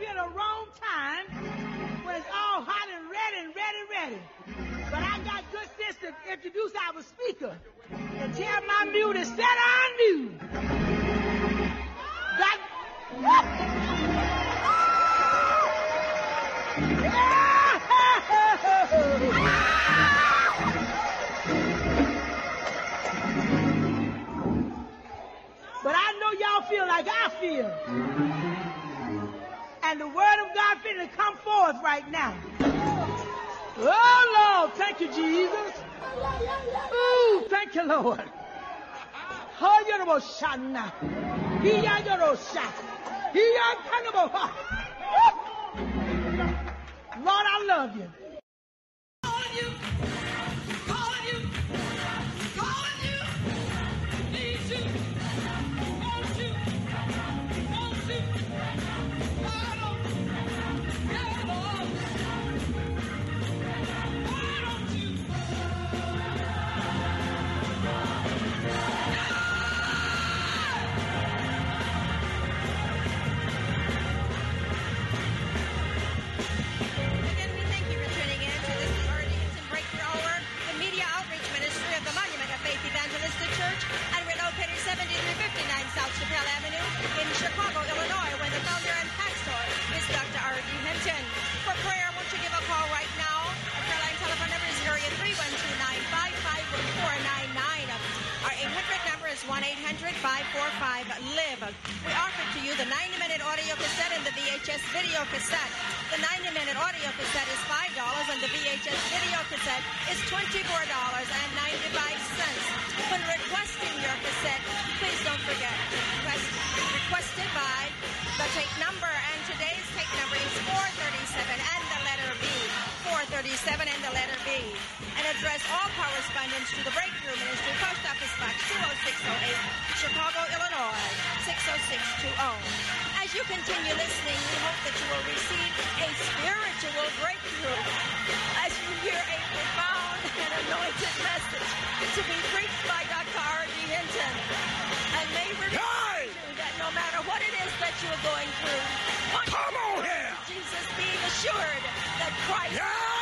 be at the wrong time when it's all hot and ready and ready, ready. But I got good sense to introduce our speaker and tell my mule to set on new. Got, But I know y'all feel like I feel. And the word of God finna come forth right now. Oh Lord, thank you, Jesus. Ooh, thank you, Lord. Hayarabashana. Hiyayarosha. Hiyakanabo. Lord, I love you. 1-800-545-LIVE. We offer to you the 90-minute audio cassette and the VHS video cassette. The 90-minute audio cassette is $5 and the VHS video cassette is $24.95. When requesting your cassette, please don't forget, request, requested by the tape number. And today's tape number is 437 and the letter B. 437 and the letter B. Address all correspondence to the Breakthrough Ministry, Post Office Box 20608, Chicago, Illinois 60620. As you continue listening, we hope that you will receive a spiritual breakthrough as you hear a profound and anointed message to be preached by Dr. R.D. Henton. And may we remind you that no matter what it is that you're going through, Come on here. Jesus being assured that Christ Yo!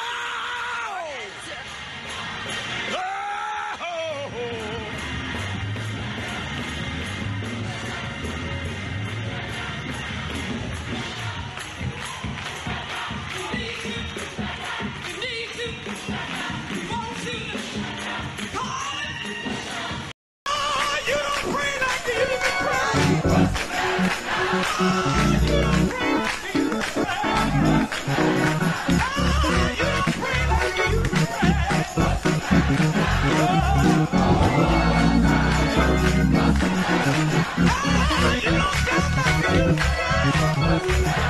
Pray.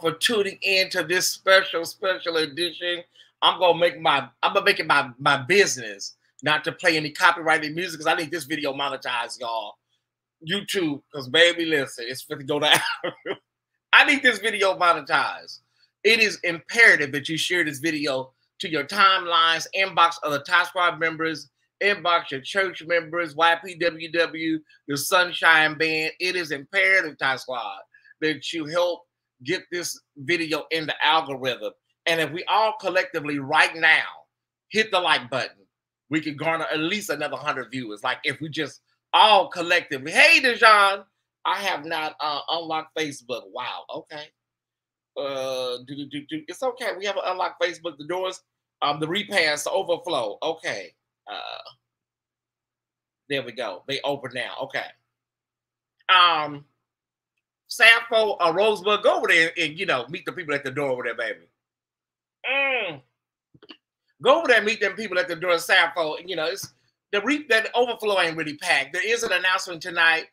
For tuning in to this special, special edition. I'm gonna make my I'm gonna make it my my business not to play any copyrighted music because I need this video monetized, y'all. YouTube, because baby, listen, it's going to go down. I need this video monetized. It is imperative that you share this video to your timelines, inbox other Top Squad members, inbox your church members, YPWW, your Sunshine Band. It is imperative, Top Squad, that you help get this video in the algorithm. And if we all collectively right now hit the like button, we could garner at least another 100 viewers. Like if we just all collectively, hey, Dejan, I have not uh, unlocked Facebook. Wow, okay. Uh, do, do, do, do. It's okay. We have unlocked Facebook. The doors, um, the repass, the overflow. Okay. Uh, there we go. They open now. Okay. Um, Sappho or Rosebud, go over there and, you know meet the people at the door over there, baby. Mm. Go over there and meet them people at the door of Sappho. You know, it's the re- that overflow ain't really packed. There is an announcement tonight.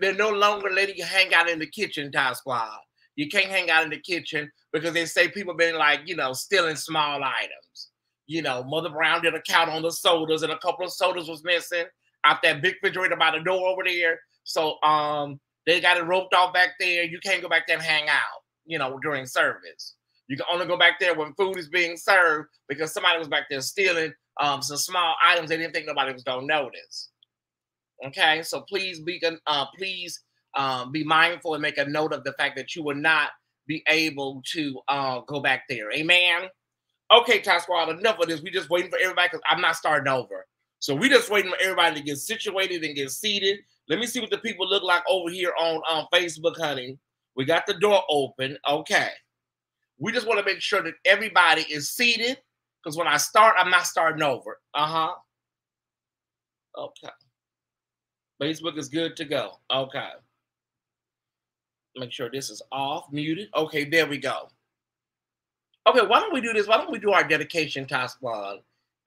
They're no longer letting you hang out in the kitchen, Top Squad. You can't hang out in the kitchen because they say people been like, you know, stealing small items. You know, Mother Brown did a count on the sodas, and a couple of sodas was missing out that big refrigerator by the door over there. So um they got it roped off back there. You can't go back there and hang out, you know, during service. You can only go back there when food is being served because somebody was back there stealing um, some small items they didn't think nobody was gonna notice. Okay, so please be uh, please um, be mindful and make a note of the fact that you will not be able to uh, go back there. Amen. Okay, Top Squad, enough of this. We just waiting for everybody because I'm not starting over. So we just waiting for everybody to get situated and get seated. Let me see what the people look like over here on um, Facebook, honey. We got the door open. Okay. We just want to make sure that everybody is seated because when I start, I'm not starting over. Uh huh. Okay. Facebook is good to go. Okay. Make sure this is off, muted. Okay, there we go. Okay, why don't we do this? Why don't we do our dedication Ty Squad?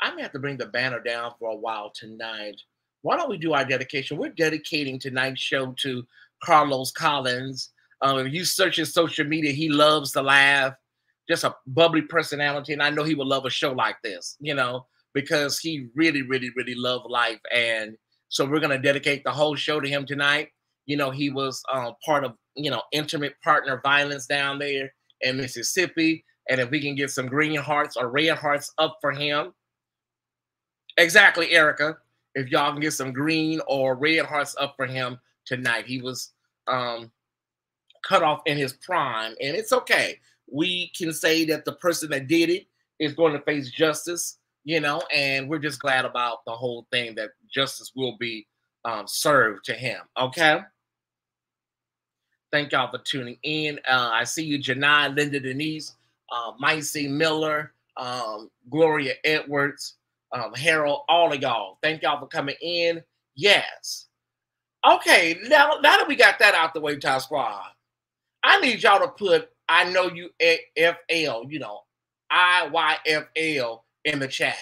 I may have to bring the banner down for a while tonight. Why don't we do our dedication? We're dedicating tonight's show to Carlos Collins. Um, if you search his social media, he loves to laugh, just a bubbly personality. And I know he would love a show like this, you know, because he really, really, really loved life. And so we're going to dedicate the whole show to him tonight. You know, he was uh, part of, you know, intimate partner violence down there in Mississippi. And if we can get some green hearts or red hearts up for him. Exactly, Erica. If y'all can get some green or red hearts up for him tonight. He was um, cut off in his prime, and it's okay. We can say that the person that did it is going to face justice, you know, and we're just glad about the whole thing that justice will be um, served to him. Okay. Thank y'all for tuning in. Uh, I see you, Janai, Linda Denise, uh, Micey Miller, um, Gloria Edwards, um, Harold, all of y'all. Thank y'all for coming in. Yes. Okay, now, now that we got that out the way, Top Squad, I need y'all to put I know you FL, you know, IYFL in the chat.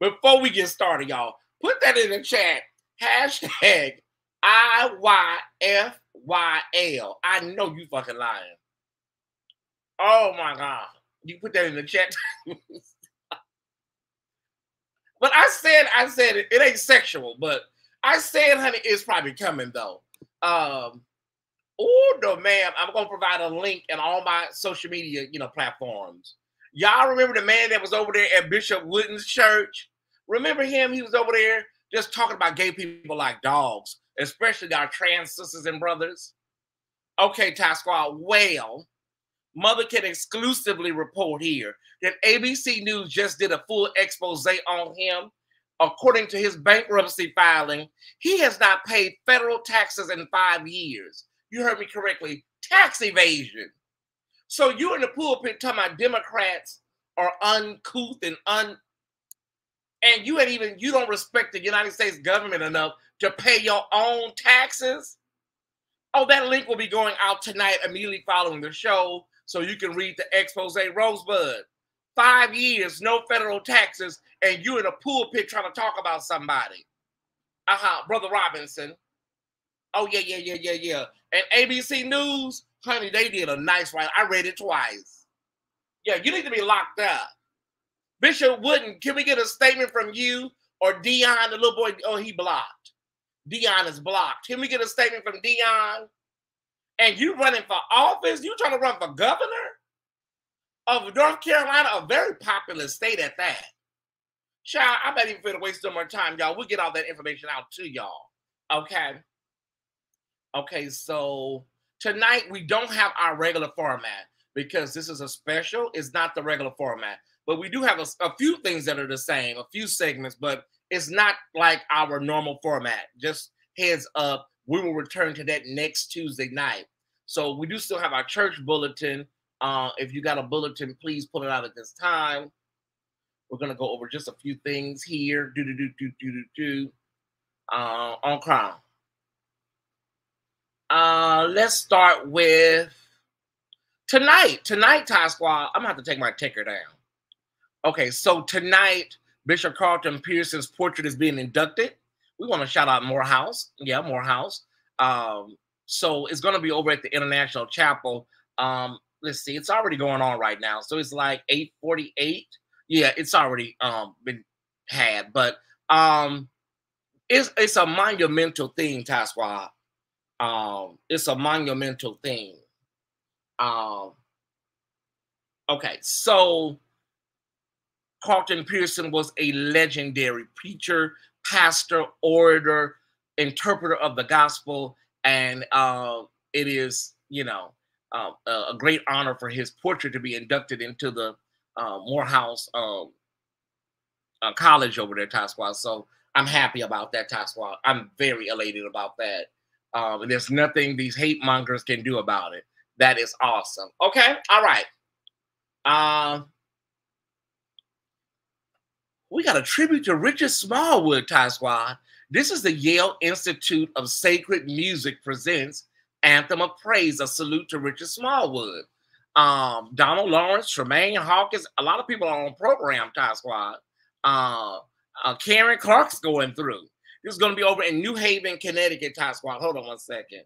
Before we get started, y'all, put that in the chat. Hashtag IYFYL. I know you fucking lying. Oh my God. You put that in the chat. but I said, I said it, it ain't sexual, but I said, honey, it's probably coming though. Um, oh no, ma'am. I'm gonna provide a link in all my social media, you know, platforms. Y'all remember the man that was over there at Bishop Wooden's church? Remember him? He was over there just talking about gay people like dogs, especially our trans sisters and brothers. Okay, Ty Squad. Well, Mother can exclusively report here that ABC News just did a full expose on him. According to his bankruptcy filing, he has not paid federal taxes in five years. You heard me correctly. Tax evasion. So you in the pulpit talking about Democrats are uncouth and un and you ain't even you don't respect the United States government enough to pay your own taxes. Oh, that link will be going out tonight immediately following the show, so you can read the expose. Rosebud, five years, no federal taxes, and you in a pulpit trying to talk about somebody. Uh huh, brother Robinson. Oh yeah, yeah, yeah, yeah, yeah. And ABC News, Honey, they did a nice one. I read it twice. Yeah, you need to be locked up. Bishop Wooden, can we get a statement from you or Dion, the little boy? Oh, he blocked. Dion is blocked. Can we get a statement from Dion? And you running for office? You trying to run for governor of North Carolina, a very populous state at that. Child, I'm not even finna waste no more time, y'all. We'll get all that information out to y'all. Okay. Okay, so tonight we don't have our regular format because this is a special. It's not the regular format, but we do have a, a few things that are the same, a few segments, but it's not like our normal format. Just heads up, we will return to that next Tuesday night. So we do still have our church bulletin. Uh, if you got a bulletin, please pull it out at this time. We're gonna go over just a few things here. Do do do do do do do. Uh, on Crown. Uh, let's start with tonight. Tonight, Ty Squad. I'm gonna have to take my ticker down. Okay, so tonight, Bishop Carlton Pearson's portrait is being inducted. We want to shout out Morehouse. Yeah, Morehouse. Um, so it's gonna be over at the International Chapel. Um, let's see, it's already going on right now. So it's like 848. Yeah, it's already um been had, but um it's it's a monumental thing, Squad. Um, it's a monumental thing. Um, okay, so Carlton Pearson was a legendary preacher, pastor, orator, interpreter of the gospel, and uh, it is, you know, uh, a great honor for his portrait to be inducted into the uh, Morehouse um, uh, College over there, Taswa. So I'm happy about that, Taswa. I'm very elated about that. Um, and there's nothing these hate mongers can do about it. That is awesome. Okay, all right. We got a tribute to Richard Smallwood, Ty Squad. This is the Yale Institute of Sacred Music presents Anthem of Praise, a salute to Richard Smallwood. Um, Donald Lawrence, Tramaine Hawkins, a lot of people are on program, Ty Squad. Uh, uh, Karen Clark's going through. This is going to be over in New Haven, Connecticut, Ty Squad. Hold on one second.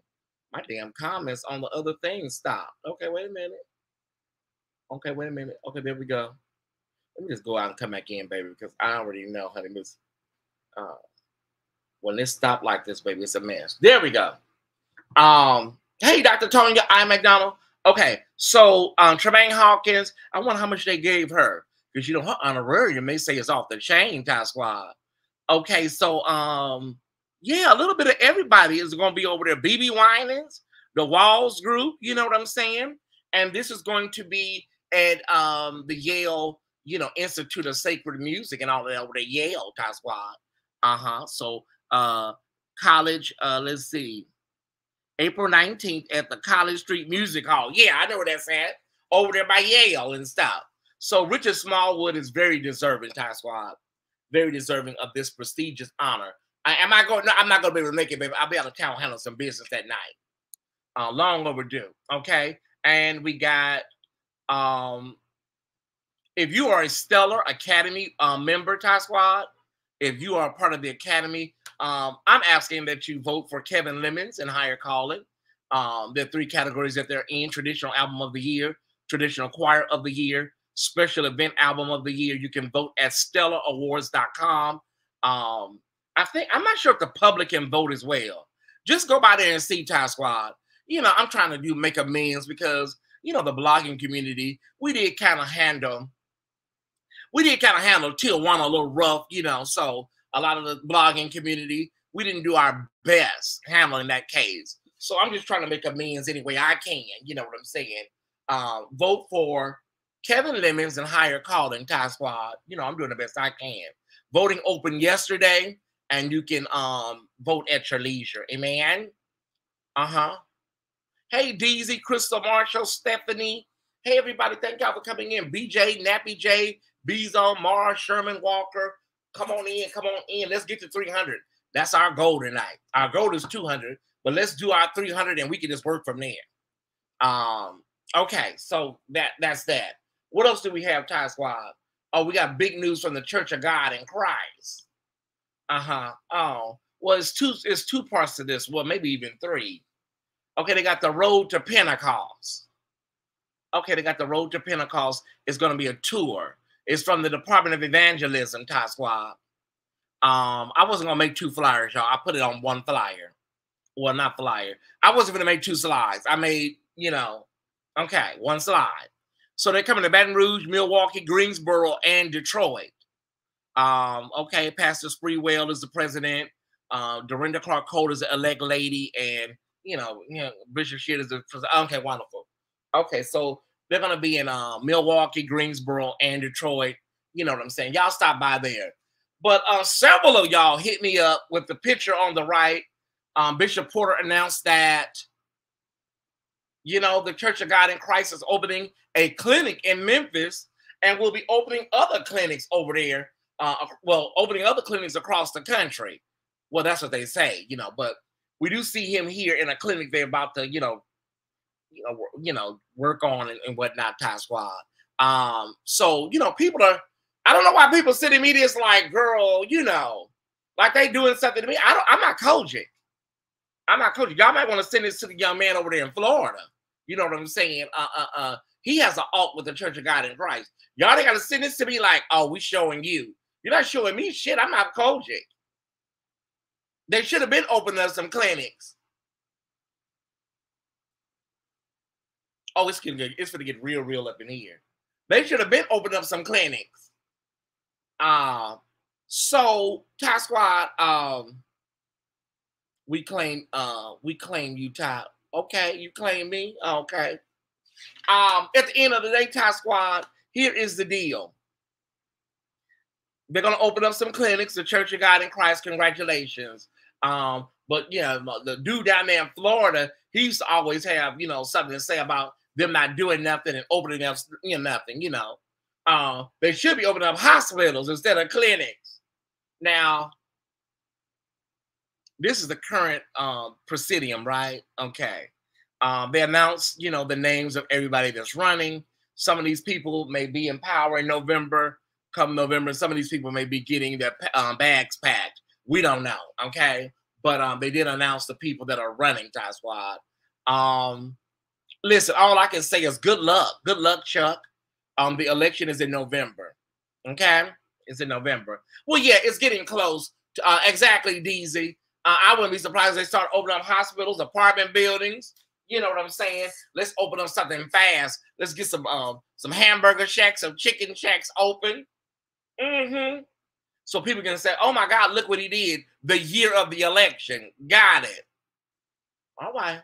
My damn comments on the other thing stopped. Okay, wait a minute. Okay, wait a minute. Okay, there we go. Let me just go out and come back in, baby, because I already know, honey, Miss. Uh, when it stopped like this, baby, it's a mess. There we go. Um, hey, Dr. Tonya I'm McDonald. Okay, so um, Tramaine Hawkins, I wonder how much they gave her because you know her honorarium may say it's off the chain, Ty Squad. Okay, so um, yeah, a little bit of everybody is going to be over there. BeBe Winans, the Walls Group, you know what I'm saying? And this is going to be at um the Yale, you know, Institute of Sacred Music and all that over there, Yale, Ty why. Uh huh. So uh, college. Uh, let's see. April 19th at the College Street Music Hall. Yeah, I know where that's at. Over there by Yale and stuff. So Richard Smallwood is very deserving, Ty Squad. Very deserving of this prestigious honor. I, am I going? No, I'm not going to be able to make it, baby. I'll be out of town handling some business that night. Uh, long overdue. Okay, and we got. Um, if you are a Stellar Academy uh, member, Ty Squad, if you are a part of the Academy, um, I'm asking that you vote for Kevin Lemons and Higher Calling. Um, are three categories that they're in: traditional album of the year, traditional choir of the year, special event album of the year. You can vote at stellarawards.com. Um, I think I'm not sure if the public can vote as well. Just go by there and see Ty Squad. You know, I'm trying to do make amends because you know the blogging community. We did kind of handle, we did kind of handle Tijuana a little rough, you know. So a lot of the blogging community, we didn't do our best handling that case. So I'm just trying to make amends any way I can. You know what I'm saying? Uh, vote for Kevin Lemons and higher calling Ty Squad. You know, I'm doing the best I can. Voting opened yesterday, and you can um vote at your leisure. Amen. Uh-huh. Hey, Deezy, Crystal Marshall, Stephanie. Hey, everybody, thank y'all for coming in. BJ, Nappy J, Bezo, Mars, Sherman Walker. Come on in, come on in. Let's get to 300. That's our goal tonight. Our goal is 200, but let's do our 300 and we can just work from there. Um, okay, so that that's that. What else do we have, Ty Squad? Oh, we got big news from the Church of God in Christ. Uh-huh. Oh, well, it's two, it's two parts to this. Well, maybe even three. Okay, they got the Road to Pentecost. Okay, they got the Road to Pentecost. It's going to be a tour. It's from the Department of Evangelism, Ty Squad. Um, I wasn't gonna make two flyers, y'all. I put it on one flyer. Well, not flyer. I wasn't gonna make two slides. I made, you know, okay, one slide. So they're coming to Baton Rouge, Milwaukee, Greensboro, and Detroit. Um, okay, Pastor Spreewell is the president. Uh, Dorinda Clark Cole is the elect lady, and you know, you know, Bishop Shit is the. Okay, wonderful. Okay, so they're gonna be in uh, Milwaukee, Greensboro, and Detroit. You know what I'm saying? Y'all stop by there. But uh, several of y'all hit me up with the picture on the right. Um, Bishop Porter announced that, you know, the Church of God in Christ is opening a clinic in Memphis and will be opening other clinics over there. Uh, well, opening other clinics across the country. Well, that's what they say, you know. But we do see him here in a clinic they're about to, you know, you know, you know, work on and, and whatnot. Ty Squad. Um, so you know, people are I don't know why people sending me this like, girl, you know, like they doing something to me. I don't. I'm not coaching. I'm not coaching. Y'all might want to send this to the young man over there in Florida. You know what I'm saying? Uh, uh, uh. He has an alt with the Church of God in Christ. Y'all ain't got to send this to me like, oh, we showing you. You're not showing me shit. I'm not coaching. They should have been opening up some clinics. Oh, it's gonna get it's gonna get real, real up in here. They should have been opening up some clinics. Uh, so Ty Squad, um, we claim uh we claim you Ty. Okay, you claim me. Okay. Um, at the end of the day, Ty Squad, here is the deal. They're gonna open up some clinics, the Church of God in Christ. Congratulations. Um, but yeah, the dude down there in Florida, he used to always have, you know, something to say about them not doing nothing and opening up, you know, nothing, you know. Uh, they should be opening up hospitals instead of clinics. Now, this is the current um, presidium, right? Okay. Um, they announced, you know, the names of everybody that's running. Some of these people may be in power in November. Come November, some of these people may be getting their um, bags packed. We don't know, okay? But um, they did announce the people that are running Ty Squad. Um, listen, all I can say is good luck. Good luck, Chuck. Um, the election is in November. Okay, it's in November. Well, yeah, it's getting close. To, uh, exactly, DZ. Uh, I wouldn't be surprised if they start opening up hospitals, apartment buildings. You know what I'm saying? Let's open up something fast. Let's get some um some hamburger shacks, some chicken shacks open. Mm-hmm. So people can say, "Oh my God, look what he did the year of the election." Got it. All right.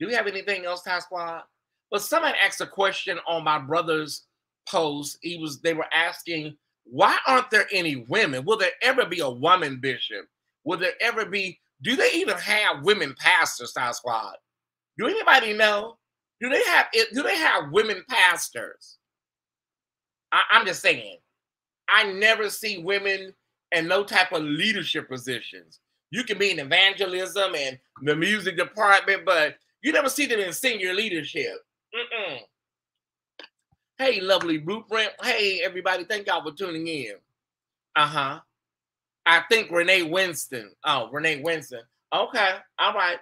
Do we have anything else, Ty Squad? But somebody asked a question on my brother's post. He was they were asking, why aren't there any women? Will there ever be a woman bishop? Will there ever be? Do they even have women pastors, Ty Squad? Do anybody know? Do they have? Eh, do they have women pastors? I, I'm just saying. I never see women in no type of leadership positions. You can be in evangelism and the music department, but you never see them in senior leadership. Mm-mm. Hey, lovely blueprint. Hey, everybody. Thank y'all for tuning in. Uh huh. I think Renee Winston. Oh, Renee Winston. Okay. All right.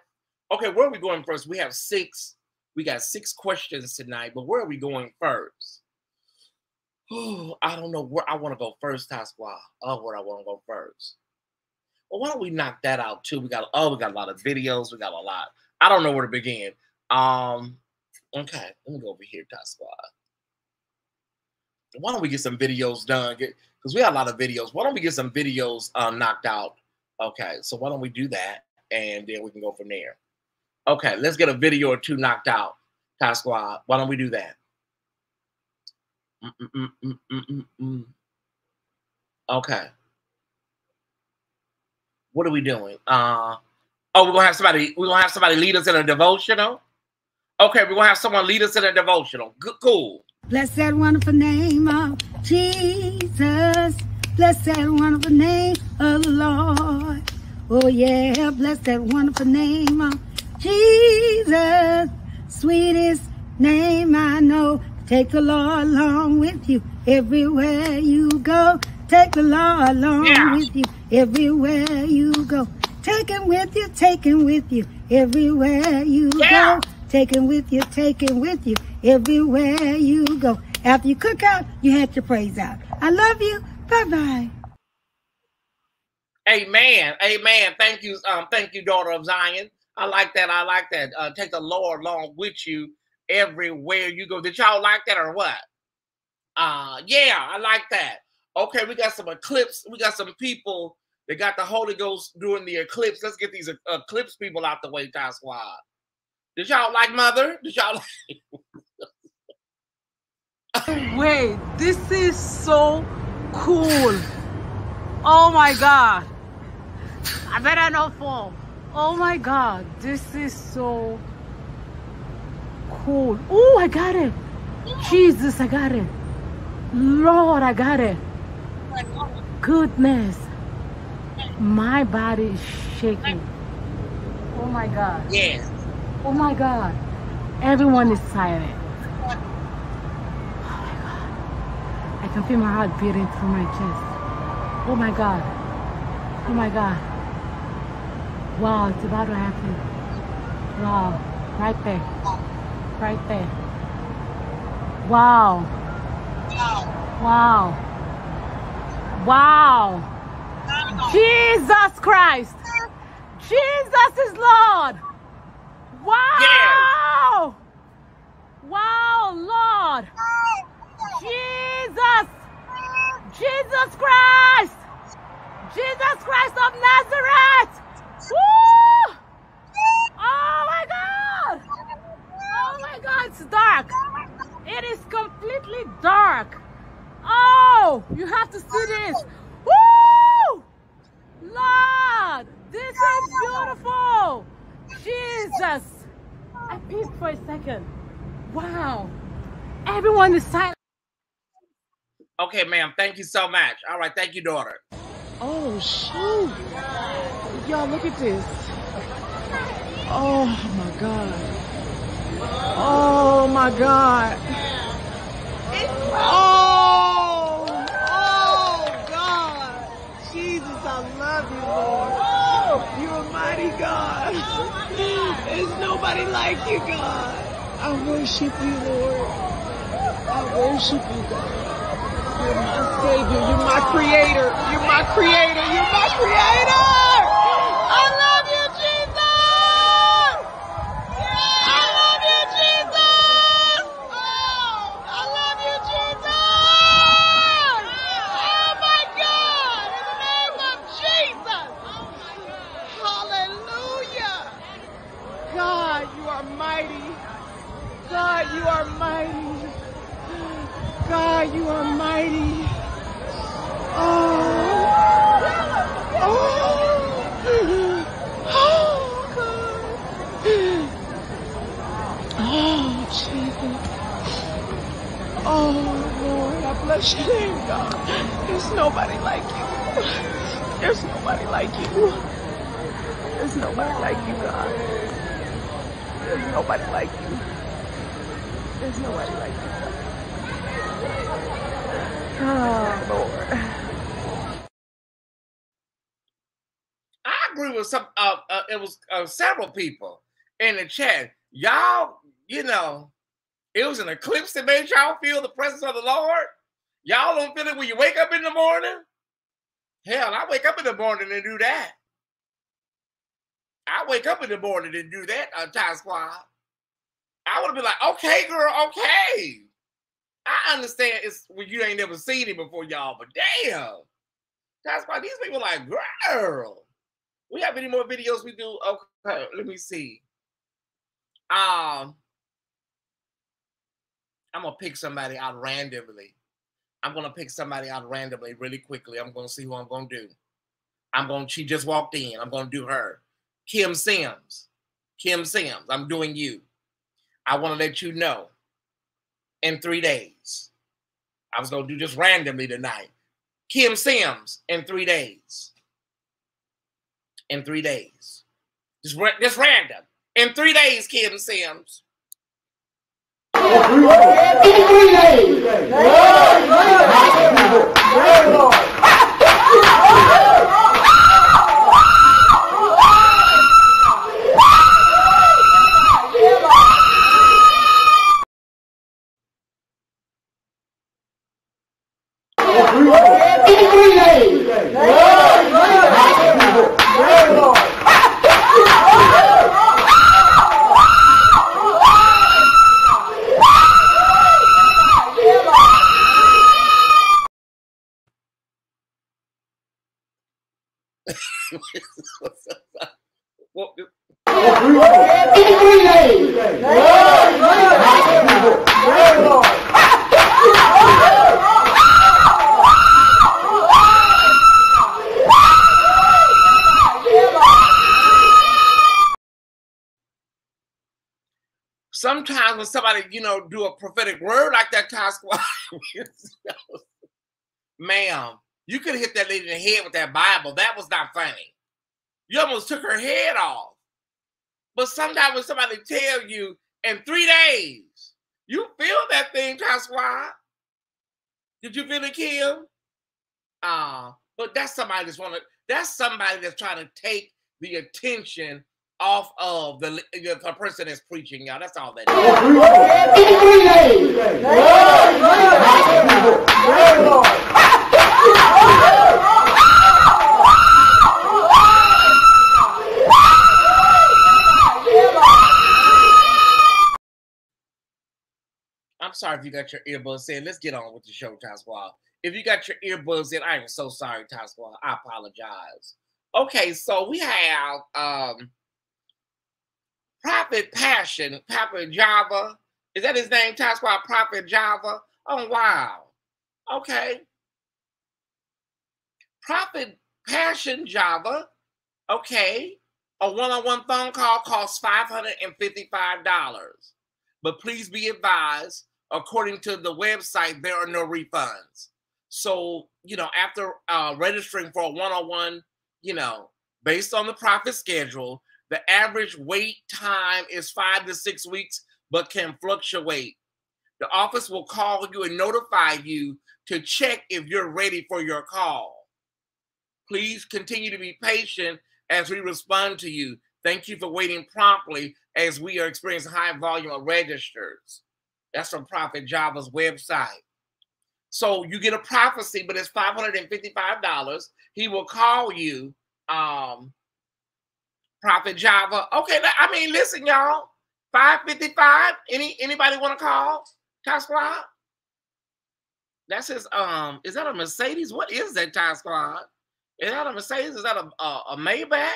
Okay. Where are we going first? We have six. We got six questions tonight, but where are we going first? Oh, I don't know where I want to go first, Ty Squad. Oh, where I want to go first. Well, why don't we knock that out too? We got oh, we got a lot of videos. We got a lot. I don't know where to begin. Um, okay, let me go over here, Ty Squad. Why don't we get some videos done? Because we got a lot of videos. Why don't we get some videos um, knocked out? Okay, so why don't we do that, and then we can go from there. Okay, let's get a video or two knocked out, Ty Squad. Why don't we do that? Okay. What are we doing? Uh oh, we're gonna have somebody, we're gonna have somebody lead us in a devotional. Okay, we're gonna have someone lead us in a devotional. Good, cool. Bless that wonderful name of Jesus. Bless that wonderful name of the Lord. Oh yeah, bless that wonderful name of Jesus. Sweetest name I know. Take the Lord along with you everywhere you go. Take the Lord along Yeah. with you everywhere you go. Take him with you, take him with you everywhere you Yeah. go. Taking with you, taking with you everywhere you go. After you cook out, you had your praise out. I love you. Bye bye. Amen. Amen. Thank you. Um, thank you, daughter of Zion. I like that. I like that. Uh, take the Lord along with you everywhere you go. Did y'all like that or what? Uh yeah, I like that. Okay, we got some eclipse. We got some people that got the Holy Ghost during the eclipse. Let's get these eclipse people out the way, Ty Squad. Did y'all like Mother? Did y'all like Wait, this is so cool. Oh my god. I better not fall. Oh my god, this is so cool. Oh, I got it. Jesus, I got it. Lord, I got it. Goodness. My body is shaking. Oh my god. Yes. Oh my god. Everyone is silent. Oh my God. I can feel my heart beating through my chest. Oh my God. Oh my God. Wow, it's about to happen. Wow. Right there. Right there. Wow. Wow. Wow. Jesus Christ. Jesus is Lord. Wow. Wow, Lord. Jesus! Jesus Christ! Jesus Christ of Nazareth! Woo! Oh my God! Oh my God, it's dark. It is completely dark. Oh, you have to see this. Woo! Lord, this is beautiful. Jesus. I peeped for a second. Wow. Everyone is silent. Okay, ma'am. Thank you so much. All right, thank you, daughter. Oh shoot! Y'all look at this. Oh my god. Oh my god. Oh, oh God. Jesus, I love you, Lord. You're a God. There's nobody like you, God. I worship you, Lord. I worship you, God. You're my savior. You're my creator. You're my creator. You're my creator. I love you, Jesus. I love you, Jesus. Oh, I love you, Jesus. Oh my God. In the name of Jesus. Hallelujah. God, you are mighty. God, you are mighty. God, you are mighty. Oh. Oh. Oh, God. Oh, Jesus. Oh, Lord, I bless your name, God. There's nobody like you. There's nobody like you. There's nobody like you, God. There's nobody like you. There's nobody like you, God. Oh, Lord. I agree with some. Uh, uh, it was uh, several people in the chat. Y'all, you know, it was an eclipse that made y'all feel the presence of the Lord. Y'all don't feel it when you wake up in the morning. Hell, I wake up in the morning and do that. I wake up in the morning and do that, uh, Ty Squad. I would have been like, okay, girl, okay. I understand it's when you ain't never seen it before, y'all, but damn. That's why these people like, girl. We have any more videos we do? Okay, let me see. Um, I'm gonna pick somebody out randomly. I'm gonna pick somebody out randomly really quickly. I'm gonna see who I'm gonna do. I'm gonna she just walked in. I'm gonna do her. Kim Sims. Kim Sims. I'm doing you. I want to let you know in three days. I was gonna do just randomly tonight. Kim Sims in three days. In three days. Just, just random. In three days, Kim Sims. sometimes when somebody, you know, do a prophetic word like that, Squad, ma'am, you could hit that lady in the head with that Bible. That was not funny. You almost took her head off. But sometimes when somebody tell you in three days, you feel that thing, Squad. Did you feel it, Kim? Ah, but that's somebody that's want to. That's somebody that's trying to take the attention off of the, the person that's preaching, y'all. That's all that is. I'm sorry if you got your earbuds in. Let's get on with the show, Ty Squad. If you got your earbuds in, I am so sorry, Ty Squad. I apologize. Okay, so we have um Prophet Passion, Prophet Java. Is that his name, Ty Squad? Prophet Java. Oh wow. Okay. Prophet Passion Java. Okay. A one-on-one phone call costs $555. But please be advised, according to the website, there are no refunds. So, you know, after uh, registering for a one-on-one, you know, based on the prophet schedule, the average wait time is five to six weeks, but can fluctuate. The office will call you and notify you to check if you're ready for your call. Please continue to be patient as we respond to you. Thank you for waiting promptly as we are experiencing high volume of registers. That's from Prophet Java's website. So you get a prophecy, but it's $555. He will call you, um, Prophet Java. Okay, I mean, listen, y'all. 555. Any anybody want to call? Ty Squad? That's his um, is that a Mercedes? What is that Ty Squad? Is that a Mercedes? Is that a, a, a Maybach?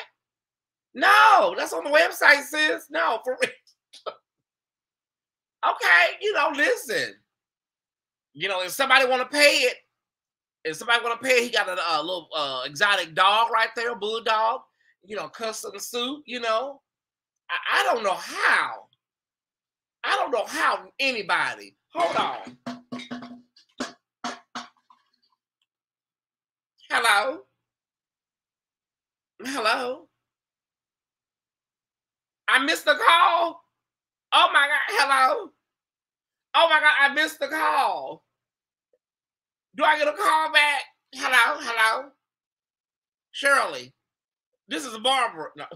No, that's on the website, sis. No, for real. okay, you know, listen. You know, if somebody want to pay it, if somebody want to pay it, he got a, a little uh, exotic dog right there, bulldog. You know, custom suit. You know, I, I don't know how. I don't know how anybody. Hold on. Hello. Hello. I missed the call. Oh my God. Hello. Oh my God. I missed the call. Do I get a call back? Hello. Hello. Shirley. This is Barbara. No.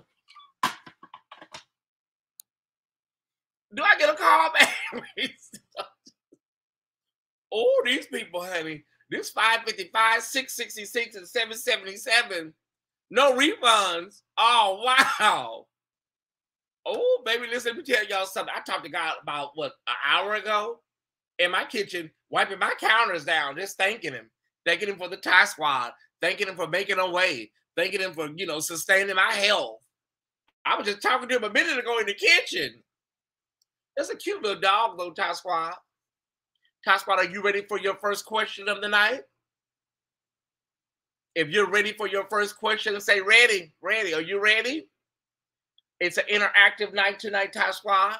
Do I get a call back? oh, these people, honey. This 555, 666, and 777. No refunds. Oh, wow. Oh, baby, listen, let me tell y'all something. I talked to God about what an hour ago in my kitchen, wiping my counters down, just thanking him, thanking him for the Ty Squad, thanking him for making a way, thanking him for you know sustaining my health. I was just talking to him a minute ago in the kitchen. That's a cute little dog, though, Ty Squad. Are you ready for your first question of the night? If you're ready for your first question, say ready, ready. Are you ready? It's an interactive night tonight, Squad.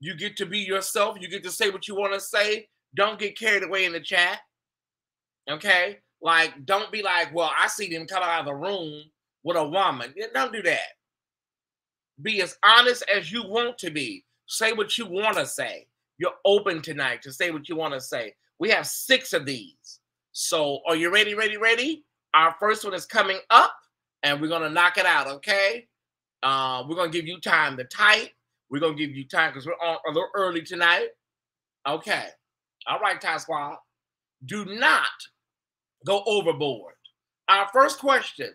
You get to be yourself. You get to say what you want to say. Don't get carried away in the chat. Okay? Like, don't be like, well, I see them come out of the room with a woman. Don't do that. Be as honest as you want to be. Say what you want to say. You're open tonight to say what you want to say. We have six of these. So, are you ready, ready, ready? Our first one is coming up, and we're going to knock it out, okay? Uh, we're going to give you time to type. We're going to give you time because we're on a little early tonight. Okay. All right, Ty Squad. Do not go overboard. Our first question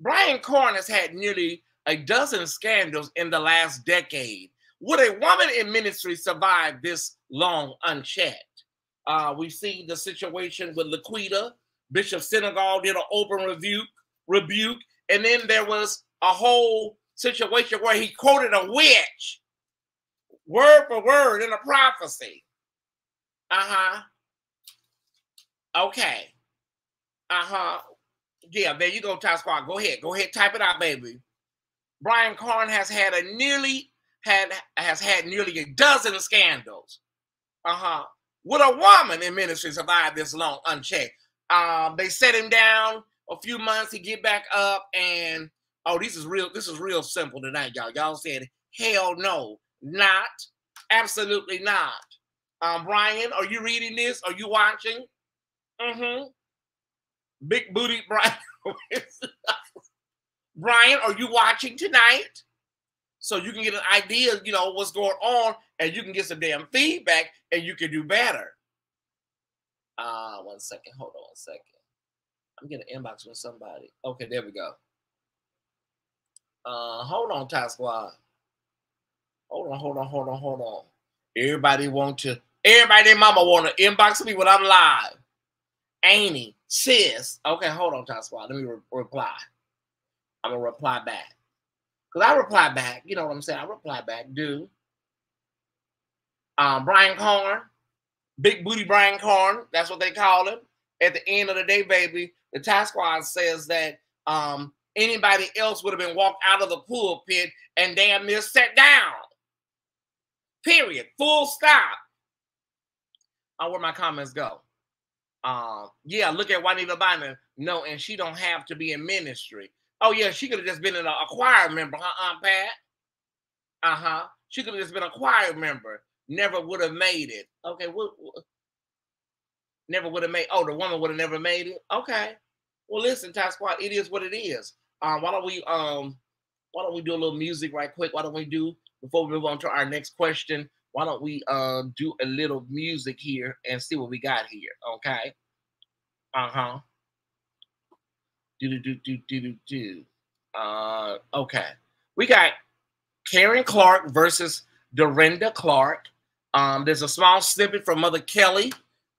Brian Carn has had nearly a dozen scandals in the last decade. Would a woman in ministry survive this long unchecked? Uh, we see the situation with Laquita. Bishop Senegal did an open rebuke, rebuke, and then there was a whole situation where he quoted a witch, word for word in a prophecy. Uh huh. Okay. Uh huh. Yeah, there you go, Ty Squad. Go ahead. Go ahead. Type it out, baby. Brian Carn has had a nearly had has had nearly a dozen scandals. Uh-huh. Would a woman in ministry survive this long unchecked? Um, they set him down a few months, he get back up, and oh, this is real, this is real simple tonight, y'all. Y'all said, hell no, not, absolutely not. Um, Brian, are you reading this? Are you watching? Mm-hmm. Big booty Brian. Brian, are you watching tonight? So you can get an idea, you know, what's going on, and you can get some damn feedback, and you can do better. Uh, one second. Hold on one second. I'm getting an inbox from somebody. Okay, there we go. Uh, hold on, Ty Squad. Hold on, hold on, hold on, hold on. Everybody want to. Everybody, their mama want to inbox me when I'm live. Amy, sis. Okay, hold on, Ty Squad. Let me re- reply. I'm gonna reply back. Cause I reply back. You know what I'm saying? I reply back, dude. Um, Brian Carn, Big Booty Brian Carn. That's what they call him. At the end of the day, baby, the task squad says that um anybody else would have been walked out of the pulpit and damn near sat down. Period. Full stop. Uh, where my comments go. Um, yeah, look at Juanita Bynum. No, and she don't have to be in ministry. Oh yeah, she could have just been an, a choir member, huh, Aunt Pat? Uh huh. She could have just been a choir member. Never would have made it. Okay, what? what- Never would have made. Oh, the woman would have never made it. Okay. Well, listen, Ty Squad, it is what it is. Um, why don't we um, why don't we do a little music right quick? Why don't we do before we move on to our next question? Why don't we uh do a little music here and see what we got here? Okay. Uh huh. Do do do do do do do. Uh, okay. We got Karen Clark versus Dorinda Clark. Um, there's a small snippet from Mother Kelly.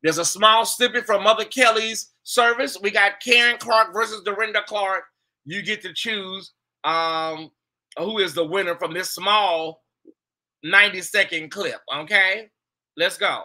There's a small snippet from Mother Kelly's service. We got Karen Clark versus Dorinda Clark. You get to choose um, who is the winner from this small 90 second clip. Okay, let's go.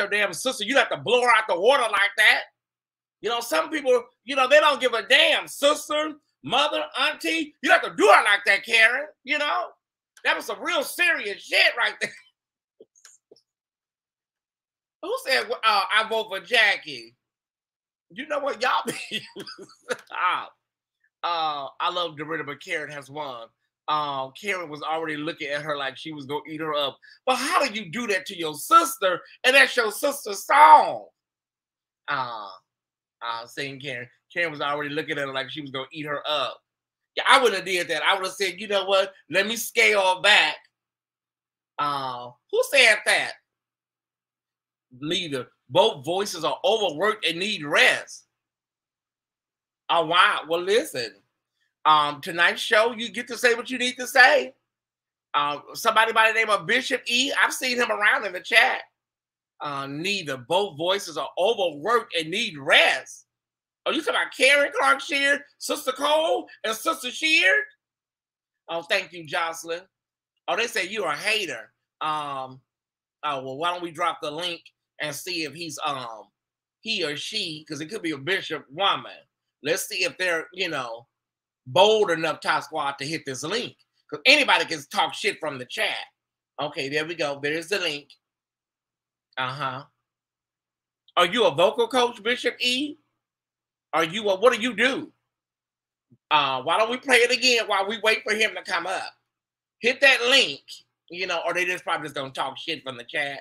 Your damn sister. You have to blow her out the water like that. You know, some people, you know, they don't give a damn. Sister, mother, auntie, you have to do her like that, Karen. You know, that was some real serious shit right there. Who said uh, I vote for Jackie? You know what, y'all be. Uh, I love Dorinda, but Karen has won. Um, Karen was already looking at her like she was gonna eat her up. But how do you do that to your sister? And that's your sister's song. Uh, uh, saying Karen. Karen was already looking at her like she was gonna eat her up. Yeah, I would have did that. I would have said, you know what? Let me scale back. Uh, who said that? Leader. Both voices are overworked and need rest. Oh wow. Well, listen. Um, tonight's show, you get to say what you need to say. Um, somebody by the name of Bishop E. I've seen him around in the chat. Uh, neither. Both voices are overworked and need rest. Are you talking about Karen Clark Sheard, Sister Cole, and Sister Sheard? Oh, thank you, Jocelyn. Oh, they say you're a hater. Um, oh well, why don't we drop the link and see if he's um he or she, because it could be a bishop woman. Let's see if they're, you know, bold enough, Top Squad, to hit this link. Because anybody can talk shit from the chat. Okay, there we go. There's the link. Uh-huh. Are you a vocal coach, Bishop E? Are you a what do you do? Uh, why don't we play it again while we wait for him to come up? Hit that link, you know, or they just probably just gonna talk shit from the chat.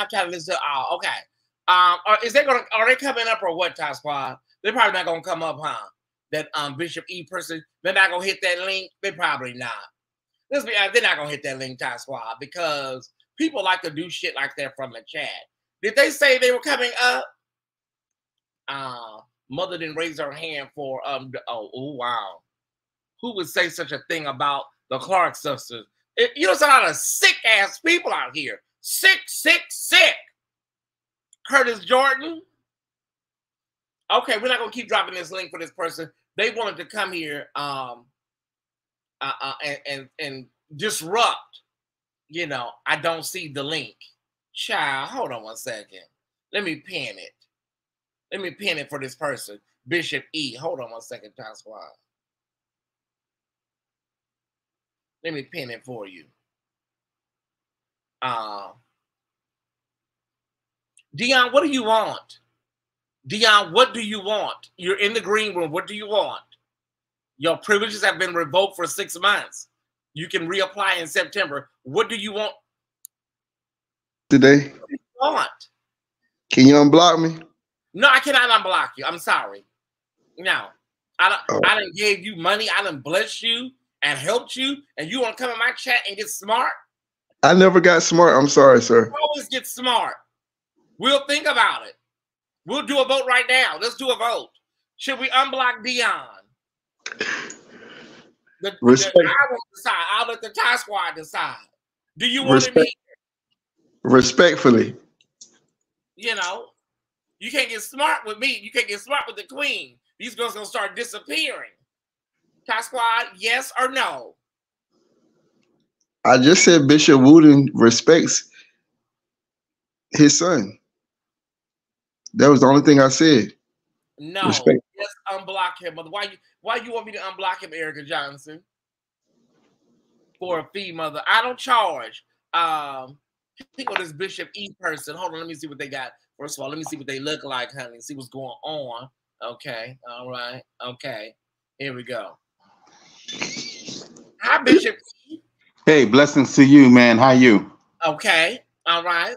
Have have this. Oh, okay. Um, or is they gonna are they coming up or what, Top Squad? They're probably not gonna come up, huh? That um Bishop E person, they're not gonna hit that link. They probably not. Let's be honest, they're not gonna hit that link, Top Squad, because people like to do shit like that from the chat. Did they say they were coming up? Uh, mother didn't raise her hand for um. Oh, oh wow. Who would say such a thing about the Clark sisters? It, you know, there's a lot of sick ass people out here. Sick, sick, sick. Curtis Jordan. Okay, we're not gonna keep dropping this link for this person. They wanted to come here um uh, uh, and, and and disrupt. You know, I don't see the link. Child, hold on one second. Let me pin it. Let me pin it for this person. Bishop E. Hold on one second, Ty Squad. Let me pin it for you. Um, Dion, what do you want? Dion, what do you want? You're in the green room. What do you want? Your privileges have been revoked for six months. You can reapply in September. What do you want? today. want? Can you unblock me? No, I cannot unblock you. I'm sorry. No, I don't. Oh. I didn't give you money. I didn't bless you and helped you, and you want to come in my chat and get smart? I never got smart. I'm sorry, sir. always get smart. We'll think about it. We'll do a vote right now. Let's do a vote. Should we unblock Dion? The, the- I won't decide. I'll let the Ty Squad decide. Do you want to Respect. be, Respectfully. you know, you can't get smart with me. You can't get smart with the queen. These girls gonna start disappearing. Ty Squad, yes or no? I just said Bishop Wooden respects his son. That was the only thing I said. No. Respect. Let's unblock him. Mother. Why you why you want me to unblock him, Erica Johnson? For a fee, mother. I don't charge. Um on this Bishop E person. Hold on, let me see what they got. First of all, let me see what they look like, honey. See what's going on. Okay, all right, okay. Here we go. Hi, Bishop. Hey, blessings to you, man. How you? Okay, all right.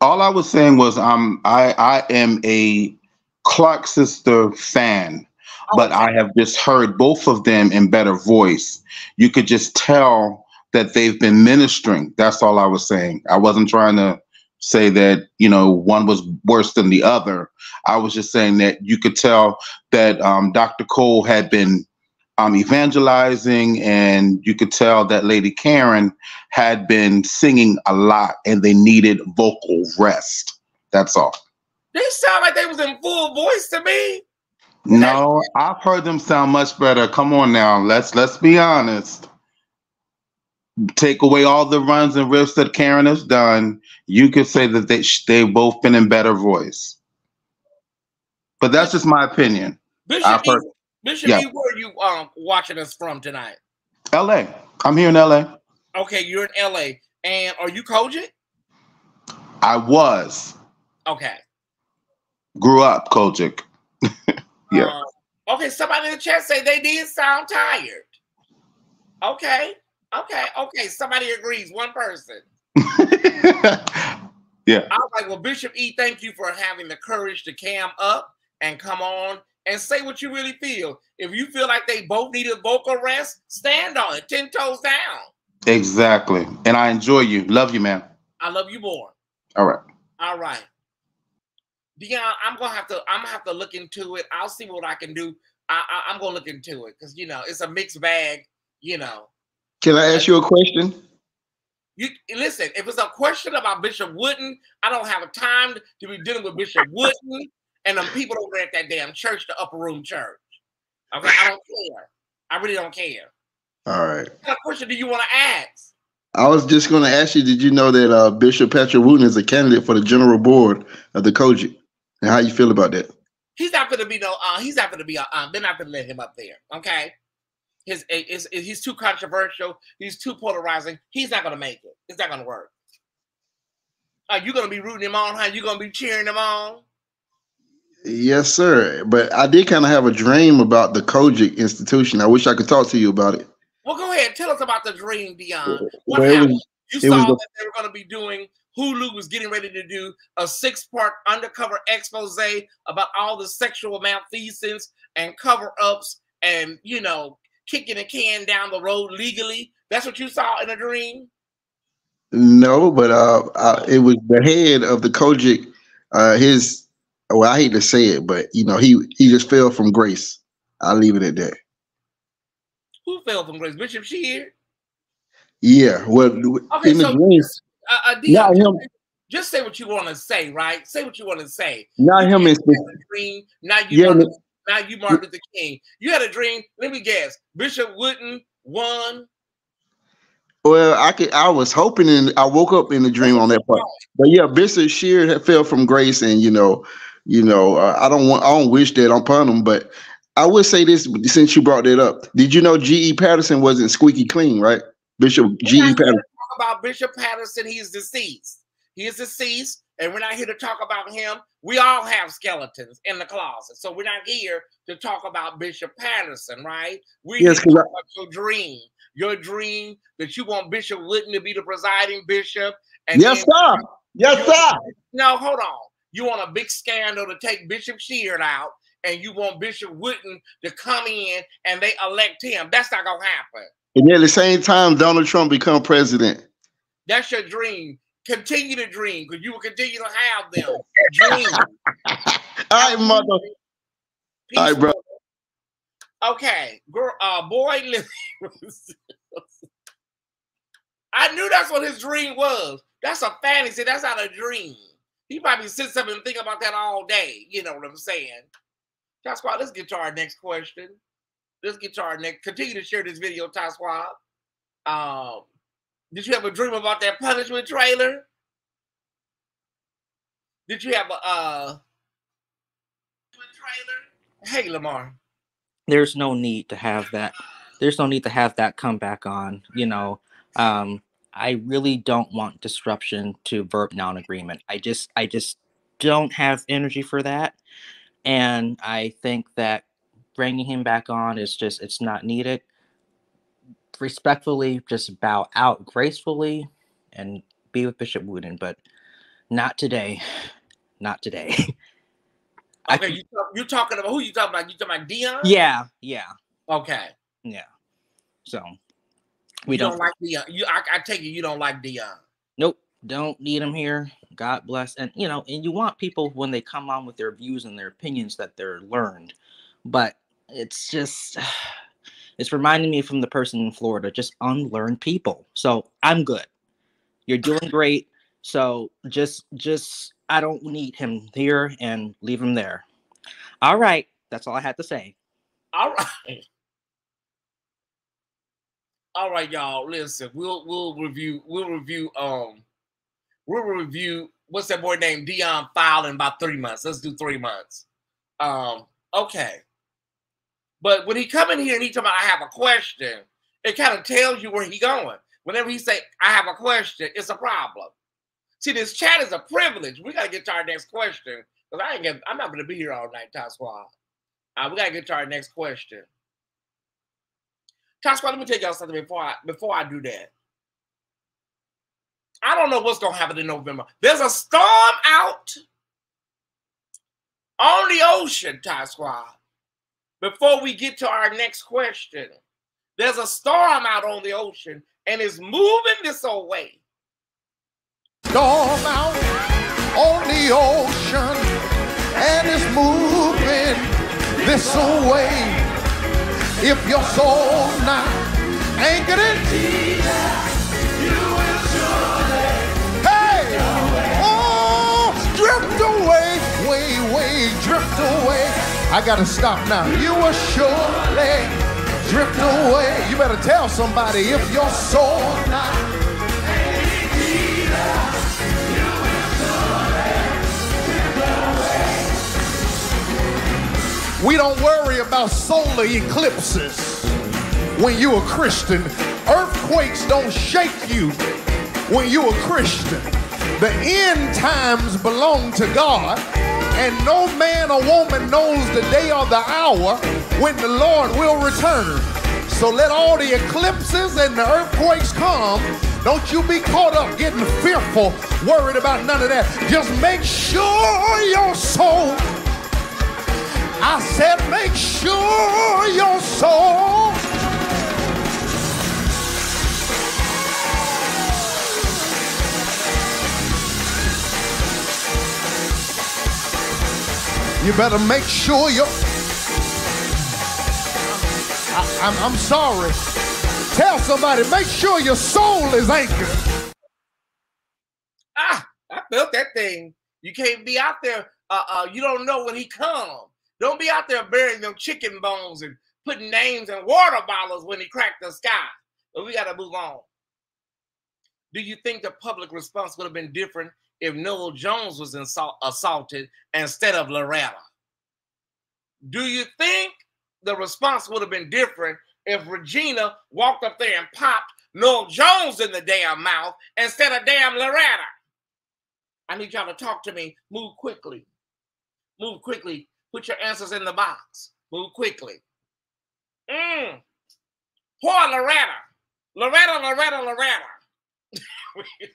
All I was saying was um I I am a Clark sister fan, but I have just heard both of them in better voice. You could just tell that they've been ministering. That's all I was saying. I wasn't trying to say that, you know, one was worse than the other. I was just saying that you could tell that um, Dr. Cole had been um, evangelizing, and you could tell that Lady Karen had been singing a lot and they needed vocal rest. That's all. They sound like they was in full voice to me. No, I've heard them sound much better. Come on now, let's let's be honest. Take away all the runs and riffs that Karen has done. You could say that they they've both been in better voice. But that's just my opinion. Bishop I've heard Bishop yeah. E, where are you um watching us from tonight? L.A. I'm here in L.A. Okay, you're in LA. And are you COGIC? I was Okay. grew up COGIC. yeah. Uh, okay, somebody in the chat say they did sound tired. Okay. Okay. Okay. Somebody agrees. One person. Yeah. I was like, well, Bishop E, thank you for having the courage to cam up and come on and say what you really feel. If you feel like they both need a vocal rest, stand on it, ten toes down. Exactly. And I enjoy you. Love you, man. I love you more. All right. All right. Dion, I'm gonna have to. I'm gonna have to look into it. I'll see what I can do. I, I, I'm gonna look into it because you know it's a mixed bag. You know, Can I ask you a question? you listen. If it's a question about Bishop Wooden, I don't have a time to be dealing with Bishop Wooden and them people over at that damn church, the Upper Room Church. Okay, I don't care. I really don't care. All right. What question do you want to ask? I was just going to ask you, did you know that uh, Bishop Patrick Wooden is a candidate for the general board of the COGIC? And how you feel about that? He's not gonna be no. Uh, he's not gonna be. A, um, they're not gonna let him up there. Okay. His is he's too controversial. He's too polarizing. He's not gonna make it. It's not gonna work. Are you gonna be rooting him on? How you gonna be cheering him on? Yes, sir. But I did kind of have a dream about the COGIC institution. I wish I could talk to you about it. Well, go ahead. Tell us about the dream, Dion. What Well, happened? was- you saw the- that they were going to be doing. Hulu was getting ready to do a six-part undercover expose about all the sexual malfeasance and cover-ups, and you know, kicking a can down the road legally. That's what you saw in a dream. No, but uh, uh, it was the head of the COGIC. Uh, his, well, I hate to say it, but you know, he he just fell from grace. I'll leave it at that. Who fell from grace? Bishop Sheard. Yeah. Well, Okay, in the so dream, uh, uh, not him. just say what you want to say, right? Say what you want to say. Not him in You had a dream. Now you Yeah, Martin, but- now you Martin Luther King. You had a dream. Let me guess. Bishop Wooden won. Well, I could. I was hoping, and I woke up in the dream on that part. But yeah, Bishop Sheard had fell from grace, and you know, you know, uh, I don't want, I don't wish that upon them, But I would say this since you brought that up. Did you know G.E. Patterson wasn't squeaky clean, right? Bishop G.E. not here to Patterson. talk about Bishop Patterson. He's deceased. He is deceased, and we're not here to talk about him. We all have skeletons in the closet, so we're not here to talk about Bishop Patterson, right? We're Yes, here about your dream. Your dream that you want Bishop Wooden to be the presiding bishop. And Yes, sir. Yes, sir. No, hold on. You want a big scandal to take Bishop Sheard out, and you want Bishop Wooden to come in and they elect him. That's not gonna happen. And at the same time, Donald Trump become president. That's your dream. Continue to dream because you will continue to have them. Dream. All right, mother. All right, bro. Okay, girl, uh, boy, I knew that's what his dream was. That's a fantasy. That's not a dream. He probably sits up and think about that all day. You know what I'm saying? Ty Squad, let's get to our next question. Let's get to our next. Continue to share this video, Ty Squad. Um, did you have a dream about that punishment trailer? Did you have a uh Hey Lamar. there's no need to have that there's no need to have that come back on you know um i really don't want disruption to verb noun agreement i just i just don't have energy for that and i think that bringing him back on is just it's not needed respectfully just bow out gracefully and be with bishop wooden but not today not today I Okay, you talk, you talking about who you talking about? You talking about Dion? yeah yeah Okay. yeah so we don't don't like Dion. You I, I take it you don't like Dion. nope don't need them here god bless and you know and you want people when they come on with their views and their opinions that they're learned but it's just it's reminding me from the person in florida just unlearned people so i'm good you're doing great so just just i don't need him here and leave him there all right that's all i had to say All right. All right, y'all. Listen, we'll we'll review we'll review um we'll review what's that boy named Dion File in about three months. Let's do three months. Um, okay. But when he come in here and he talk about I have a question, it kind of tells you where he going. Whenever he say I have a question, it's a problem. See, this chat is a privilege. We gotta get to our next question because I ain't get, I'm not gonna be here all night, Ty Squad. Uh, we gotta get to our next question. Ty Squad, let me tell y'all something before I before I do that. I don't know what's gonna happen in November. There's a storm out on the ocean, Ty Squad. Before we get to our next question, there's a storm out on the ocean and it's moving this way. storm out on the ocean and it's moving this way. If your soul not anchored in Jesus, you will surely. Hey, oh, drift away, way, way, drift away. I gotta stop now. You will surely drift away. You better tell somebody if your soul not We don't worry about solar eclipses when you're a Christian. Earthquakes don't shake you when you're a Christian. The end times belong to God, and no man or woman knows the day or the hour when the Lord will return. So let all the eclipses and the earthquakes come. Don't you be caught up getting fearful, worried about none of that. Just make sure your soul I said, make sure your soul. You better make sure your. I'm, I'm sorry. Tell somebody, make sure your soul is anchored. Ah, I felt that thing. You can't be out there. Uh, uh, you don't know when he comes. Don't be out there burying them chicken bones and putting names in water bottles when he cracked the sky. But we got to move on. Do you think the public response would have been different if Noel Jones was insult- assaulted instead of Loretta? Do you think the response would have been different if Regina walked up there and popped Noel Jones in the damn mouth instead of damn Loretta? I need y'all to talk to me. Move quickly. Move quickly. Put your answers in the box. Move quickly. Mm. Poor Loretta. Loretta, Loretta, Loretta.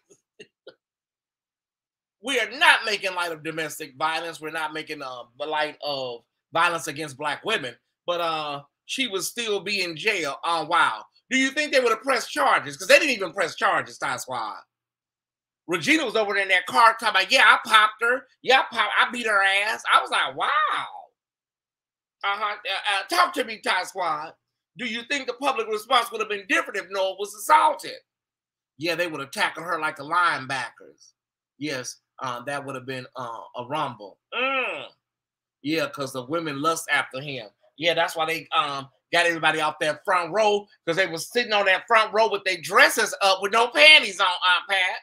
we are not making light of domestic violence. We're not making uh, light of violence against black women. But uh, she would still be in jail. Oh, wow. Do you think they would have pressed charges? Because they didn't even press charges, Ty Squad. Regina was over there in that car talking about, yeah, I popped her. Yeah, I, I beat her ass. I was like, wow. Uh-huh. Uh, uh, talk to me, Ty Squad. Do you think the public response would have been different if Noah was assaulted? Yeah, they would have tackled her like the linebackers. Yes, uh, that would have been uh, a rumble. Mm. Yeah, because the women lust after him. Yeah, that's why they um got everybody off that front row because they was sitting on that front row with their dresses up with no panties on, Aunt Pat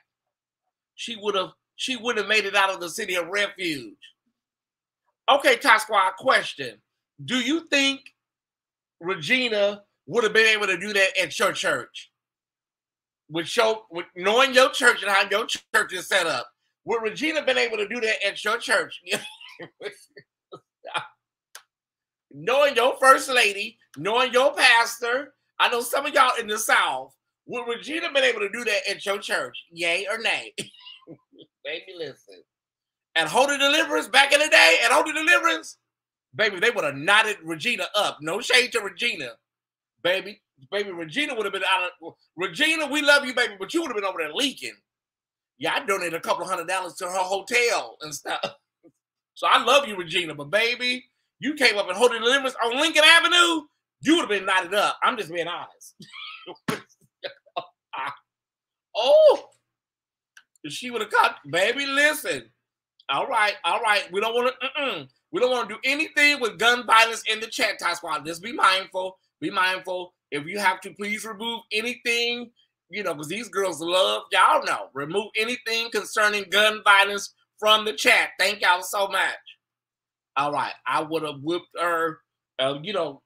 she would have she would have made it out of the city of refuge. Okay, Squad, question. Do you think Regina would have been able to do that at your church? With show with knowing your church and how your church is set up, would Regina been able to do that at your church? knowing your first lady, knowing your pastor, I know some of y'all in the South, would Regina been able to do that at your church? Yay or nay? baby, listen. At Holy Deliverance back in the day, at Holy Deliverance, baby, they would have knotted Regina up. No shade to Regina, baby. Baby, Regina would have been out of Regina. We love you, baby, but you would have been over there leaking. Yeah, I donated a couple hundred dollars to her hotel and stuff. So I love you, Regina, but baby, you came up and Holy Deliverance on Lincoln Avenue. You would have been knotted up. I'm just being honest. oh, she would have caught, baby. Listen, all right, all right. We don't want to. We don't want to do anything with gun violence in the chat, Ty Squad. Just be mindful. Be mindful. If you have to, please remove anything. You know, because these girls love y'all know. Remove anything concerning gun violence from the chat. Thank y'all so much. All right, I would have whipped her. Uh, you know,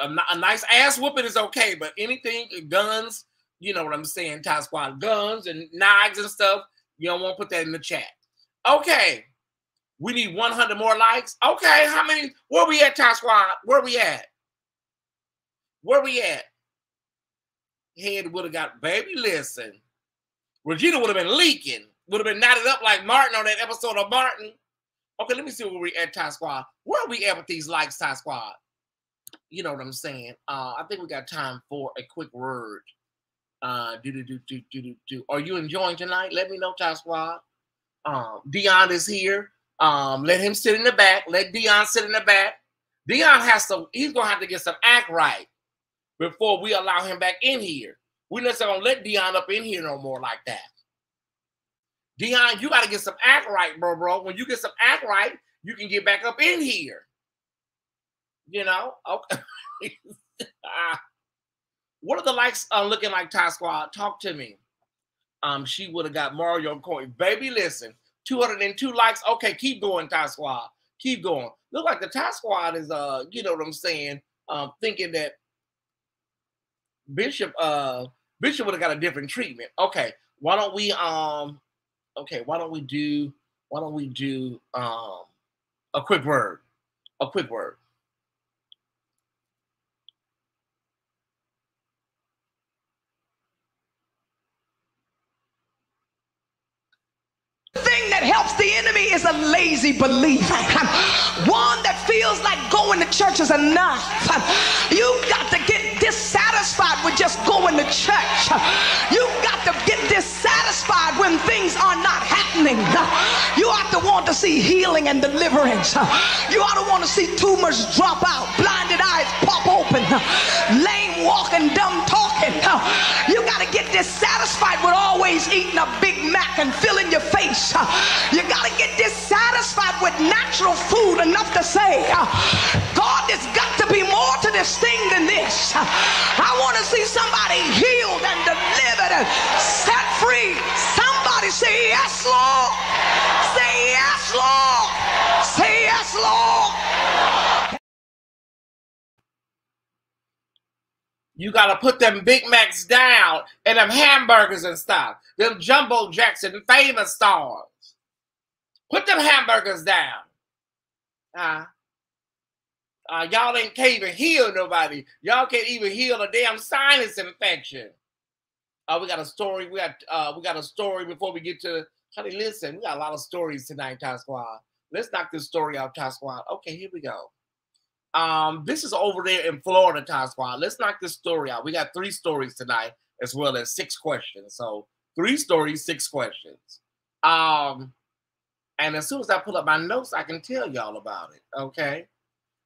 a, a nice ass whooping is okay, but anything guns you know what I'm saying, Ty Squad guns and knives and stuff. You don't want to put that in the chat. Okay. We need 100 more likes. Okay, how many? Where we at, Ty Squad? Where we at? Where we at? Head would have got, baby, listen. Regina would have been leaking, would have been knotted up like Martin on that episode of Martin. Okay, let me see where we at, Ty Squad. Where are we at with these likes, Ty Squad? You know what I'm saying? Uh, I think we got time for a quick word. Uh, do do do do do do do. Are you enjoying tonight? Let me know, Ty Squad. Um, Dion is here. Um, let him sit in the back. Let Dion sit in the back. Dion has to. He's gonna have to get some act right before we allow him back in here. We're not gonna let Dion up in here no more like that. Dion, you gotta get some act right, bro, bro. When you get some act right, you can get back up in here. You know, okay. What are the likes uh, looking like, Ty Squad? Talk to me. Um, she would have got Mario Coin. Baby, listen, 202 likes. Okay, keep going, Ty Squad. Keep going. Look like the Ty Squad is uh, you know what I'm saying, um, thinking that Bishop uh Bishop would have got a different treatment. Okay, why don't we um okay, why don't we do why don't we do um a quick word? A quick word. Thing that helps the enemy is a lazy belief. One that feels like going to church is enough. You've got to get dissatisfied with just going to church. You've got to get dissatisfied when things are not happening. You ought to want to see healing and deliverance. You ought to want to see tumors drop out, blinded eyes pop open, lame walking, dumb talking. You got to get dissatisfied with always eating a Big Mac and filling your face. You got to get dissatisfied with natural food enough to say, God, there's got to be more to this thing than this. I want to see somebody healed and delivered and set free. Somebody say, Yes, Lord. Say, Yes, Lord. Say, Yes, Lord. You gotta put them Big Macs down and them hamburgers and stuff. Them jumbo jacks and famous stars. Put them hamburgers down. Uh, uh, y'all ain't can't even heal nobody. Y'all can't even heal a damn sinus infection. Uh, we got a story. We got uh, we got a story before we get to. Honey, listen, we got a lot of stories tonight, Ty Squad. Let's knock this story out, Ty Squad. Okay, here we go. Um, this is over there in Florida, Ty Squad. Let's knock this story out. We got three stories tonight, as well as six questions. So three stories, six questions. Um, and as soon as I pull up my notes, I can tell y'all about it. Okay.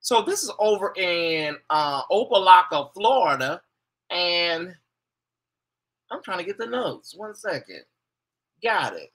So this is over in uh Opelika, Florida, and I'm trying to get the notes. One second. Got it.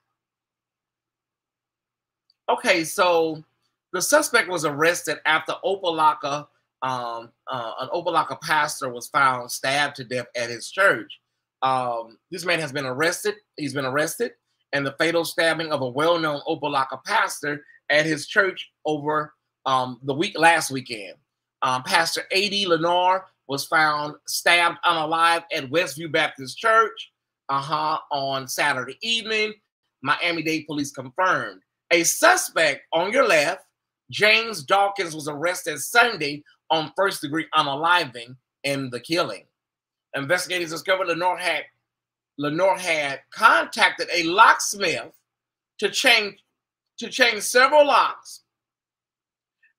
Okay, so the suspect was arrested after Opelika, um, uh, an Opelika pastor was found stabbed to death at his church. Um, this man has been arrested. He's been arrested, and the fatal stabbing of a well-known Opelika pastor at his church over um, the week last weekend. Um, pastor A.D. Lenore was found stabbed unalive at Westview Baptist Church uh-huh, on Saturday evening. Miami-Dade police confirmed. A suspect on your left, James Dawkins, was arrested Sunday on first degree unaliving in the killing. Investigators discovered Lenore had Lenore had contacted a locksmith to change to change several locks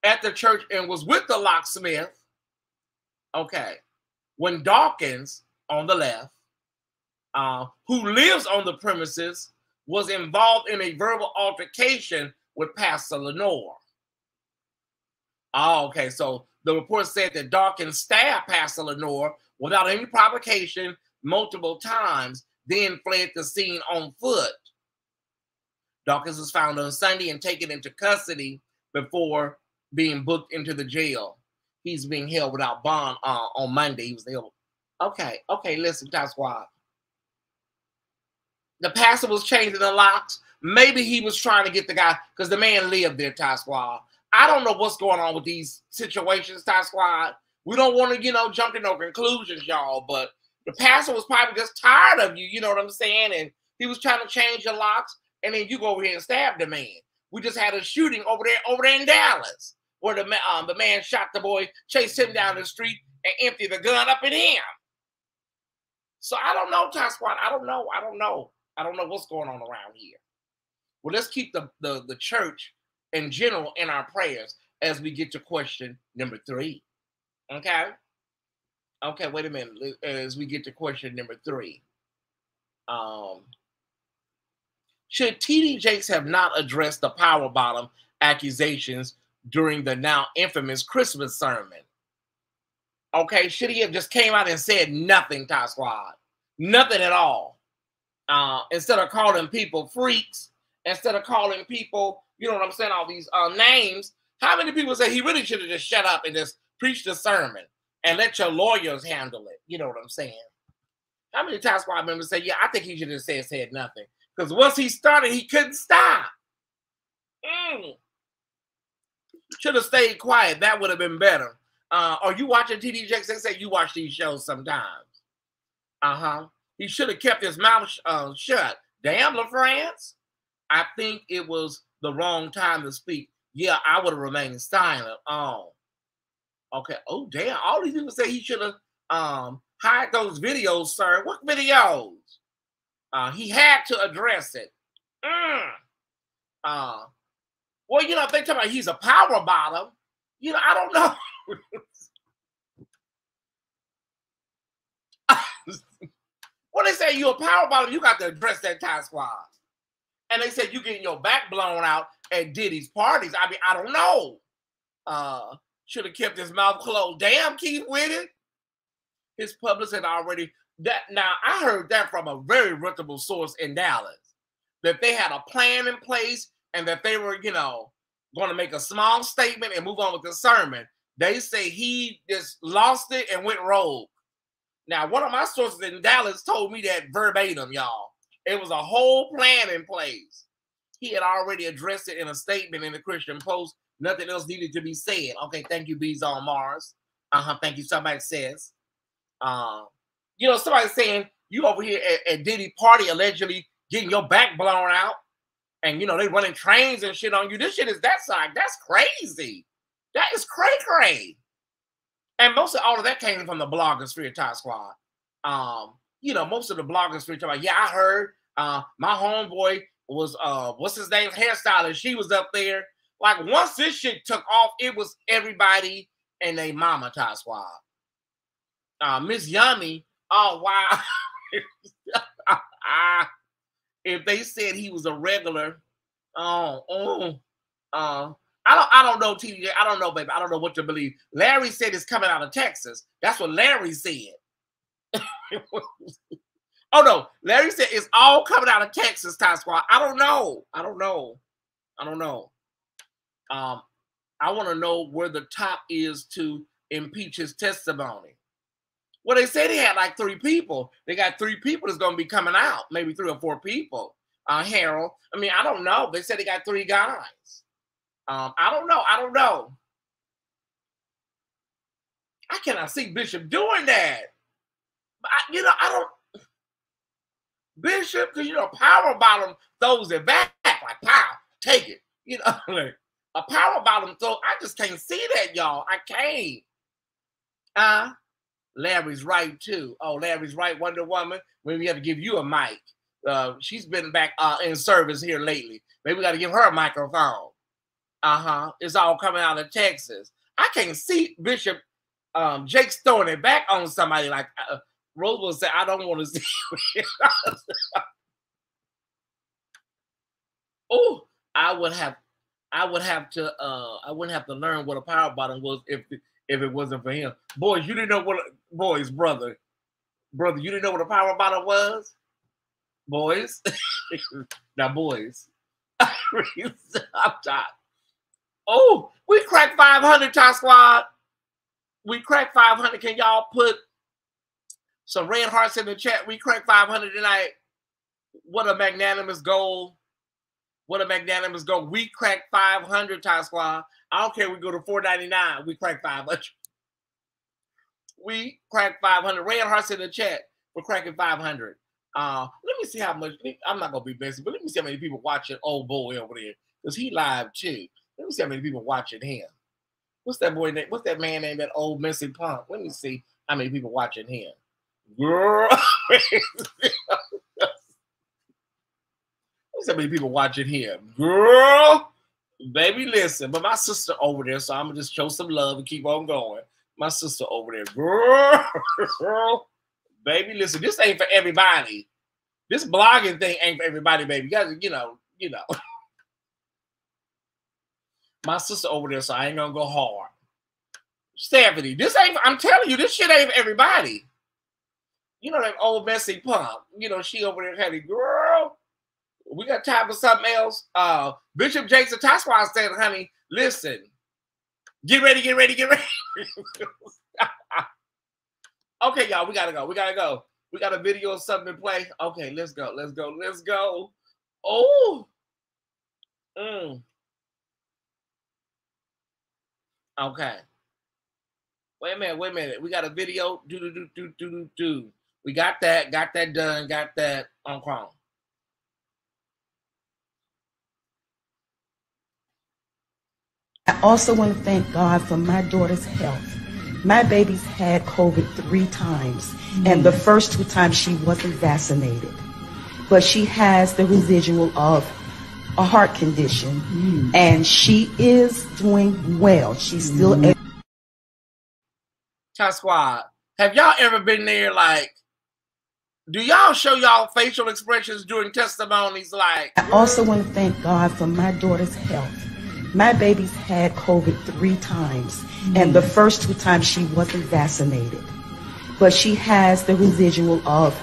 at the church and was with the locksmith. Okay, when Dawkins on the left, uh, who lives on the premises, was involved in a verbal altercation with Pastor Lenore. Oh, okay. So the report said that Dawkins stabbed Pastor Lenore without any provocation multiple times, then fled the scene on foot. Dawkins was found on Sunday and taken into custody before being booked into the jail. He's being held without bond uh, on Monday. He was held. Okay, okay, listen, Top Squad. The pastor was changing the locks. Maybe he was trying to get the guy because the man lived there, Ty Squad. I don't know what's going on with these situations, Ty Squad. We don't want to, you know, jump to no conclusions, y'all. But the pastor was probably just tired of you, you know what I'm saying? And he was trying to change your locks, and then you go over here and stab the man. We just had a shooting over there, over there in Dallas, where the um, the man shot the boy, chased him down the street, and emptied the gun up at him. So I don't know, Ty Squad. I don't know. I don't know. I don't know what's going on around here. Well, let's keep the, the, the church in general in our prayers as we get to question number three. Okay? Okay, wait a minute. As we get to question number three. Um, should TD Jakes have not addressed the power bottom accusations during the now infamous Christmas sermon? Okay, should he have just came out and said nothing, Ty Squad? Nothing at all. Uh, instead of calling people freaks, instead of calling people, you know what I'm saying, all these uh, names, how many people say he really should have just shut up and just preached the sermon and let your lawyers handle it? You know what I'm saying? How many Ty Squad members say, yeah, I think he should have said, said nothing? Because once he started, he couldn't stop. Mm. Should have stayed quiet. That would have been better. Uh, are you watching TD Jakes? They say you watch these shows sometimes. Uh huh. He should have kept his mouth uh, shut. Damn, LaFrance. I think it was the wrong time to speak. Yeah, I would have remained silent. Oh, okay. Oh, damn. All these people say he should have um hide those videos, sir. What videos? Uh, he had to address it. Mm. Uh, well, you know, if they talk about he's a power bottom, you know, I don't know. What they say you're a power bottom, you got to address that Ty Squad. And they said you getting your back blown out at Diddy's parties. I mean, I don't know. Uh, should have kept his mouth closed. Damn, Keith with it. His publicist had already that now I heard that from a very reputable source in Dallas that they had a plan in place and that they were, you know, going to make a small statement and move on with the sermon. They say he just lost it and went rogue. Now, one of my sources in Dallas told me that verbatim, y'all. It was a whole plan in place. He had already addressed it in a statement in the Christian Post. Nothing else needed to be said. Okay, thank you, Bees on Mars. Uh huh. Thank you. Somebody says, um, you know, somebody saying you over here at, at Diddy party allegedly getting your back blown out, and you know they running trains and shit on you. This shit is that side. That's crazy. That is cray cray. And most of all of that came from the blogosphere Ty Squad. Um, you know, most of the blogosphere talk about, yeah, I heard uh my homeboy was uh what's his name hairstylist. She was up there. Like once this shit took off, it was everybody and they mama Ty Squad. Uh Miss Yummy, oh wow. if they said he was a regular, oh, oh, uh, I don't I don't know TDJ. I don't know, baby. I don't know what to believe. Larry said it's coming out of Texas. That's what Larry said. oh no, Larry said it's all coming out of Texas, Ty Squad. I don't know. I don't know. I don't know. Um, I want to know where the top is to impeach his testimony. Well, they said he had like three people. They got three people that's going to be coming out, maybe three or four people. Uh, Harold. I mean, I don't know. They said they got three guys. Um, I don't know. I don't know. I cannot see Bishop doing that. I, you know, I don't. Bishop, because you know, power bottom throws it back like pow, take it. You know, like a power bottom throw. I just can't see that, y'all. I can't. Uh, Larry's right too. Oh, Larry's right, Wonder Woman. Maybe we have to give you a mic. Uh, she's been back uh, in service here lately. Maybe we got to give her a microphone. Uh huh. It's all coming out of Texas. I can't see Bishop um, throwing it back on somebody like uh, say, I don't want to see. oh, I would have, I would have to, uh, I wouldn't have to learn what a power bottom was if if it wasn't for him. Boys, you didn't know what, boys, brother, brother, you didn't know what a power bottom was, boys. now, boys, I'm tired. Oh, we cracked 500, Ty Squad. We cracked 500. Can y'all put some red hearts in the chat? We cracked 500 tonight. What a magnanimous goal. What a magnanimous goal. We cracked 500, Ty Squad. I don't care. We go to 499. We cracked 500. We cracked 500. Red hearts in the chat. We're cracking 500. Uh, let me see how much. I'm not gonna be busy, but let me see how many people watching old boy over there because he live too. Let me see how many people watching him. What's that boy name? What's that man name? That old messy punk. Let me see how many people watching him. Girl. so many people watching here. Girl, baby, listen. But my sister over there, so I'm gonna just show some love and keep on going. My sister over there, girl, girl baby, listen. This ain't for everybody. This blogging thing ain't for everybody, baby. You guys, you know, you know. my sister over there, so I ain't gonna go hard. Stephanie, this ain't. I'm telling you, this shit ain't for everybody. You know that old messy pump. You know she over there had a girl. We got time for something else. Uh, Bishop Jason Taswa said, "Honey, listen, get ready, get ready, get ready." okay, y'all, we gotta go. We gotta go. We got a video of something to play. Okay, let's go. Let's go. Let's go. Oh. Mm. Okay. Wait a minute, wait a minute. We got a video. Do do do do do do. We got that, got that done, got that on Chrome. I also want to thank God for my daughter's health. My baby's had COVID three times, and the first two times she wasn't vaccinated. But she has the residual of a heart condition, mm. and she is doing well. She's still mm-hmm. able Ty Squad, have y'all ever been there? Like, do y'all show y'all facial expressions during testimonies? Like, I also want to thank God for my daughter's health. My baby's had COVID three times, and the mm. first two times she wasn't vaccinated. But she has the residual of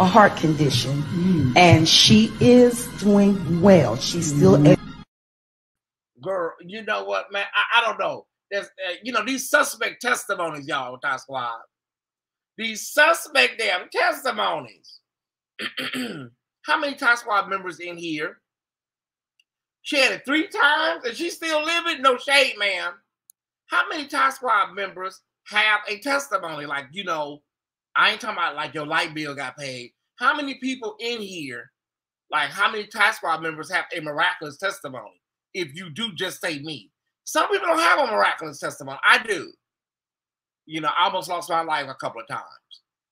a heart condition, mm. and she is doing well. She's still mm-hmm. able girl, you know what, man? I, I don't know. There's, uh, you know, these suspect testimonies, y'all, Ty Squad. These suspect damn testimonies. How many Ty Squad members in here? She had it three times and she's still living? No shade, man. How many Ty Squad members have a testimony? Like, you know, I ain't talking about like your light bill got paid. How many people in here, like how many Ty Squad members have a miraculous testimony? If you do, just say me. Some people don't have a miraculous testimony. I do. You know, I almost lost my life a couple of times.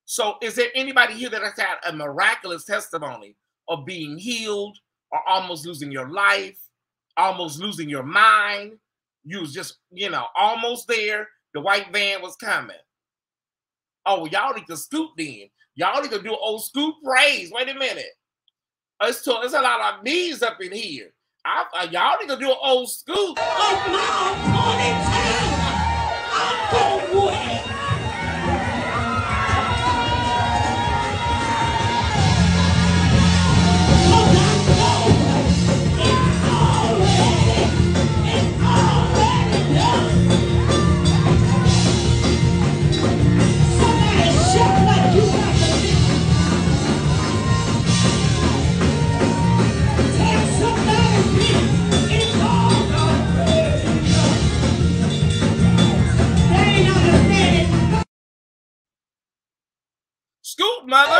So, is there anybody here that has had a miraculous testimony of being healed or almost losing your life, almost losing your mind? You was just, you know, almost there. The white van was coming. Oh, y'all need to scoop then. Y'all need to do old scoop praise. Wait a minute. It's, to, it's a lot of me's up in here. I, uh, y'all need to do old scoop. Scoop, mother.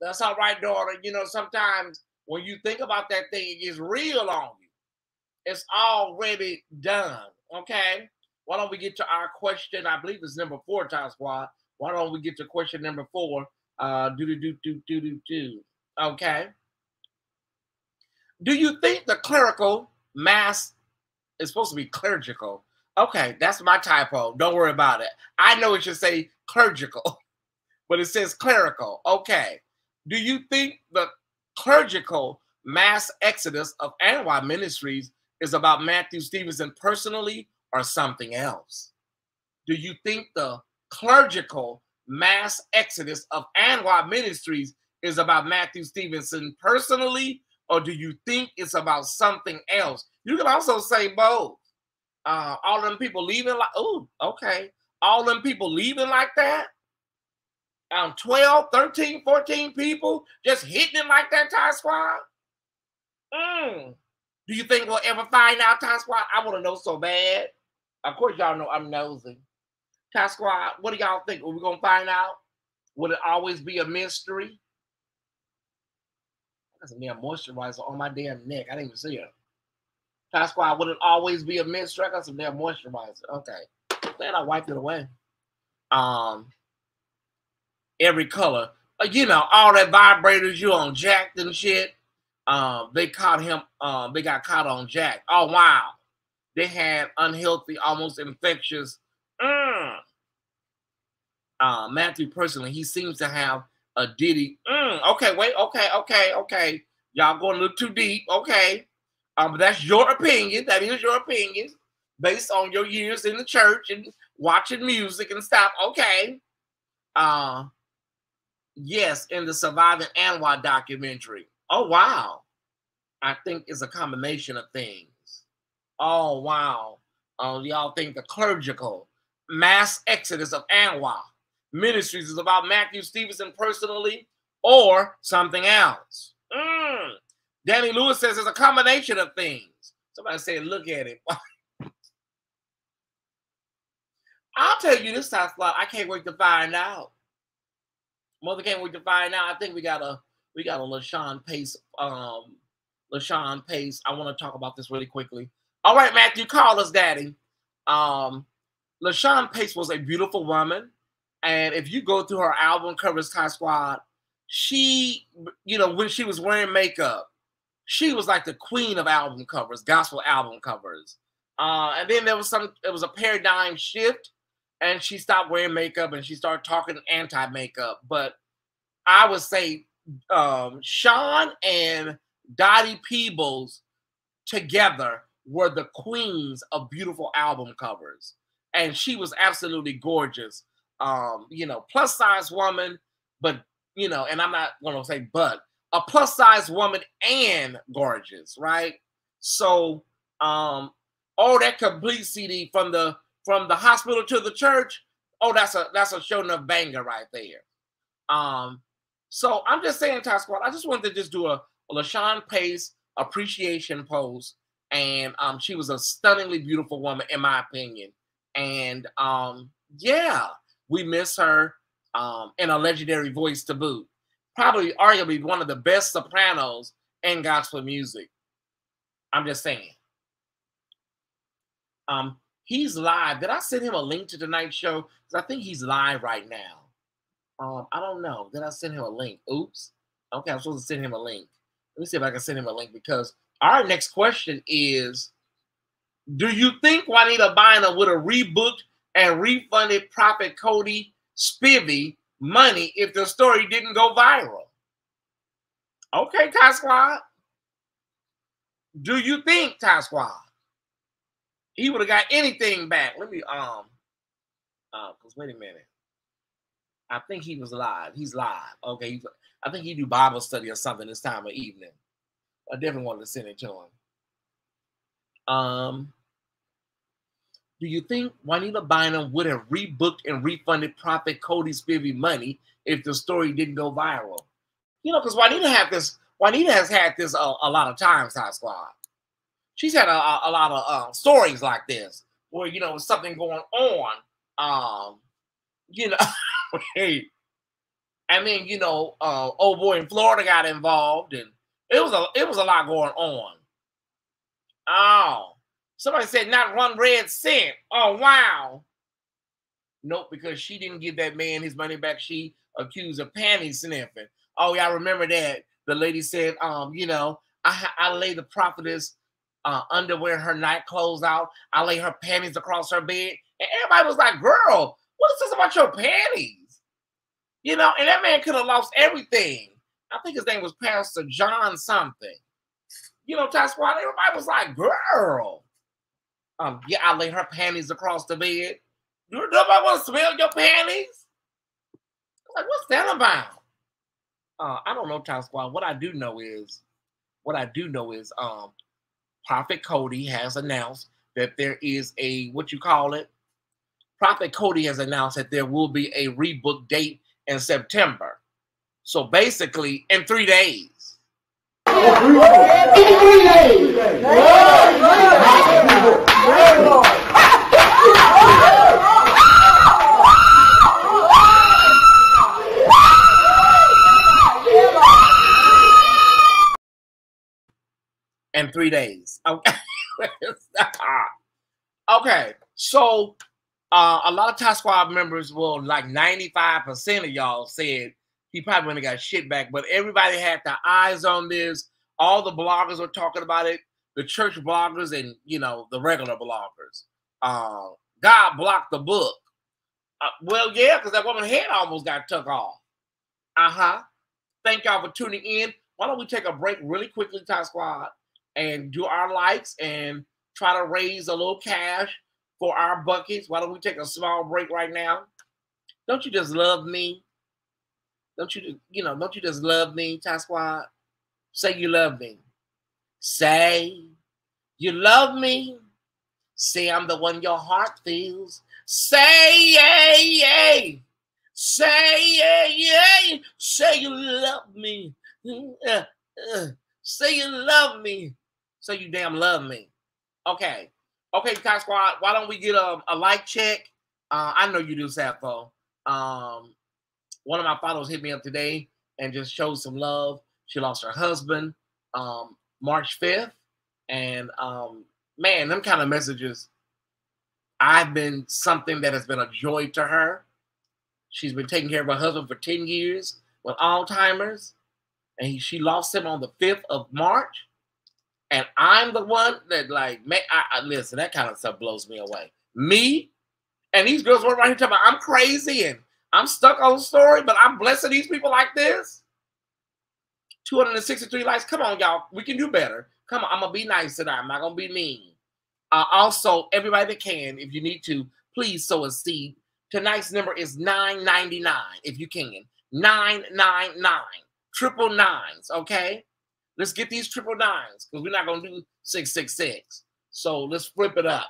That's all right, daughter. You know, sometimes when you think about that thing, it gets real on you. It's already done. Okay. Why don't we get to our question? I believe it's number four, Ty Squad. Why don't we get to question number four? Uh, do do do do do do do. Okay. Do you think the clerical mass is supposed to be clerical? Okay, that's my typo. Don't worry about it. I know it should say clerical, but it says clerical. Okay. Do you think the clerical mass exodus of ANWA Ministries is about Matthew Stevenson personally or something else? Do you think the clerical mass exodus of ANWA Ministries is about Matthew Stevenson personally, or do you think it's about something else? You can also say both. Uh, all them people leaving like, oh, okay. All them people leaving like that. Um, 12, 13, 14 people just hitting it like that, Ty Squad. Mm. Do you think we'll ever find out, Ty Squad? I want to know so bad. Of course, y'all know I'm nosy. Ty Squad, what do y'all think? Are we gonna find out? Would it always be a mystery? Got some damn moisturizer on my damn neck. I didn't even see it. That's why would it always be a mystery? I got some damn moisturizer. Okay. Glad I wiped it away. Um, every color. Uh, you know, all that vibrators you on jacked and shit. Um, they caught him. Um, they got caught on Jack. Oh wow, they had unhealthy, almost infectious. Mm. Uh, Matthew personally, he seems to have a Diddy. Mm. Okay, wait. Okay, okay, okay. Y'all going a little too deep. Okay, um, that's your opinion. That is your opinion based on your years in the church and watching music and stuff. Okay. Uh, yes, in the Surviving ANWA documentary. Oh wow. I think it's a combination of things. Oh wow. Oh, y'all think the clerical mass exodus of ANWA Ministries is about Matthew Stevenson personally or something else. Mm. Danny Lewis says it's a combination of things. Somebody said, look at it. I'll tell you this time slot. I can't wait to find out. Mother can't wait to find out. I think we got a we got a LaShun Pace, um, LaShun Pace. I want to talk about this really quickly. All right, Matthew, call us daddy. Um, LaShun Pace was a beautiful woman. And if you go through her album covers, Ty Squad, she, you know, when she was wearing makeup, she was like the queen of album covers, gospel album covers. Uh, and then there was some, it was a paradigm shift, and she stopped wearing makeup and she started talking anti-makeup. But I would say um, Sean and Dottie Peebles together were the queens of beautiful album covers. And she was absolutely gorgeous. Um, you know, plus size woman, but you know, and I'm not gonna say but a plus size woman and gorgeous, right? So um oh that complete CD from the from the hospital to the church, oh that's a that's a show enough banger right there. Um so I'm just saying, Ty Squad, I just wanted to just do a, a LaShun Pace appreciation post. And um, she was a stunningly beautiful woman, in my opinion. And um, yeah, we miss her um, and a legendary voice to boot. Probably, arguably, one of the best sopranos in gospel music. I'm just saying. Um, he's live. Did I send him a link to tonight's show? Because I think he's live right now. Um, I don't know. Did I send him a link? Oops. Okay, I'm supposed to send him a link. Let me see if I can send him a link because our next question is Do you think Juanita Bynum would have rebooked and refunded Prophet Cody Spivey money if the story didn't go viral? Okay, Ty Squad. Do you think, Ty Squad, he would have got anything back? Let me um uh because wait a minute. I think he was live. He's live. Okay. I think he do Bible study or something this time of evening. I definitely wanted to send it to him. Um, do you think Juanita Bynum would have rebooked and refunded Prophet Cody's Spivey money if the story didn't go viral? You know, because Juanita had this. Juanita has had this a, a lot of times, Ty Squad. She's had a, a, a lot of uh, stories like this where you know something going on. Um, you know. hey. I mean, you know, uh, old boy in Florida got involved, and it was a it was a lot going on. Oh, somebody said not one red cent. Oh wow. Nope, because she didn't give that man his money back. She accused of panty sniffing. Oh I remember that. The lady said, um, you know, I I lay the prophetess uh, underwear, her night clothes out. I lay her panties across her bed, and everybody was like, "Girl, what is this about your panties?" You know, and that man could have lost everything. I think his name was Pastor John something. You know, Ty Squad, everybody was like, girl. Um, yeah, I laid her panties across the bed. You nobody want to smell your panties? Like, what's that about? Uh, I don't know, Ty Squad. What I do know is, what I do know is, um, Prophet Cody has announced that there is a what you call it. Prophet Cody has announced that there will be a rebook date in September. So basically, in three days. In three days. In three days. okay, so uh, a lot of Ty Squad members, will like 95% of y'all said he probably wouldn't have got shit back, but everybody had their eyes on this. All the bloggers were talking about it, the church bloggers and, you know, the regular bloggers. Uh, God blocked the book. Uh, well, yeah, because that woman's head almost got took off. Uh huh. Thank y'all for tuning in. Why don't we take a break really quickly, Ty Squad, and do our likes and try to raise a little cash for our buckets? Why don't we take a small break right now? Don't you just love me? Don't you, you know, don't you just love me, Ty Squad? Say you love me. Say you love me. Say I'm the one your heart feels. Say yay, yay. Say yay, yay. Say you love me. Say you love me. Say you damn love me. Okay. Okay, Ty Squad, why don't we get a, a like check? Uh, I know you do, Sappho. Um, one of my followers hit me up today and just showed some love. She lost her husband um, March 5th. And um, man, them kind of messages, I've been something that has been a joy to her. She's been taking care of her husband for 10 years with Alzheimer's. And he, she lost him on the 5th of March. And I'm the one that, like, man, I, I listen, that kind of stuff blows me away. Me and these girls were right here talking about I'm crazy and I'm stuck on the story, but I'm blessing these people like this. 263 likes. Come on, y'all. We can do better. Come on. I'm going to be nice tonight. I'm not going to be mean. Uh, also, everybody that can, if you need to, please sow a seed. Tonight's number is 999, if you can. 999. Triple nines, okay? Let's get these triple nines because we're not going to do 666. So let's flip it up.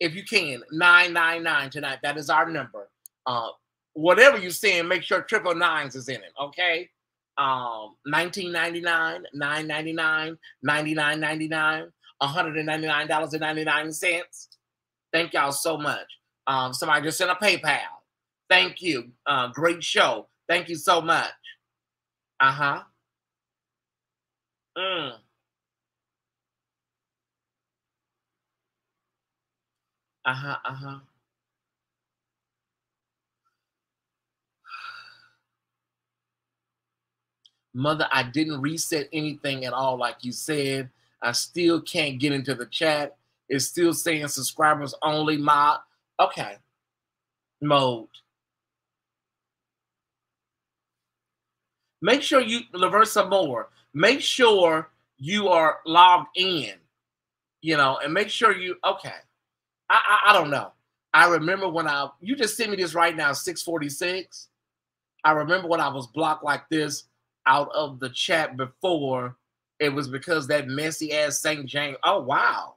If you can, 999 tonight. That is our number. Uh, whatever you're saying, make sure triple nines is in it, okay? Um, 1999, 999, 99.99, $199.99. Thank y'all so much. Um, somebody just sent a PayPal. Thank you. Uh, great show. Thank you so much. Uh-huh. Mm. Uh-huh, uh-huh. Mother, I didn't reset anything at all, like you said. I still can't get into the chat. It's still saying subscribers only My Okay. Mode. Make sure you Laversa more. Make sure you are logged in, you know, and make sure you okay. I, I, I don't know. I remember when I you just sent me this right now, 646. I remember when I was blocked like this out of the chat before, it was because that messy ass St. James. Oh wow.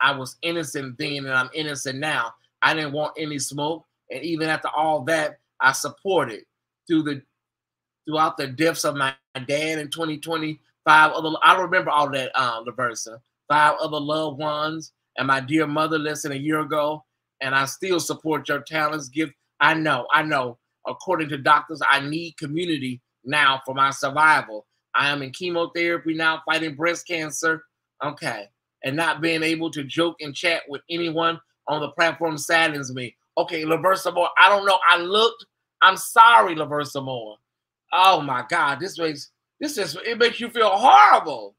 I was innocent then and I'm innocent now. I didn't want any smoke. And even after all that, I supported through the throughout the depths of my dad in 2020, five other I remember all that um Laversa, five other loved ones, and my dear mother less than a year ago. And I still support your talents, gift. I know, I know. According to doctors, I need community now for my survival. I am in chemotherapy now, fighting breast cancer. Okay. And not being able to joke and chat with anyone on the platform saddens me. Okay, Laversa Moore. I don't know. I looked. I'm sorry, Laversa Moore. Oh my God. This makes this is it makes you feel horrible.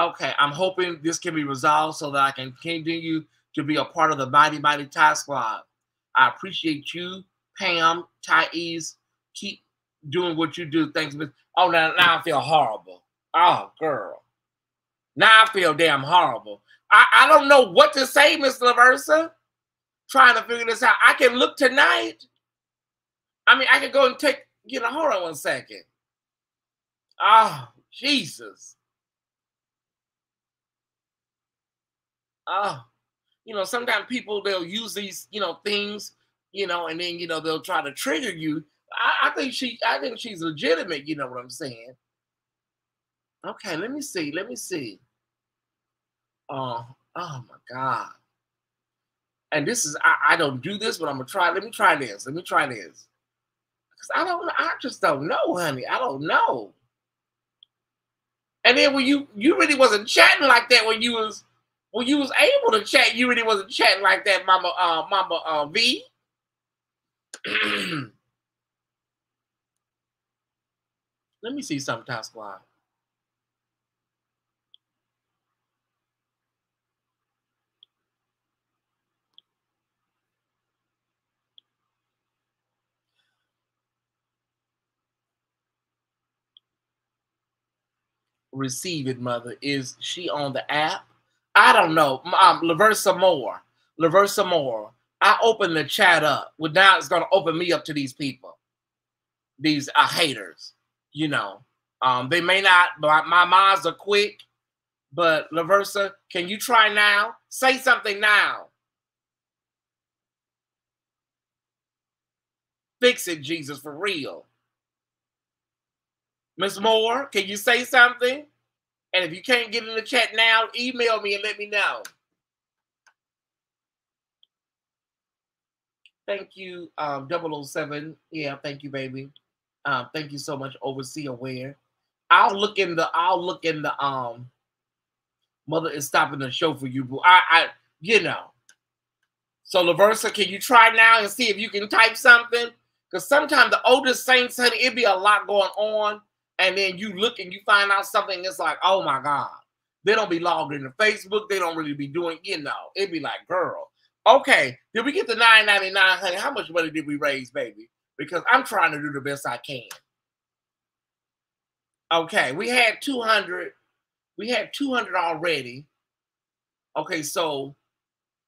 Okay, I'm hoping this can be resolved so that I can continue to be a part of the Mighty Mighty Tie Squad. I appreciate you, Pam, Thais. Keep doing what you do. Thanks, Miss. Oh, now, now I feel horrible. Oh, girl. Now I feel damn horrible. I, I don't know what to say, Miss Laversa. Trying to figure this out. I can look tonight. I mean, I can go and take, you know, hold on one second. Oh, Jesus. Oh, you know, sometimes people they'll use these, you know, things, you know, and then you know they'll try to trigger you I, I think she I think she's legitimate, you know what I'm saying? Okay, let me see. Let me see. Oh, oh my God. And this is I, I don't do this, but I'm gonna try. Let me try this. Let me try this. Because I don't I just don't know, honey. I don't know. And then when you you really wasn't chatting like that when you was when you was able to chat, you really wasn't chatting like that, Mama uh Mama uh V. Let me see something, Ty Squad. Receive it, mother. Is she on the app? I don't know. Um, Laversa Moore. Laversa Moore. I open the chat up. Well, now it's going to open me up to these people, these uh, haters. You know, um, they may not. My, my minds are quick, but Laversa, can you try now? Say something now. Fix it, Jesus, for real. Miss Moore, can you say something? And if you can't get in the chat now, email me and let me know. Thank you, um, 007. Yeah, thank you, baby. Um, thank you so much, Overseer Ware. I'll look in the I'll look in the um mother is stopping the show for you, boo. I I you know. So Laversa, can you try now and see if you can type something? Because sometimes the oldest saints, honey, it'd be a lot going on and then you look and you find out something it's like oh my god they don't be logged into facebook they don't really be doing you know it'd be like girl okay did we get the 999 honey how much money did we raise baby because i'm trying to do the best i can okay we had 200 we had 200 already okay so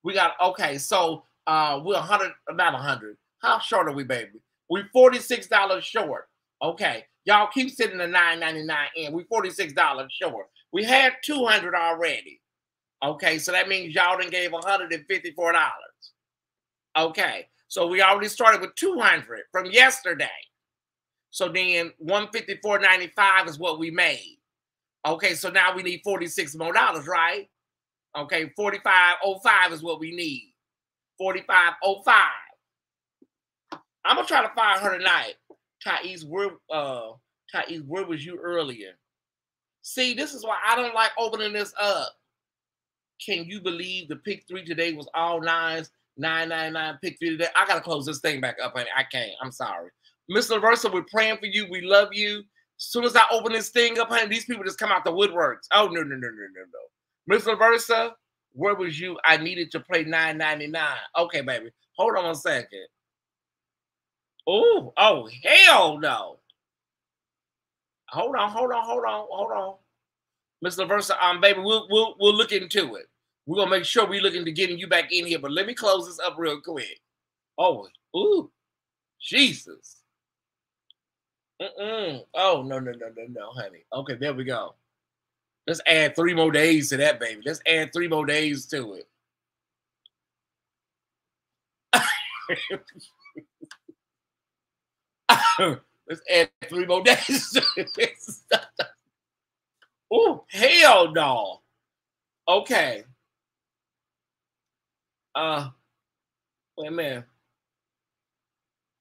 we got okay so uh we're 100 about 100 how short are we baby we $46 short okay Y'all keep sitting the 9.99 in. We $46 short. We had 200 already. Okay, so that means y'all done gave $154. Okay, so we already started with 200 from yesterday. So then 154.95 is what we made. Okay, so now we need 46 more dollars, right? Okay, 45.05 is what we need. 45.05. I'm gonna try to find her tonight. Thais, where uh Thais, where was you earlier? See, this is why I don't like opening this up. Can you believe the pick three today was all nines? 999 pick you today. I gotta close this thing back up, honey. I can't. I'm sorry. Mr. Versa, we're praying for you. We love you. As soon as I open this thing up, honey, these people just come out the woodworks. Oh no, no, no, no, no, no. Mr. Versa, where was you? I needed to play 999. Okay, baby. Hold on a second. Oh, oh, hell no. Hold on, hold on, hold on, hold on. Mr. Versa, um, baby, we'll we'll we'll look into it. We're gonna make sure we look into getting you back in here, but let me close this up real quick. Oh, ooh, Jesus. Mm-mm. Oh no, no, no, no, no, honey. Okay, there we go. Let's add three more days to that, baby. Let's add three more days to it. Let's add three more days. oh, hell no. Okay. Uh wait a minute.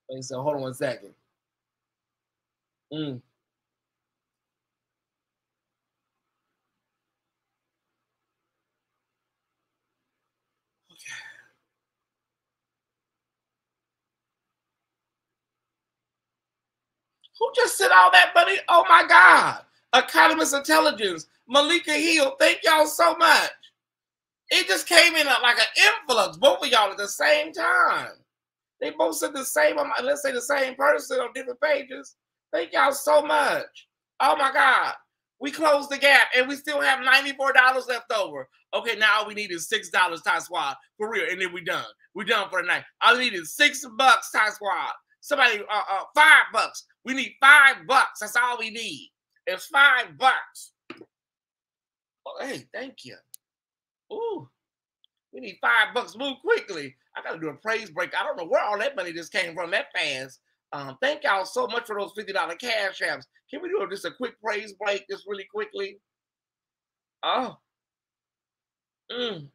Wait, so hold on one second. Mm. Who just said all that money? Oh my God. Economist Intelligence, Malika Hill, thank y'all so much. It just came in like an influx, both of y'all at the same time. They both said the same let's say the same person on different pages. Thank y'all so much. Oh my God. We closed the gap and we still have $94 left over. Okay, now all we need is $6 Ty Squad for real. And then we done. We done for the night. All we need is six bucks Ty Squad. Somebody, uh, uh, five bucks. We need five bucks. That's all we need. It's five bucks. Oh, hey, thank you. Ooh, we need five bucks. Move quickly. I got to do a praise break. I don't know where all that money just came from that fast. Um, thank y'all so much for those $50 cash apps. Can we do just a quick praise break just really quickly? Oh. Mm.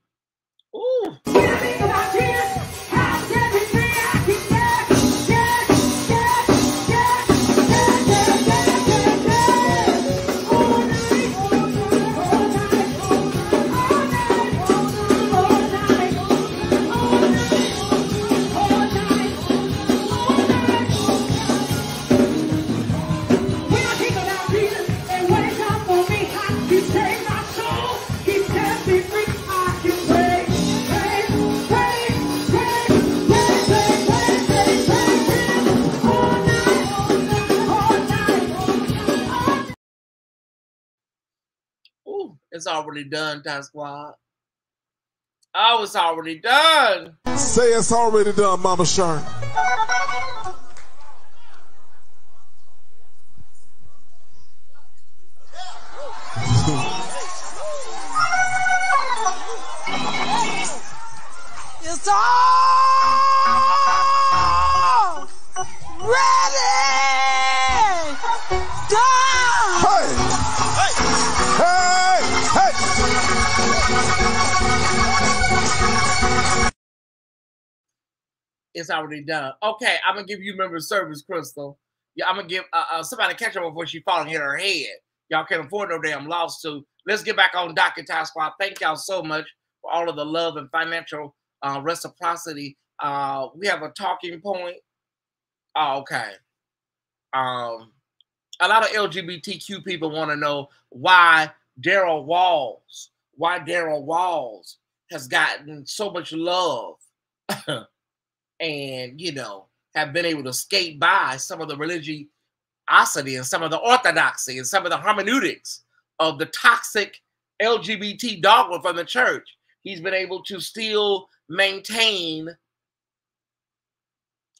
Ooh. It's already done, Ty Squad. Oh, it's already done. Say it's already done, Mama Sharn. It's all It's already done. Okay, I'm gonna give you member service, Crystal. Yeah, I'm gonna give uh, uh, somebody catch her before she fall and hit her head. Y'all can't afford no damn to. Let's get back on Docket Ty Squad. Thank y'all so much for all of the love and financial uh, reciprocity. Uh, we have a talking point. Oh, okay. Um, a lot of LGBTQ people want to know why Daryl Walls, why Daryl Walls has gotten so much love and, you know, have been able to skate by some of the religiosity and some of the orthodoxy and some of the hermeneutics of the toxic LGBT dogma from the church. He's been able to still maintain,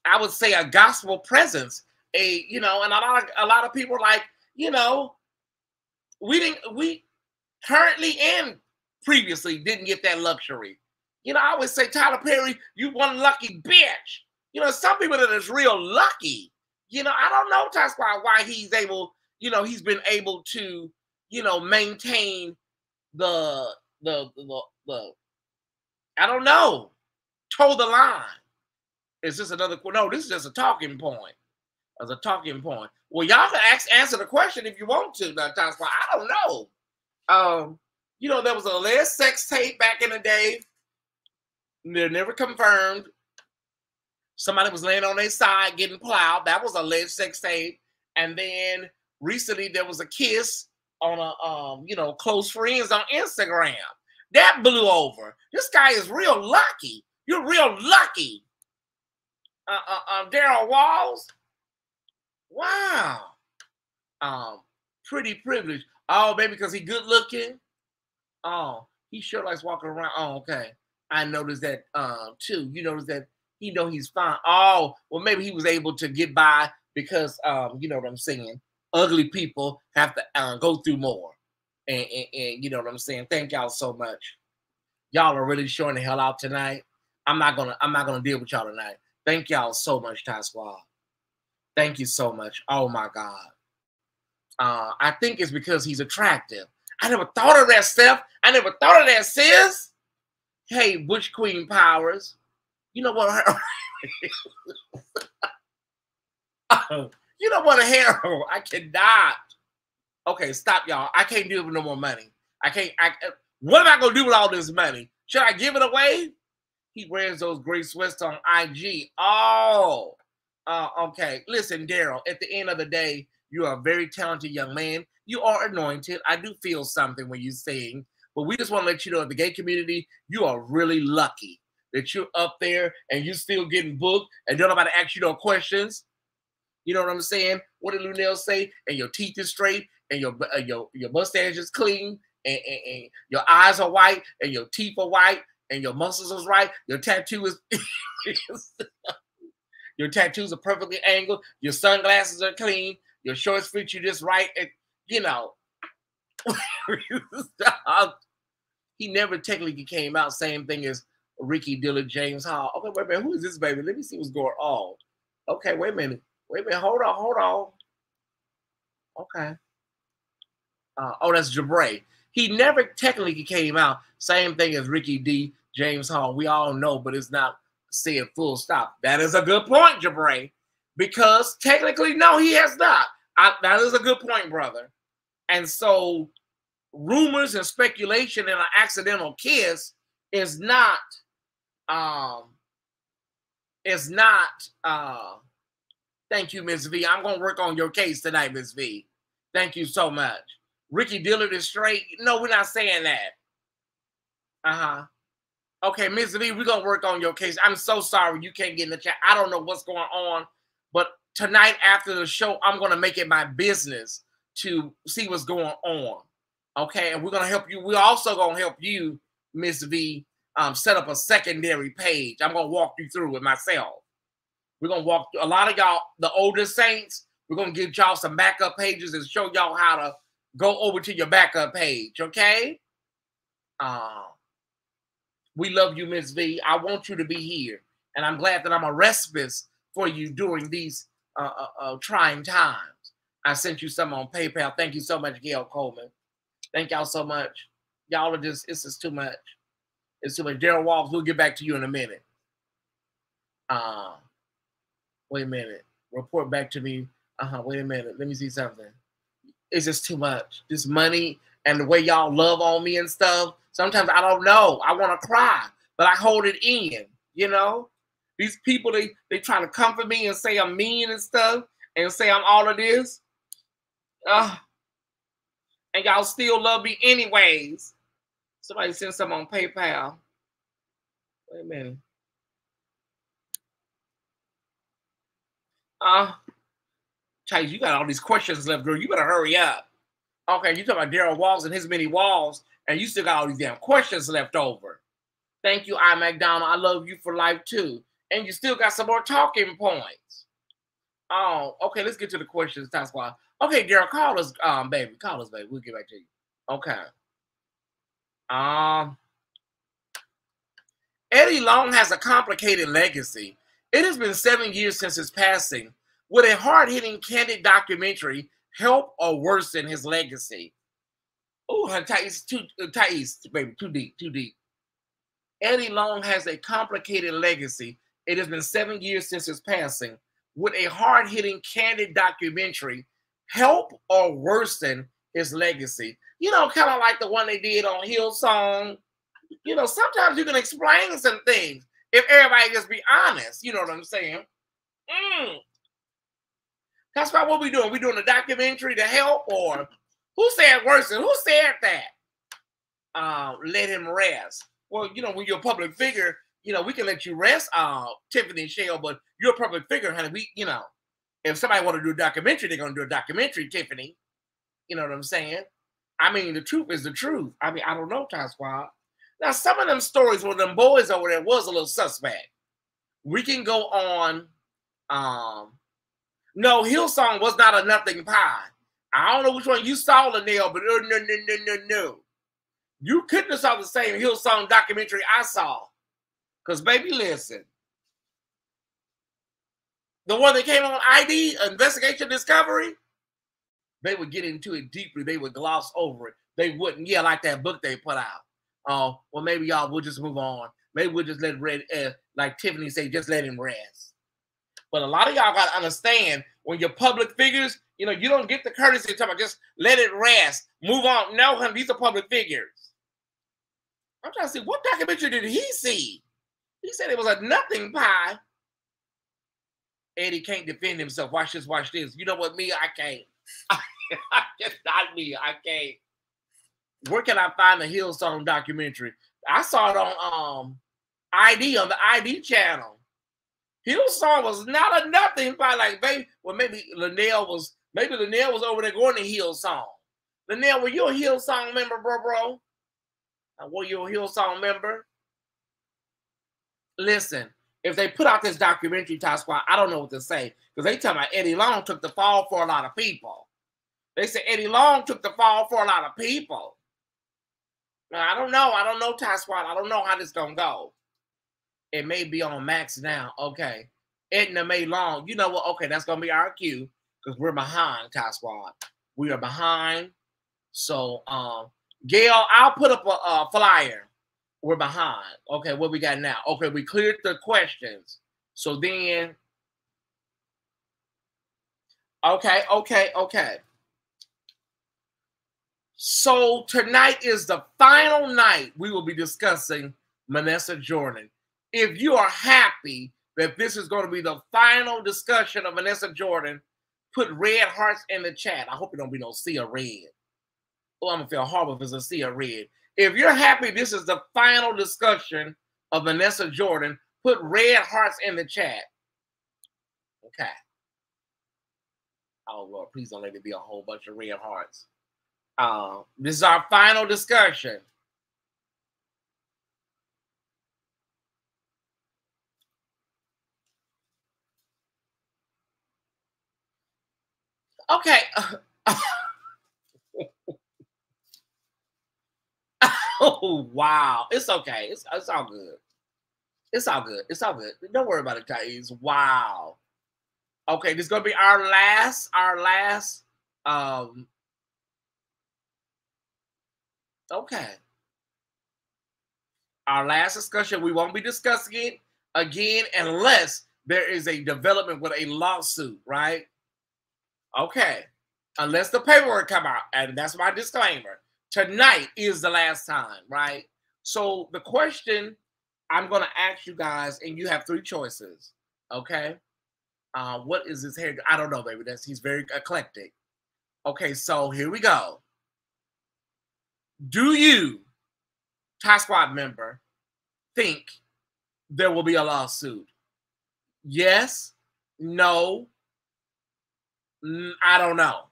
I would say, a gospel presence. A you know, and a lot of a lot of people like, you know, we didn't we currently and previously didn't get that luxury. You know, I always say, Tyler Perry, you one lucky bitch. You know, some people that is real lucky. You know, I don't know that's why why he's able, you know, he's been able to, you know, maintain the the the, the I don't know, toe the line. Is this another no, this is just a talking point. As a talking point. Well, y'all can ask, answer the question if you want to. Now, Squad. I don't know. Um, you know, there was a alleged sex tape back in the day. They're never confirmed. Somebody was laying on their side getting plowed. That was a alleged sex tape. And then recently there was a kiss on a um, you know, close friends on Instagram. That blew over. This guy is real lucky. You're real lucky. Uh, uh, uh Daryl Walls. Wow. Um, pretty privileged. Oh, maybe because he good looking. Oh, he sure likes walking around. Oh, okay. I noticed that um too. You notice that he know he's fine. Oh, well, maybe he was able to get by because um, you know what I'm saying. Ugly people have to uh, go through more, and, and, and you know what I'm saying. Thank y'all so much. Y'all are really showing the hell out tonight. I'm not gonna I'm not gonna deal with y'all tonight. Thank y'all so much, Ty Squad. Thank you so much. Oh my God. Uh, I think it's because he's attractive. I never thought of that, Steph. I never thought of that, sis. Hey, Butch Queen Powers. You know what? you know what, a hero. I cannot. Okay, stop, y'all. I can't deal with no more money. I can't. I. What am I gonna do with all this money? Should I give it away? He wears those gray sweats on IG. Oh, uh, okay. Listen, Daryl. At the end of the day, you are a very talented young man. You are anointed. I do feel something when you sing, but we just want to let you know, in the gay community, you are really lucky that you're up there and you're still getting booked and don't nobody ask you no questions. You know what I'm saying? What did Lunel say? And your teeth is straight and your uh, your your mustache is clean and, and, and, your eyes are white and your teeth are white and your muscles is right. Your tattoo is your tattoos are perfectly angled. Your sunglasses are clean. Your shorts fit you just right. And you know, he never technically came out. Same thing as Ricky Dillard, James Hall. Okay, wait a minute. Who is this baby? Let me see what's going on. Okay, wait a minute. Wait a minute. Hold on. Hold on. Okay. Uh, oh, that's Jabray. He never technically came out. Same thing as Ricky D, James Hall. We all know, but it's not said full stop. That is a good point, Jabray, because technically, no, he has not. I, that is a good point, brother. And so, rumors and speculation and an accidental kiss is not um is not uh thank you miss v. I'm gonna work on your case tonight miss v. Thank you so much. Ricky dillard is straight. No we're not saying that. Uh-huh. Okay miss v we're gonna work on your case. I'm so sorry you can't get in the chat. I don't know what's going on but tonight after the show i'm gonna make it my business to see what's going on Okay, and we're gonna help you. We're also gonna help you, Miss V, um, set up a secondary page. I'm gonna walk you through it myself. We're gonna walk through a lot of y'all, the older saints. We're gonna give y'all some backup pages and show y'all how to go over to your backup page. Okay. Uh, we love you, Miss V. I want you to be here, and I'm glad that I'm a respite for you during these uh, uh, uh, trying times. I sent you some on PayPal. Thank you so much, Gail Coleman. Thank y'all so much. Y'all are just, it's just too much. It's too much. Daryl Walls, we'll get back to you in a minute. Uh, wait a minute. Report back to me. Uh-huh. Wait a minute. Let me see something. It's just too much. This money and the way y'all love on me and stuff. Sometimes I don't know. I want to cry, but I hold it in, you know? These people, they they try to comfort me and say I'm mean and stuff and say I'm all of this. Uh, and y'all still love me anyways. Somebody send some on PayPal. Wait a minute. Uh, Chase, you got all these questions left, girl. You better hurry up. Okay, you talking about Daryl Walls and his many walls, and you still got all these damn questions left over. Thank you, I McDonald. I love you for life too. And you still got some more talking points. Oh, okay. Let's get to the questions. That's why. Okay, Daryl, call us, um, baby. Call us, baby. We'll get back to you. Okay. Um, Eddie Long has a complicated legacy. It has been seven years since his passing. Would a hard-hitting, candid documentary help or worsen his legacy? Oh, Thais, too, uh, Thais, baby, too deep, too deep. Eddie Long has a complicated legacy. It has been seven years since his passing. Would a hard-hitting, candid documentary help or worsen his legacy? You know, kind of like the one they did on Hillsong. You know, sometimes you can explain some things if everybody just be honest. You know what I'm saying? Mm. That's why what we doing. We doing a documentary to help, or who said worsen? Who said that? Uh, let him rest. Well, you know, when you're a public figure, you know, we can let you rest, uh, Tiffany and Shell, but you're a public figure, honey. We, you know, if somebody want to do a documentary, they're gonna do a documentary, Tiffany. You know what I'm saying? I mean, the truth is the truth. I mean, I don't know, Ty Squad. Now, some of them stories where them boys over there was a little suspect. We can go on. Um, no, Hillsong was not a nothing pie. I don't know which one you saw, Linnell, but no, no, no, no, no, no. You couldn't have saw the same Hillsong documentary I saw. Because, baby, listen. The one that came on ID, Investigation Discovery, they would get into it deeply. They would gloss over it. They wouldn't, yeah, like that book they put out. Oh, uh, well, maybe y'all will just move on. Maybe we'll just let Red, uh, like Tiffany say, just let him rest. But a lot of y'all got to understand when you're public figures, you know, you don't get the courtesy to just let it rest, move on. No, these are public figures. I'm trying to see what documentary did he see? He said it was a nothing pie. Eddie can't defend himself. Watch this, watch this. You know what, me, I can't. Just not me. I can't. Where can I find the Hillsong documentary? I saw it on um ID on the ID channel. Hillsong was not a nothing by like baby. Well, maybe Linnell was maybe Linnell was over there going to Hillsong. Linnell, were you a Hillsong member, bro, bro? Were you a Hillsong member? Listen, if they put out this documentary, Ty Squad, I don't know what to say because they tell me Eddie Long took the fall for a lot of people. They say Eddie Long took the fall for a lot of people. Now, I don't know. I don't know, Ty Squad. I don't know how this gonna go. It may be on Max now. Okay. Edna May Long. You know what? Okay, that's gonna be our cue because we're behind, Ty Squad. We are behind. So, um, Gail, I'll put up a, a flyer. We're behind. Okay, what we got now? Okay, we cleared the questions. So then, okay, okay, okay. So tonight is the final night we will be discussing Vanessa Jordan. If you are happy that this is going to be the final discussion of Vanessa Jordan, put red hearts in the chat. I hope it don't be no sea of red. Oh, I'm gonna feel horrible if it's a sea of red. If you're happy this is the final discussion of Vanessa Jordan, put red hearts in the chat. Okay. Oh Lord, please don't let it be a whole bunch of red hearts. Uh, this is our final discussion. Okay. oh wow, it's okay. It's it's all good. It's all good. It's all good. Don't worry about it, Thais. Wow. Okay, this is gonna be our last, our last. Um. Okay. Our last discussion. We won't be discussing it again unless there is a development with a lawsuit, right? Okay. Unless the paperwork come out, and that's my disclaimer. Tonight is the last time, right? So the question I'm gonna ask you guys, and you have three choices. Okay. Uh, what is his hair? I don't know, baby. That's he's very eclectic. Okay, so here we go. Do you, Ty Squad member, think there will be a lawsuit? Yes, no, I don't know.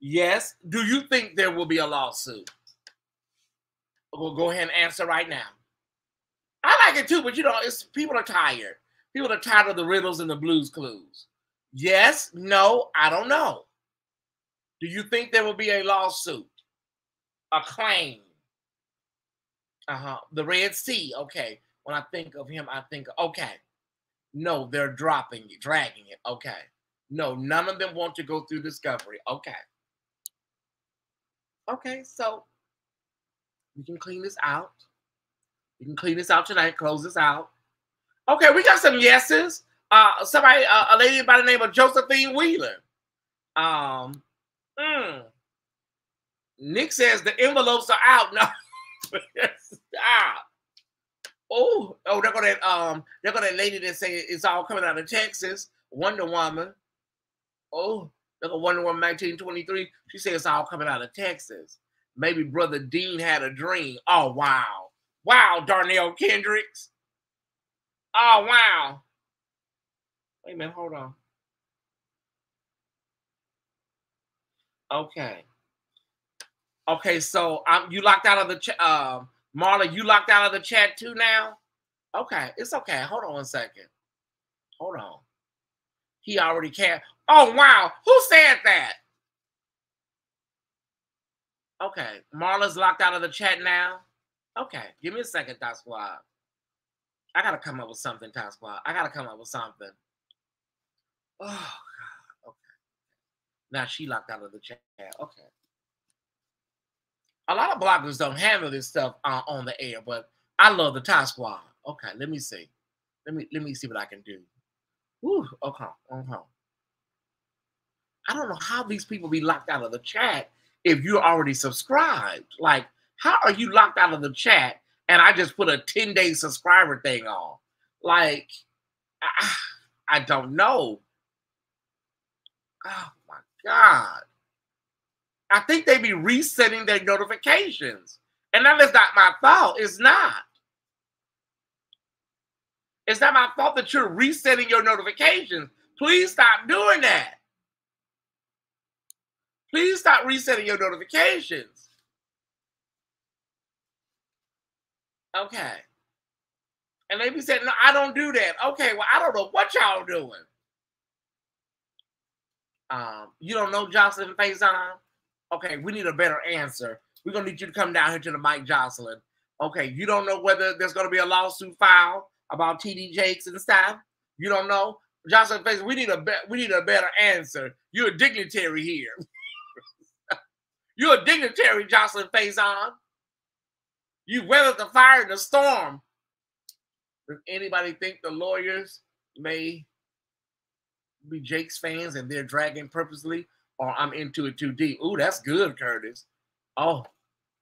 Yes. Do you think there will be a lawsuit? We'll go ahead and answer right now. I like it too, but you know, it's people are tired. People are tired of the riddles and the blues clues. Yes, no, I don't know. Do you think there will be a lawsuit? A claim? Uh-huh. The Red Sea. Okay. When I think of him, I think, okay. No, they're dropping it, dragging it. Okay. No, none of them want to go through discovery. Okay. Okay, so we can clean this out. We can clean this out tonight, close this out. Okay, we got some yeses. Uh, somebody, uh, a lady by the name of Josephine Wheeler. Um, mm. Nick says the envelopes are out. No, stop. Oh, oh, they're gonna um, they're gonna lady that say it's all coming out of Texas. Wonder Woman. Oh, look at Wonder Woman 1923. She said it's all coming out of Texas. Maybe Brother Dean had a dream. Oh, wow. Wow, Darnell Kendricks. Oh, wow. Wait a minute, hold on. Okay. Okay, so um, you locked out of the chat. Uh, Marla, you locked out of the chat too now? Okay, it's okay. Hold on one second. Hold on. He already can. Oh, wow. Who said that? Okay. Marla's locked out of the chat now. Okay. Give me a second, Ty Squad. I got to come up with something, Ty Squad. I got to come up with something. Oh, God. Okay. Now she locked out of the chat. Okay. A lot of bloggers don't handle this stuff uh, on the air, but I love the Ty Squad. Okay, let me see. Let me let me see what I can do. Whew, okay, okay. I don't know how these people be locked out of the chat if you're already subscribed. Like, how are you locked out of the chat and I just put a 10 day subscriber thing on? Like, I, I don't know. Oh my God. I think they be resetting their notifications. And that is not my fault. It's not. It's not my fault that you're resetting your notifications. Please stop doing that. Please stop resetting your notifications. Okay. And they be saying, no, I don't do that. Okay, well, I don't know what y'all doing. Um, you don't know Jocelyn Faison? Okay, we need a better answer. We're gonna need you to come down here to the mic, Jocelyn. Okay, you don't know whether there's gonna be a lawsuit filed about TD Jakes and stuff. You don't know, Jocelyn Faison. We need a be- we need a better answer. You're a dignitary here. You're a dignitary, Jocelyn Faison. You weathered the fire and the storm. Does anybody think the lawyers may be Jakes' fans and they're dragging purposely, or I'm into it too deep? Ooh, that's good, Curtis. Oh,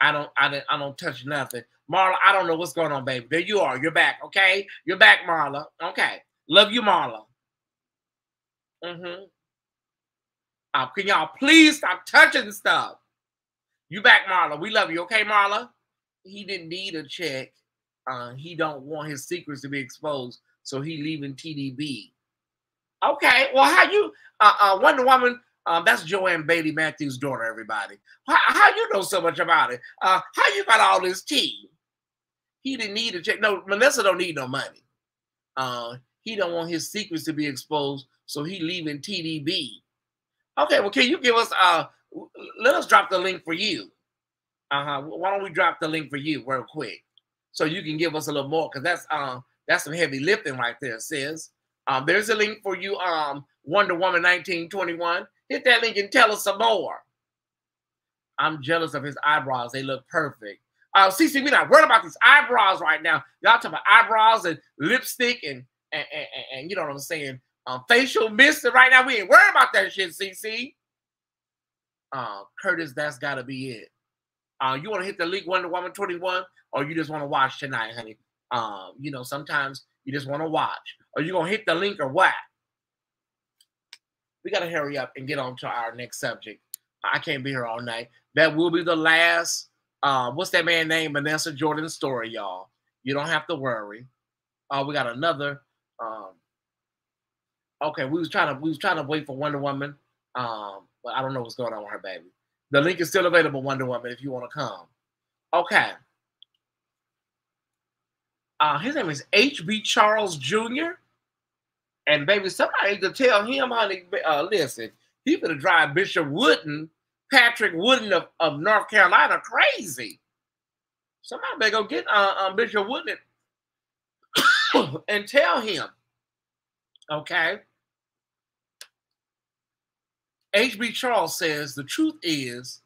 I don't, I don't, I don't touch nothing. Marla, I don't know what's going on, baby. There you are. You're back. Okay, you're back, Marla. Okay, love you, Marla. Mm-hmm. Uh, can y'all please stop touching stuff? You back, Marla. We love you. Okay, Marla? He didn't need a check. Uh, he don't want his secrets to be exposed, so he leaving TDB. Okay, well, how you, uh, uh, Wonder Woman Um, that's Joanne Bailey Matthews' daughter, everybody. How, how you know so much about it? Uh, how you got all this tea? He didn't need a check. No, Manessa don't need no money. Uh, he don't want his secrets to be exposed, so he leaving TDB. Okay, well, can you give us uh let us drop the link for you. Uh-huh. Why don't we drop the link for you real quick? So you can give us a little more because that's um that's some heavy lifting right there, sis. Um, there's a link for you, um, Wonder Woman 1921. Hit that link and tell us some more. I'm jealous of his eyebrows. They look perfect. Uh, CC, we're not worried about these eyebrows right now. Y'all talking about eyebrows and lipstick and and, and, and you know what I'm saying? Um, facial mist. Right now, we ain't worried about that shit, CC. Uh, Curtis, that's got to be it. Uh, you want to hit the link Wonder Woman 21, or you just want to watch tonight, honey? Um, you know, sometimes you just want to watch. Are you gonna hit the link or what? We gotta hurry up and get on to our next subject. I can't be here all night. That will be the last. Uh, what's that man name? Vanessa Jordan story, y'all. You don't have to worry. Uh, we got another. Um, okay, we was trying to we was trying to wait for Wonder Woman. Um, but I don't know what's going on with her baby. The link is still available, Wonder Woman, if you want to come. Okay. Uh, his name is H.B. Charles Jr. And baby, somebody to tell him, honey, uh, listen, he gonna drive Bishop Wooden, Patrick Wooden of, of North Carolina crazy. Somebody better go get uh, um, Bishop Wooden and tell him, okay? H.B. Charles says the truth is,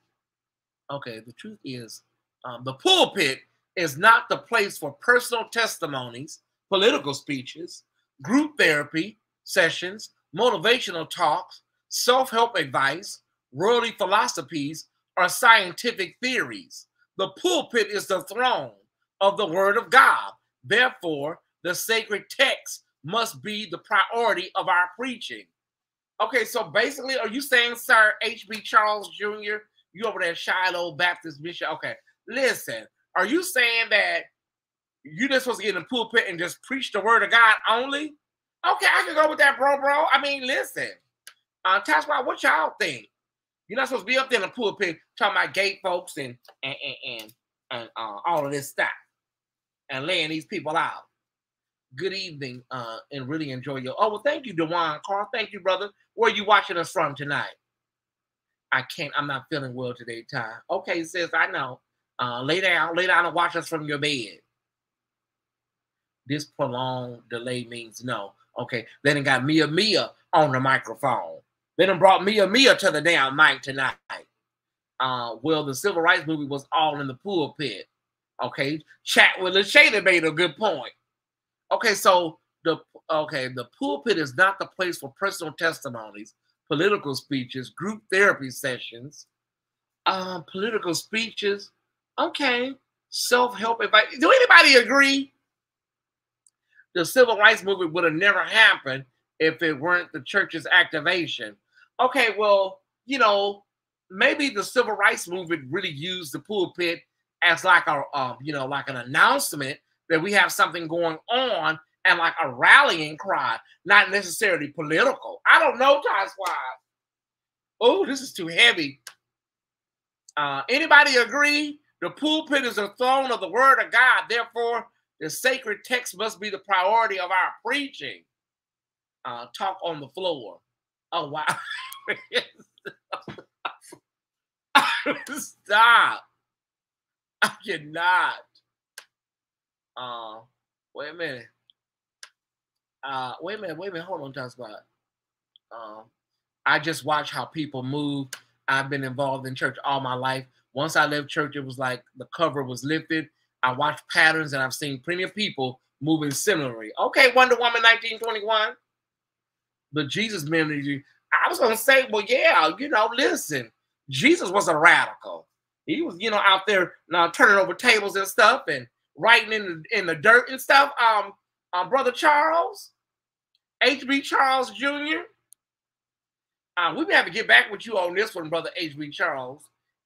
okay, the truth is, um, the pulpit is not the place for personal testimonies, political speeches, group therapy sessions, motivational talks, self help advice, worldly philosophies, or scientific theories. The pulpit is the throne of the Word of God. Therefore, the sacred text must be the priority of our preaching. Okay, so basically, are you saying, Sir H.B. Charles Jr., you over there, Shiloh Baptist Bishop? Okay, listen, are you saying that you just supposed to get in the pulpit and just preach the word of God only? Okay, I can go with that, bro, bro. I mean, listen, uh, Tasma, what y'all think? You're not supposed to be up there in the pulpit talking about gay folks and and and and, and uh, all of this stuff and laying these people out. Good evening, uh, and really enjoy your. Oh well, thank you, Dewan Carl. Thank you, brother. Where are you watching us from tonight? I can't. I'm not feeling well today, Ty. Okay, sis, I know. Uh, lay down, lay down, and watch us from your bed. This prolonged delay means no. Okay, they done got Mia Mia on the microphone. They done brought Mia Mia to the damn mic tonight. Uh, well, the civil rights movie was all in the pulpit. Okay, chat with the Lashada made a good point. Okay, so okay, the pulpit is not the place for personal testimonies, political speeches, group therapy sessions, um, political speeches. Okay, self-help advice. Do anybody agree? The civil rights movement would have never happened if it weren't the church's activation. Okay, well, you know, maybe the civil rights movement really used the pulpit as like a, uh, you know, like an announcement that we have something going on and like a rallying cry, not necessarily political. I don't know, Ty Squad. Oh, this is too heavy. Uh, anybody agree? The pulpit is the throne of the word of God. Therefore, the sacred text must be the priority of our preaching. Uh, talk on the floor. Oh, wow. Stop. I cannot. Uh, wait a minute. Uh, wait a minute. Wait a minute. Hold on, John Spot. Um, I just watch how people move. I've been involved in church all my life. Once I left church, it was like the cover was lifted. I watched patterns and I've seen plenty of people moving similarly. Okay, Wonder Woman 1921. But Jesus ministry. I was gonna say, well, yeah, you know, listen, Jesus was a radical. He was, you know, out there now turning over tables and stuff and writing in the in the dirt and stuff. Um, um brother Charles, HB Charles Jr. Uh, we have to get back with you on this one, brother HB Charles.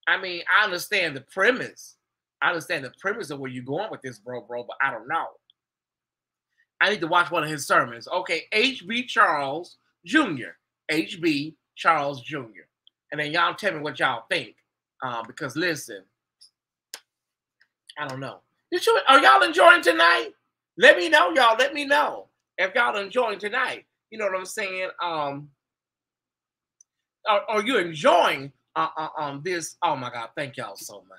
I mean, I understand the premise. I understand the premise of where you're going with this, bro, bro, but I don't know. I need to watch one of his sermons. Okay, HB Charles Jr. HB Charles Jr. and then y'all tell me what y'all think. Uh, because listen, I don't know. Did you, are y'all enjoying tonight? Let me know, y'all. Let me know if y'all enjoying tonight. You know what I'm saying? Um, are, are you enjoying uh, uh, um this? Oh my God! Thank y'all so much.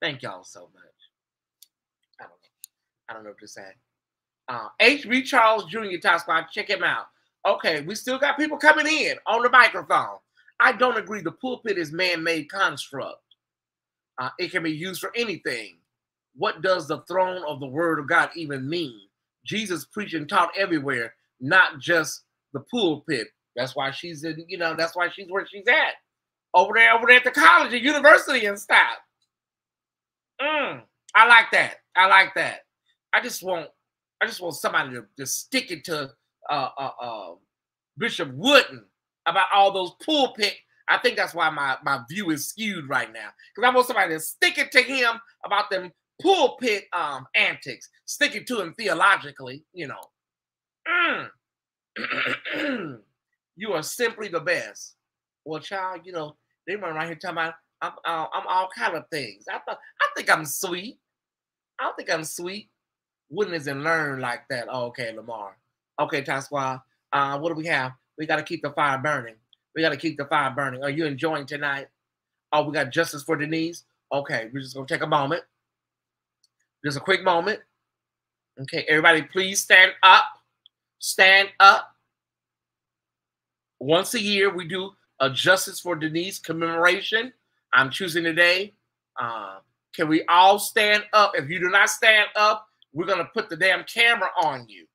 Thank y'all so much. I don't know. I don't know what to say. Uh, HB Charles Jr. Ty Squad, check him out. Okay, we still got people coming in on the microphone. I don't agree. The pulpit is man-made construct. Uh, it can be used for anything. What does the throne of the Word of God even mean? Jesus preached and taught everywhere, not just the pulpit. That's why she's in. You know, that's why she's where she's at. Over there, over there at the college and university and stuff. Mm, I like that. I like that. I just want, I just want somebody to just stick it to uh, uh, uh, Bishop Wooden about all those pulpit. I think that's why my, my view is skewed right now. Because I want somebody to stick it to him about them pulpit um antics, sticking to him theologically, you know. Mm. you are simply the best. Well, child, you know, they run right here talking about I'm, uh, I'm all kind of things. I thought I think I'm sweet. I think I'm sweet. Isn't learn like that. Oh, okay, Lamar. Okay, Tasqua. Uh, what do we have? We got to keep the fire burning. We got to keep the fire burning. Are you enjoying tonight? Oh, we got justice for Denise. Okay, we're just gonna take a moment. Just a quick moment. Okay, everybody, please stand up. Stand up. Once a year, we do a Justice for Denise commemoration. I'm choosing today. Uh, can we all stand up? If you do not stand up, we're going to put the damn camera on you.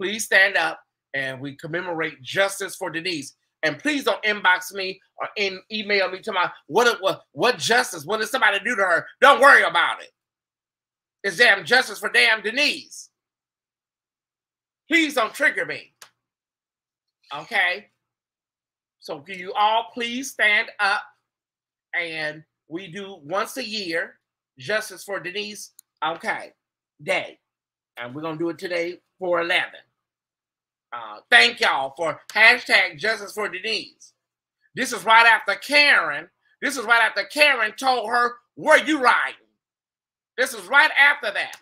Please stand up and we commemorate Justice for Denise. And please don't inbox me or in email me to my what what what justice? What did somebody do to her? Don't worry about it. It's damn justice for damn Denise. Please don't trigger me. Okay. So can you all please stand up and we do once a year justice for Denise. Okay, day, and we're gonna do it today for eleven. Uh, thank y'all for hashtag justice for Denise. This is right after Karen. This is right after Karen told her, Where you riding? This is right after that.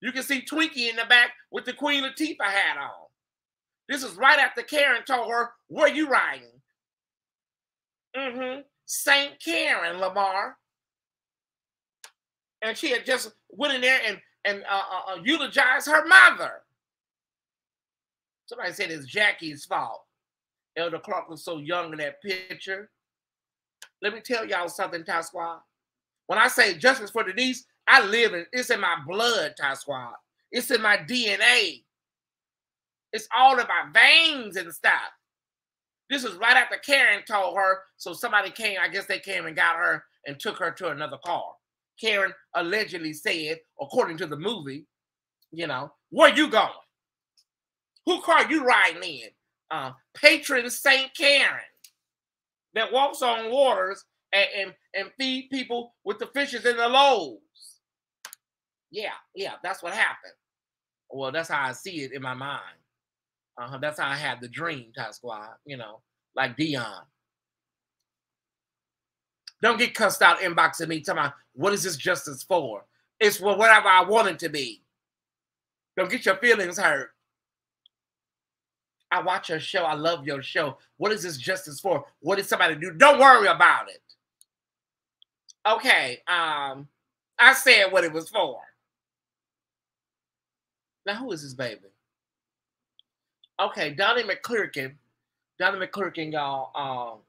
You can see Twinkie in the back with the Queen Latifah hat on. This is right after Karen told her, Where you riding? Mm-hmm. St. Karen, Lamar. And she had just went in there and, and uh, uh, uh, eulogized her mother. Somebody said it's Jackie's fault. Elder Clark was so young in that picture. Let me tell y'all something, Ty Squad. When I say justice for Denise, I live in it's in my blood, Ty Squad. It's in my DNA. It's all in my veins and stuff. This is right after Karen told her, so somebody came, I guess they came and got her and took her to another car. Karen allegedly said, according to the movie, you know, where you going? Who car you riding in? Uh, patron Saint Karen that walks on waters and, and, and feed people with the fishes in the loaves. Yeah, yeah, that's what happened. Well, that's how I see it in my mind. Uh-huh, that's how I had the dream, Ty Squad, you know, like Dion. Don't get cussed out inboxing me talking about what is this justice for? It's for whatever I want it to be. Don't get your feelings hurt. I watch your show. I love your show. What is this justice for? What did somebody do? Don't worry about it. Okay. Um, I said what it was for. Now, who is this baby? Okay, Donnie McClurkin. Donnie McClurkin, y'all, um,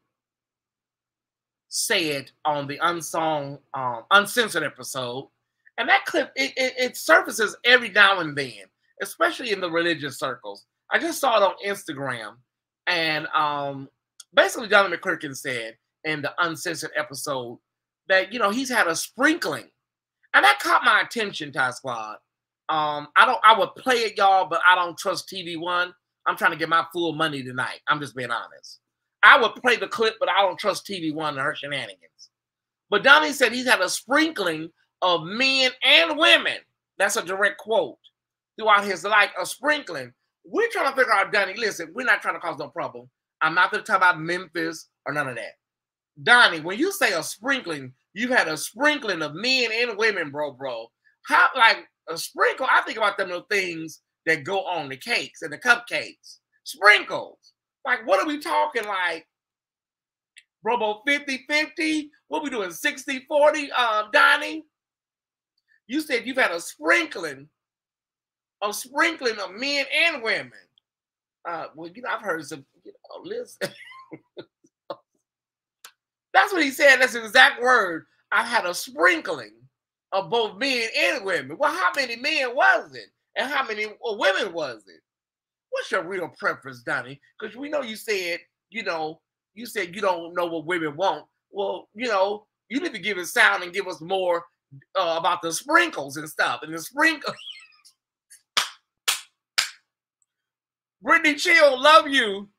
said on the unsung, um, uncensored episode, and that clip it, it, it surfaces every now and then, especially in the religious circles. I just saw it on Instagram, and um, basically, Donnie McClurkin said in the uncensored episode that you know he's had a sprinkling, and that caught my attention, Ty Squad. Um, I don't. I would play it, y'all, but I don't trust TV One. I'm trying to get my full money tonight. I'm just being honest. I would play the clip, but I don't trust TV One and her shenanigans. But Donnie said he's had a sprinkling of men and women. That's a direct quote throughout his life. A sprinkling. We're trying to figure out, Donnie. Listen, we're not trying to cause no problem. I'm not going to talk about Memphis or none of that. Donnie, when you say a sprinkling, you've had a sprinkling of men and women, bro, bro. How like a sprinkle? I think about them little things that go on the cakes and the cupcakes. Sprinkles. Like, what are we talking like? Bro, 50 50? What we doing? 60 40? Um, Donnie? You said you've had a sprinkling, a sprinkling of men and women. Uh, well, you know, I've heard some, you know, listen. That's what he said. That's the exact word. I've had a sprinkling of both men and women. Well, how many men was it? And how many women was it? What's your real preference, Donnie? Because we know you said, you know, you said you don't know what women want. Well, you know, you need to give us sound and give us more uh, about the sprinkles and stuff. And the sprinkle. Brittany Chill, love you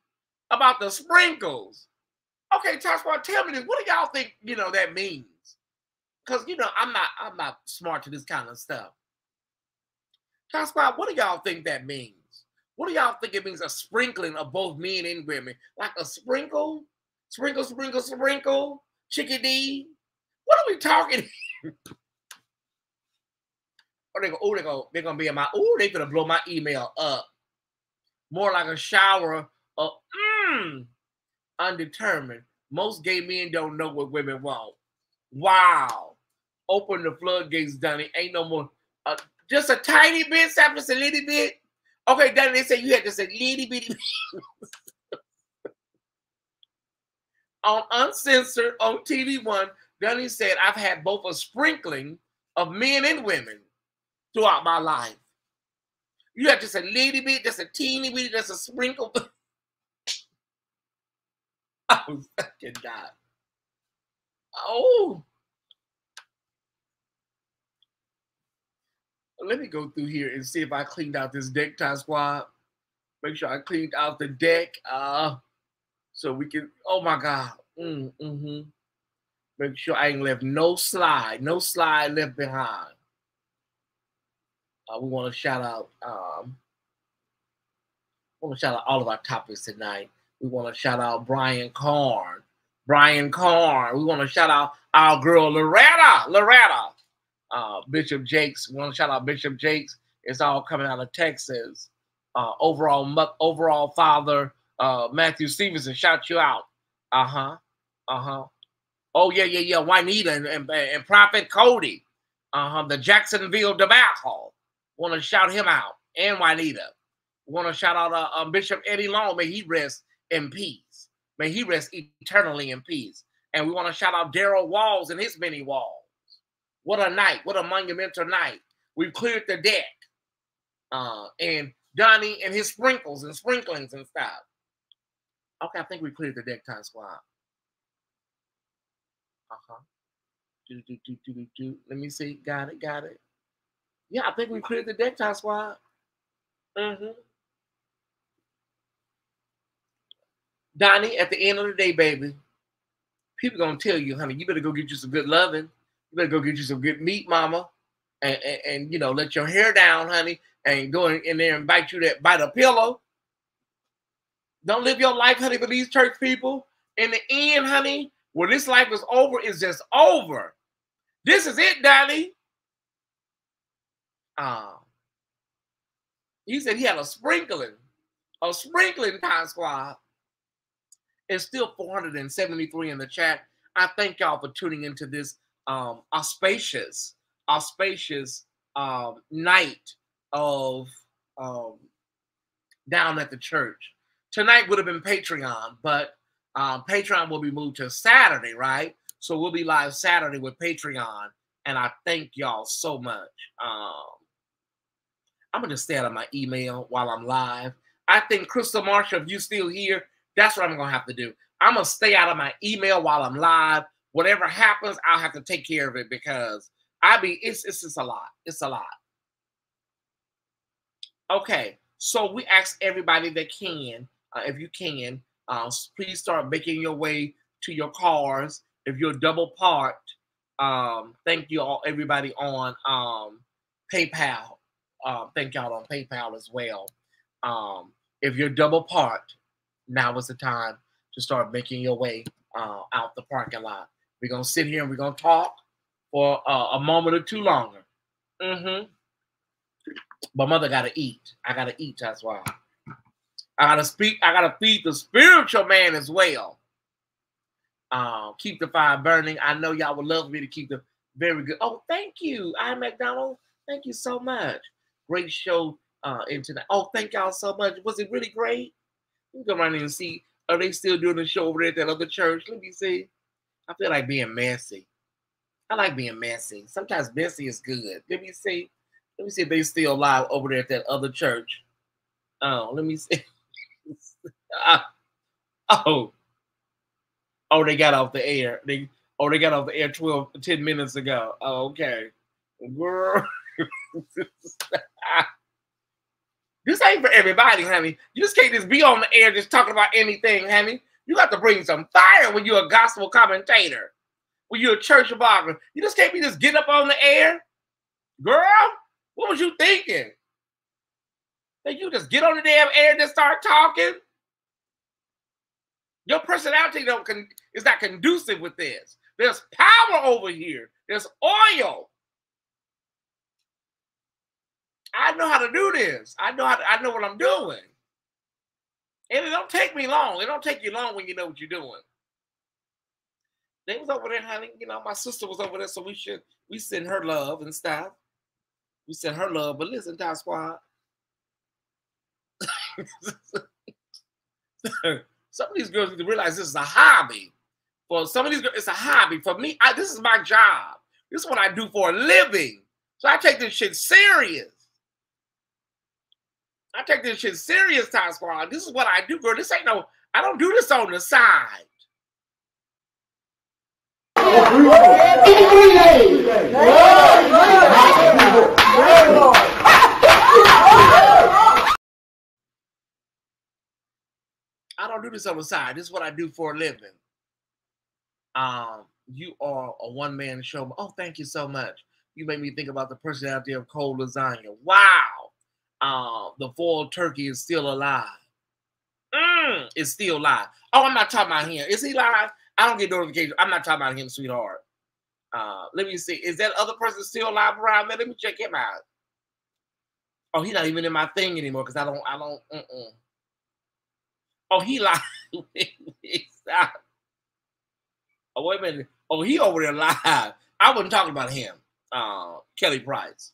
about the sprinkles. Okay, Tasquan, tell me this. What do y'all think, you know, that means? Because you know, I'm not I'm not smart to this kind of stuff. Tasquan, what do y'all think that means? What do y'all think it means? A sprinkling of both men and women. Like a sprinkle? Sprinkle, sprinkle, sprinkle, chickadee. What are we talking? oh, they go, oh, they go, they're gonna be in my oh, they're gonna blow my email up. More like a shower of mm, undetermined. Most gay men don't know what women want. Wow. Open the floodgates, Donnie. Ain't no more. Uh, just a tiny bit, just a little bit. Okay, Donnie, they say you had just a little bitty. on Uncensored on TV One, Donnie said, I've had both a sprinkling of men and women throughout my life. You have just a little bit, just a teeny bit, just a sprinkle. oh, fucking God. Oh. Let me go through here and see if I cleaned out this deck, Ty Squad. Make sure I cleaned out the deck. Uh, so we can, oh my God. Mm, hmm Make sure I ain't left no slide, no slide left behind. Uh, we want to shout out, um, want to shout out all of our topics tonight. We want to shout out Brian Carn. Brian Carn. We want to shout out our girl Loretta. Loretta. Uh, Bishop Jakes. Want to shout out Bishop Jakes. It's all coming out of Texas. Uh, overall, overall father uh, Matthew Stevenson. Shout you out. Uh huh. Uh huh. Oh yeah, yeah, yeah. Juanita and, and, and Prophet Cody. Uh huh. The Jacksonville debacle. Want to shout him out and Juanita. Want to shout out uh, uh, Bishop Eddie Long. May he rest in peace. May he rest eternally in peace. And we want to shout out Daryl Walls and his many walls. What a night. What a monumental night. We've cleared the deck. Uh, and Donnie and his sprinkles and sprinklings and stuff. Okay, I think we cleared the deck Ty Squad. Uh-huh. Do, do, do, do, do, do. Let me see. Got it, got it. Yeah, I think we cleared the deck Ty Squad. Mm-hmm. Donnie, at the end of the day, baby, people gonna tell you, honey, you better go get you some good loving. You better go get you some good meat, mama, and, and, and you know, let your hair down, honey, and go in, in there and bite you that bite a pillow. Don't live your life, honey, for these church people. In the end, honey, when this life is over, it's just over. This is it, Donnie. Um, he said he had a sprinkling, a sprinkling Ty Squad. It's still 473 in the chat. I thank y'all for tuning into this um auspicious, auspicious um night of um down at the church. Tonight would have been Patreon, but um, Patreon will be moved to Saturday, right? So we'll be live Saturday with Patreon, and I thank y'all so much. Um, I'm gonna stay out of my email while I'm live. I think Crystal Marshall, if you still here, that's what I'm gonna have to do. I'm gonna stay out of my email while I'm live. Whatever happens, I'll have to take care of it because I be it's it's just a lot. It's a lot. Okay, so we ask everybody that can, uh, if you can, uh, please start making your way to your cars. If you're double parked, um, thank you all, everybody on um, PayPal. Uh, thank y'all on PayPal as well. Um, if you're double parked, now is the time to start making your way uh, out the parking lot. We're gonna sit here and we're gonna talk for uh, a moment or two longer. Mm-hmm. But mother gotta eat. I gotta eat. That's why. I gotta speak. I gotta feed the spiritual man as well. Uh, keep the fire burning. I know y'all would love me to keep the very good. Oh, thank you. I McDonald. Thank you so much. Great show uh tonight. Oh, thank y'all so much. Was it really great? Let me go around and see. Are they still doing the show over there at that other church? Let me see. I feel like being messy. I like being messy. Sometimes messy is good. Let me see. Let me see if they still live over there at that other church. Oh, let me see. Ah, oh, oh, they got off the air. They oh, they got off the air 12, 10 minutes ago. Oh, okay. Girl. this ain't for everybody, honey. You just can't just be on the air just talking about anything, honey. You got to bring some fire when you're a gospel commentator, when you're a church blogger. You just can't be just getting up on the air. Girl, what was you thinking? That you just get on the damn air and just start talking? Your personality don't con- is not conducive with this. There's power over here. There's oil. I know how to do this. I know how to, I know what I'm doing. And it don't take me long. It don't take you long when you know what you're doing. They was over there, honey. You know, my sister was over there, so we should we send her love and stuff. We send her love. But listen, Ty Squad. some of these girls need to realize this is a hobby. For some of these girls, it's a hobby. For me, I, this is my job. This is what I do for a living. So I take this shit serious. I take this shit serious, Ty Squad. This is what I do, girl. This ain't no, I don't do this on the side. I don't do this on the side. This is what I do for a living. Um, you are a one man show. Oh, thank you so much. You made me think about the personality of Cole Lasagna. Wow. Uh, the foiled turkey is still alive. Mm, it's still live. Oh, I'm not talking about him. Is he live? I don't get notifications. I'm not talking about him, sweetheart. Uh, let me see. Is that other person still alive around there? Let me check him out. Oh, he's not even in my thing anymore because I don't. I don't. Mm-mm. Oh, he live. Stop. Oh, wait a minute. Oh, he over there live. I wasn't talking about him. Uh, Kelly Price.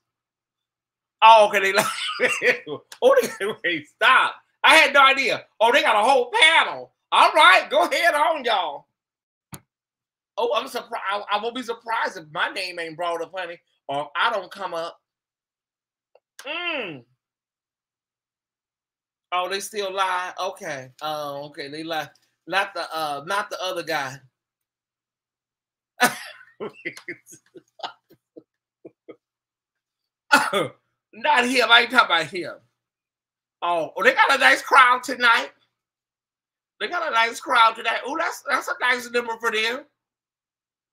Oh, okay. They live. oh, they, wait, stop. I had no idea. Oh, they got a whole panel. All right, go ahead on, y'all. Oh, I'm surprised. I, I won't be surprised if my name ain't brought up, honey, or I don't come up. Mm. Oh, they still lie. Okay. Oh, okay. They lie. Not the uh, not the other guy. not him. I ain't talking about him. Oh, oh, they got a nice crowd tonight. They got a nice crowd tonight. Oh, that's that's a nice number for them.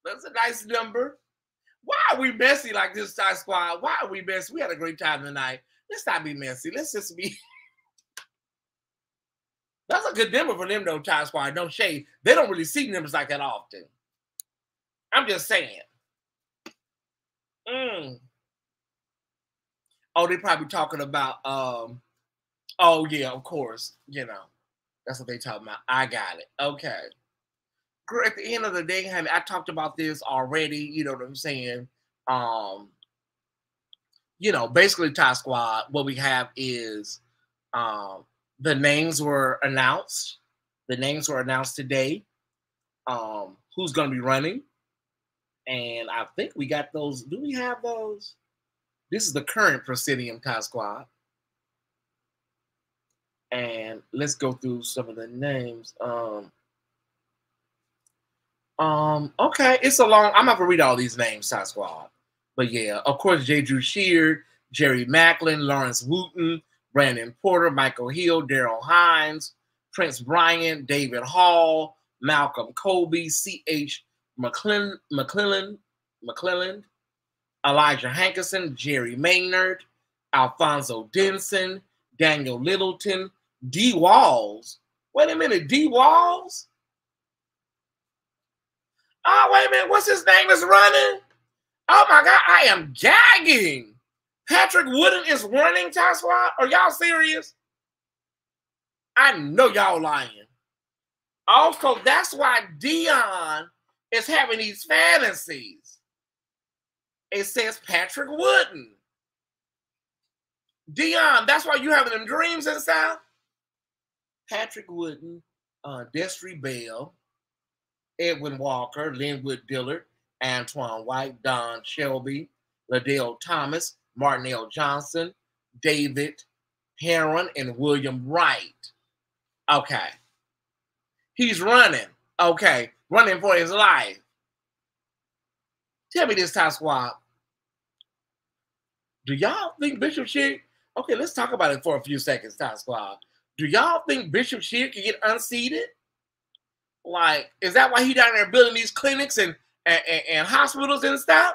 That's a nice number. Why are we messy like this, Star Squad? Why are we messy? We had a great time tonight. Let's not be messy. Let's just be. That's a good number for them, though, Child Squad. No shade. They don't really see numbers like that often. I'm just saying. Mm. Oh, they're probably talking about um, oh yeah, of course. You know. That's what they talking about. I got it. Okay. Girl, At the end of the day, honey, I talked about this already. You know what I'm saying? Um, you know, basically, Ty Squad, what we have is um the names were announced. The names were announced today. Um, who's gonna be running? And I think we got those. Do we have those? This is the current Presidium Ty Squad. And let's go through some of the names. Um, um, okay, it's a long. I'm not gonna read all these names, Ty Squad. But yeah, of course, J. Drew Sheard, Jerry Macklin, Lawrence Wooten, Brandon Porter, Michael Hill, Daryl Hines, Prince Bryant, David Hall, Malcolm Colby, C.H. McClellan, McClellan, McClellan, Elijah Hankerson, Jerry Maynard, Alfonso Denson, Daniel Littleton, D. Walls, Wait a minute, D Walls? Oh, wait a minute, what's his name is running? Oh my god, I am gagging. Patrick Wooden is running Squad? Are y'all serious? I know y'all lying. Also, that's why Dion is having these fantasies. It says Patrick Wooden. Dion, that's why you having them dreams stuff. Patrick Wooden, uh, Destry Bell, Edwin Walker, Linwood Dillard, Antoine White, Don Shelby, Liddell Thomas, Martin L. Johnson, David Heron, and William Wright. Okay. He's running. Okay. Running for his life. Tell me this, Ty Squad. Do y'all think Bishop Sheard? Okay, let's talk about it for a few seconds, Ty Squad. Do y'all think Bishop Sheard can get unseated? Like, is that why he down there building these clinics and and, and, and hospitals and stuff?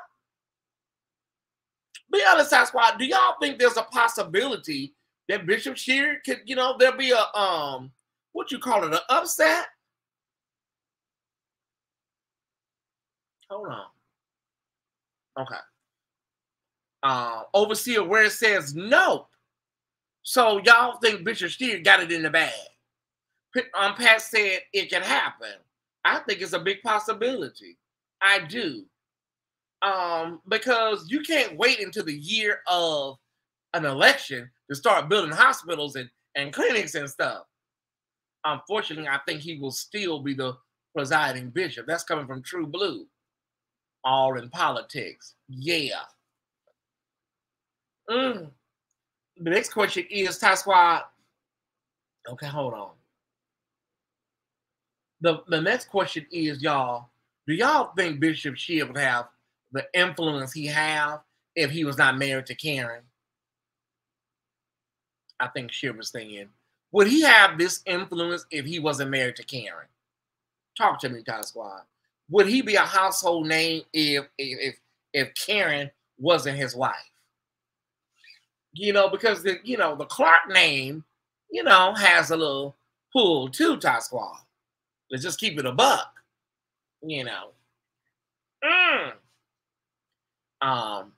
Be honest, Ty Squad. Do y'all think there's a possibility that Bishop Sheard could, you know, there'll be a um, what you call it, an upset? Hold on. Okay. Uh, overseer where it says no. So y'all think Bishop Sheard got it in the bag? Um, Pat said it can happen. I think it's a big possibility. I do. Um, because you can't wait until the year of an election to start building hospitals and, and clinics and stuff. Unfortunately, I think he will still be the presiding bishop. That's coming from True Blue. All in politics. Yeah. Mm. The next question is Ty Squad. Okay, hold on. The, the next question is, y'all, do y'all think Bishop Sheard would have the influence he have if he was not married to Karen? I think Sheard was thinking, would he have this influence if he wasn't married to Karen? Talk to me, Ty Squad. Would he be a household name if if if Karen wasn't his wife? You know, because the you know the Clark name, you know, has a little pull to Ty Squad. Let's just keep it a buck. You know. Mm. Um,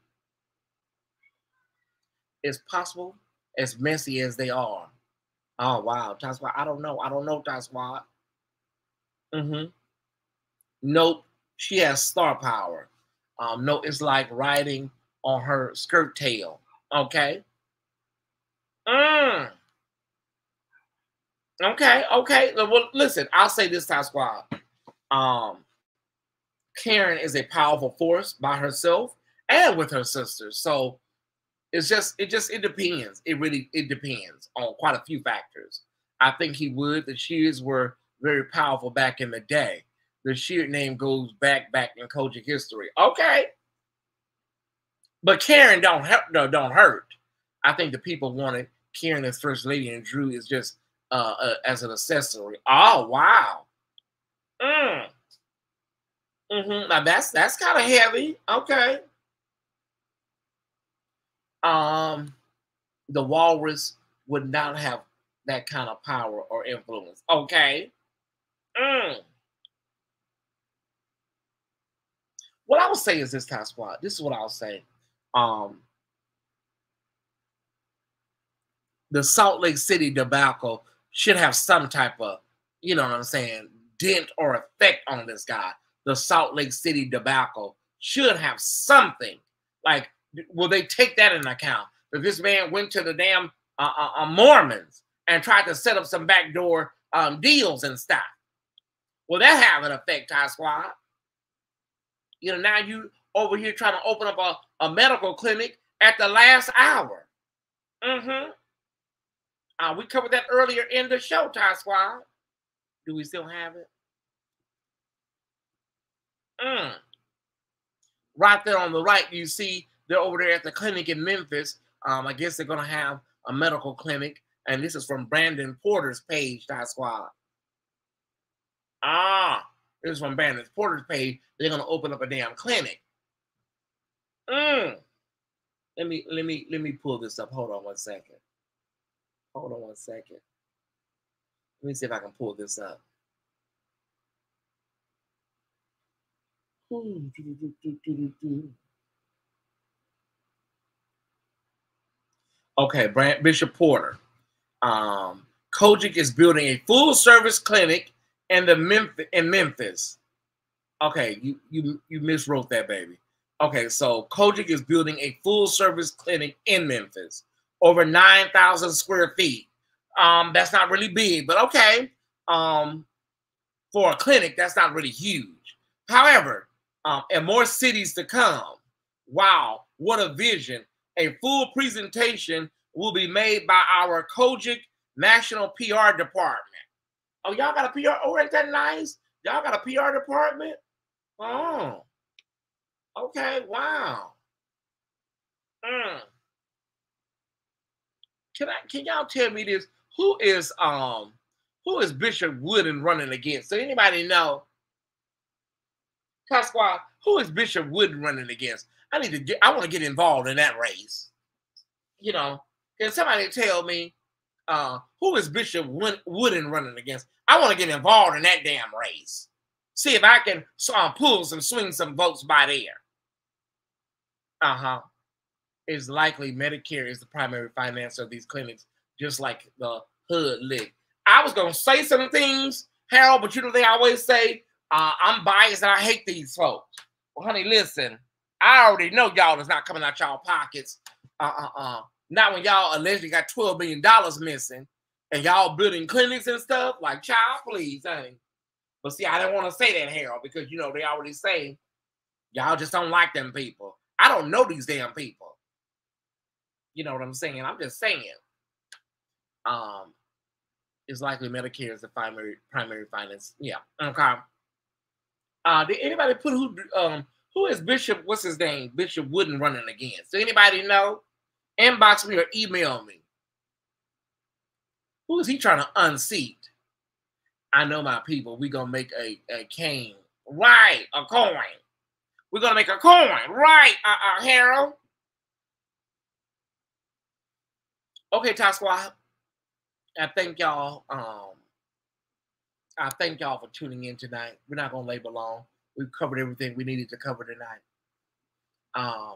it's possible, as messy as they are. Oh wow, Ty Squad. I don't know. I don't know Ty Squad. Mm-hmm. Nope. She has star power. Um, no, it's like riding on her skirt tail. Okay. Mm. Okay, okay. Well, listen, I'll say this Ty Squad. Um, Karen is a powerful force by herself and with her sisters. So it's just it just it depends. It really it depends on quite a few factors. I think he would. The Sheards were very powerful back in the day. The Sheard name goes back back in COGIC history. Okay. But Karen don't hurt no, don't hurt. I think the people wanted Karen as first lady and Drew is just uh, uh as an accessory. Oh wow. Mm. Mm-hmm. Now that's that's kind of heavy. Okay. Um, the walrus would not have that kind of power or influence. Okay. Mm. What I would say is this, Ty Squad. This is what I'll say. Um, the Salt Lake City debacle should have some type of, you know what I'm saying, dent or effect on this guy the Salt Lake City debacle should have something. Like, will they take that in account? That this man went to the damn uh, uh, uh, Mormons and tried to set up some backdoor um, deals and stuff. Will that have an effect, Ty Squad? You know, now you over here trying to open up a, a medical clinic at the last hour. Mm-hmm. Uh, we covered that earlier in the show, Ty Squad. Do we still have it? Mm. Right there on the right, you see they're over there at the clinic in Memphis. Um, I guess they're gonna have a medical clinic, and this is from Brandon Porter's page, Ty Squad. Ah, this is from Brandon Porter's page. They're gonna open up a damn clinic. Mm. Let me let me let me pull this up. Hold on one second. Hold on one second. Let me see if I can pull this up. Okay, Brand Bishop Porter. Um, COGIC is building a full service clinic in the Memphis in Memphis. Okay, you you you miswrote that, baby. Okay, so COGIC is building a full service clinic in Memphis, over nine thousand square feet. Um, that's not really big, but okay. Um, for a clinic, that's not really huge. However, um, and more cities to come. Wow, what a vision! A full presentation will be made by our COGIC National PR Department. Oh, y'all got a PR? Oh, ain't that nice? Y'all got a PR department? Oh, okay. Wow. Mm. Can I? Can y'all tell me this? Who is um? Who is Bishop Wooden running against? So anybody know? Pasqua, who is Bishop Wooden running against? I need to get. I want to get involved in that race. You know, can somebody tell me uh, who is Bishop Wooden running against? I want to get involved in that damn race. See if I can uh, pull some, swing some votes by there. Uh huh. It's likely Medicare is the primary financer of these clinics, just like the Hood Lick. I was gonna say some things, Harold, but you know they always say uh, I'm biased and I hate these folks. Well, honey, listen, I already know y'all is not coming out y'all pockets. Uh uh uh. Not when y'all allegedly got $12 million missing and y'all building clinics and stuff. Like, child, please, honey. But see, I didn't want to say that, Harold, because you know they already say y'all just don't like them people. I don't know these damn people. You know what I'm saying? I'm just saying. Um, it's likely Medicare is the primary primary finance. Yeah. Okay. Uh, did anybody put who um who is Bishop? What's his name? Bishop Wooden running against? Do anybody know? Inbox me or email me. Who is he trying to unseat? I know my people. We're gonna make a, a cane. Right, a coin. We're gonna make a coin. Right, uh, uh Harold. Okay, Tasqua. I thank y'all. Um, I thank y'all for tuning in tonight. We're not gonna labor long. We've covered everything we needed to cover tonight. Um,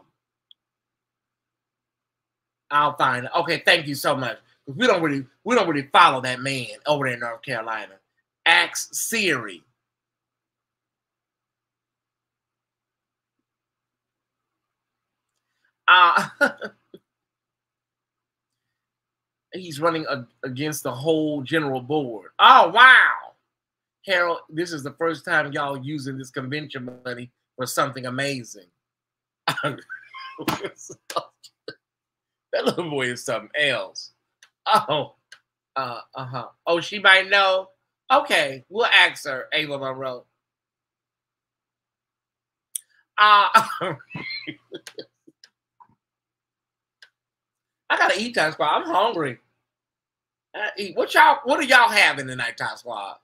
I'll find. It. Okay, thank you so much. We don't really we don't really follow that man over there in North Carolina. Axe Siri. Uh, he's running a, against the whole general board. Oh wow, Harold! This is the first time y'all using this convention money for something amazing. That little boy is something else. Oh, uh, uh-huh. Oh, she might know. Okay, we'll ask her, Ava Monroe. Uh, I gotta eat Ty Squad. I'm hungry. eat. What y'all? What are y'all having tonight, Ty Squad?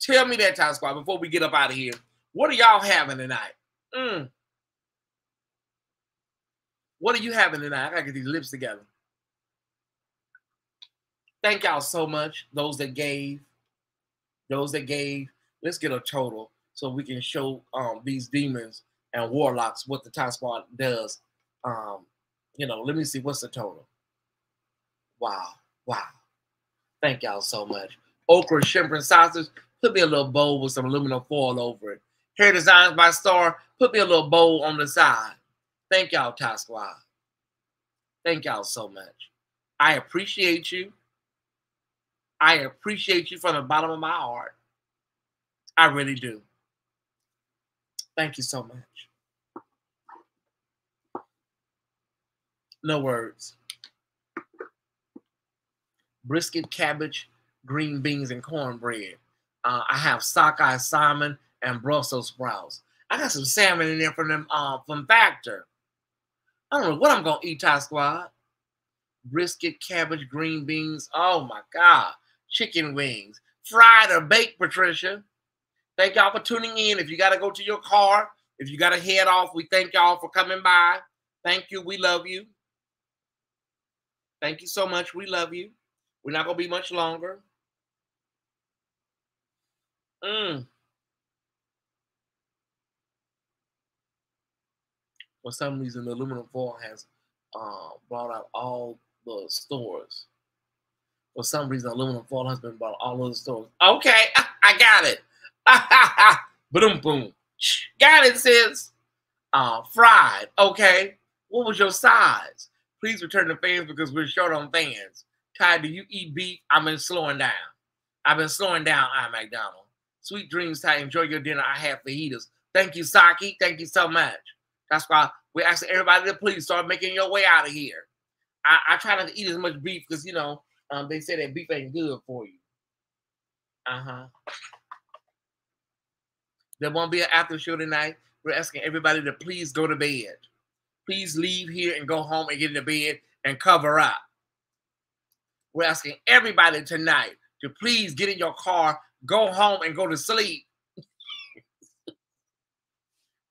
Tell me that, Ty Squad, before we get up out of here. What are y'all having tonight? Mm. What are you having tonight? I gotta get these lips together. Thank y'all so much. Those that gave, those that gave. Let's get a total so we can show um, these demons and warlocks what the Ty Squad does. Um, you know, let me see what's the total. Wow, wow. Thank y'all so much. Okra, shrimp, and sausage. Put me a little bowl with some aluminum foil over it. Hair Designs by Star. Put me a little bowl on the side. Thank y'all, Ty Squad. Thank y'all so much. I appreciate you. I appreciate you from the bottom of my heart. I really do. Thank you so much. No words. Brisket, cabbage, green beans, and cornbread. Uh, I have sockeye salmon and Brussels sprouts. I got some salmon in there from them uh, from Factor. I don't know what I'm gonna eat, Ty Squad. Brisket, cabbage, green beans. Oh my God. Chicken wings. Fried or baked, Patricia. Thank y'all for tuning in. If you gotta go to your car, if you gotta head off, we thank y'all for coming by. Thank you. We love you. Thank you so much. We love you. We're not gonna be much longer. Mm. For some reason, the aluminum foil has uh, brought out all the stores. For some reason, aluminum foil has been brought all of the stores. Okay, I got it. boom, boom. Got it, sis. Uh, fried. Okay. What was your size? Please return the fans because we're short on fans. Ty, do you eat beef? I've been slowing down. I've been slowing down, I McDonald. Sweet dreams, Ty. Enjoy your dinner. I have fajitas. Thank you, Saki. Thank you so much. That's why we're asking everybody to please start making your way out of here. I, I try not to eat as much beef because, you know, um, they say that beef ain't good for you. Uh huh. There won't be an after show tonight. We're asking everybody to please go to bed. Please leave here and go home and get into bed and cover up. We're asking everybody tonight to please get in your car, go home, and go to sleep.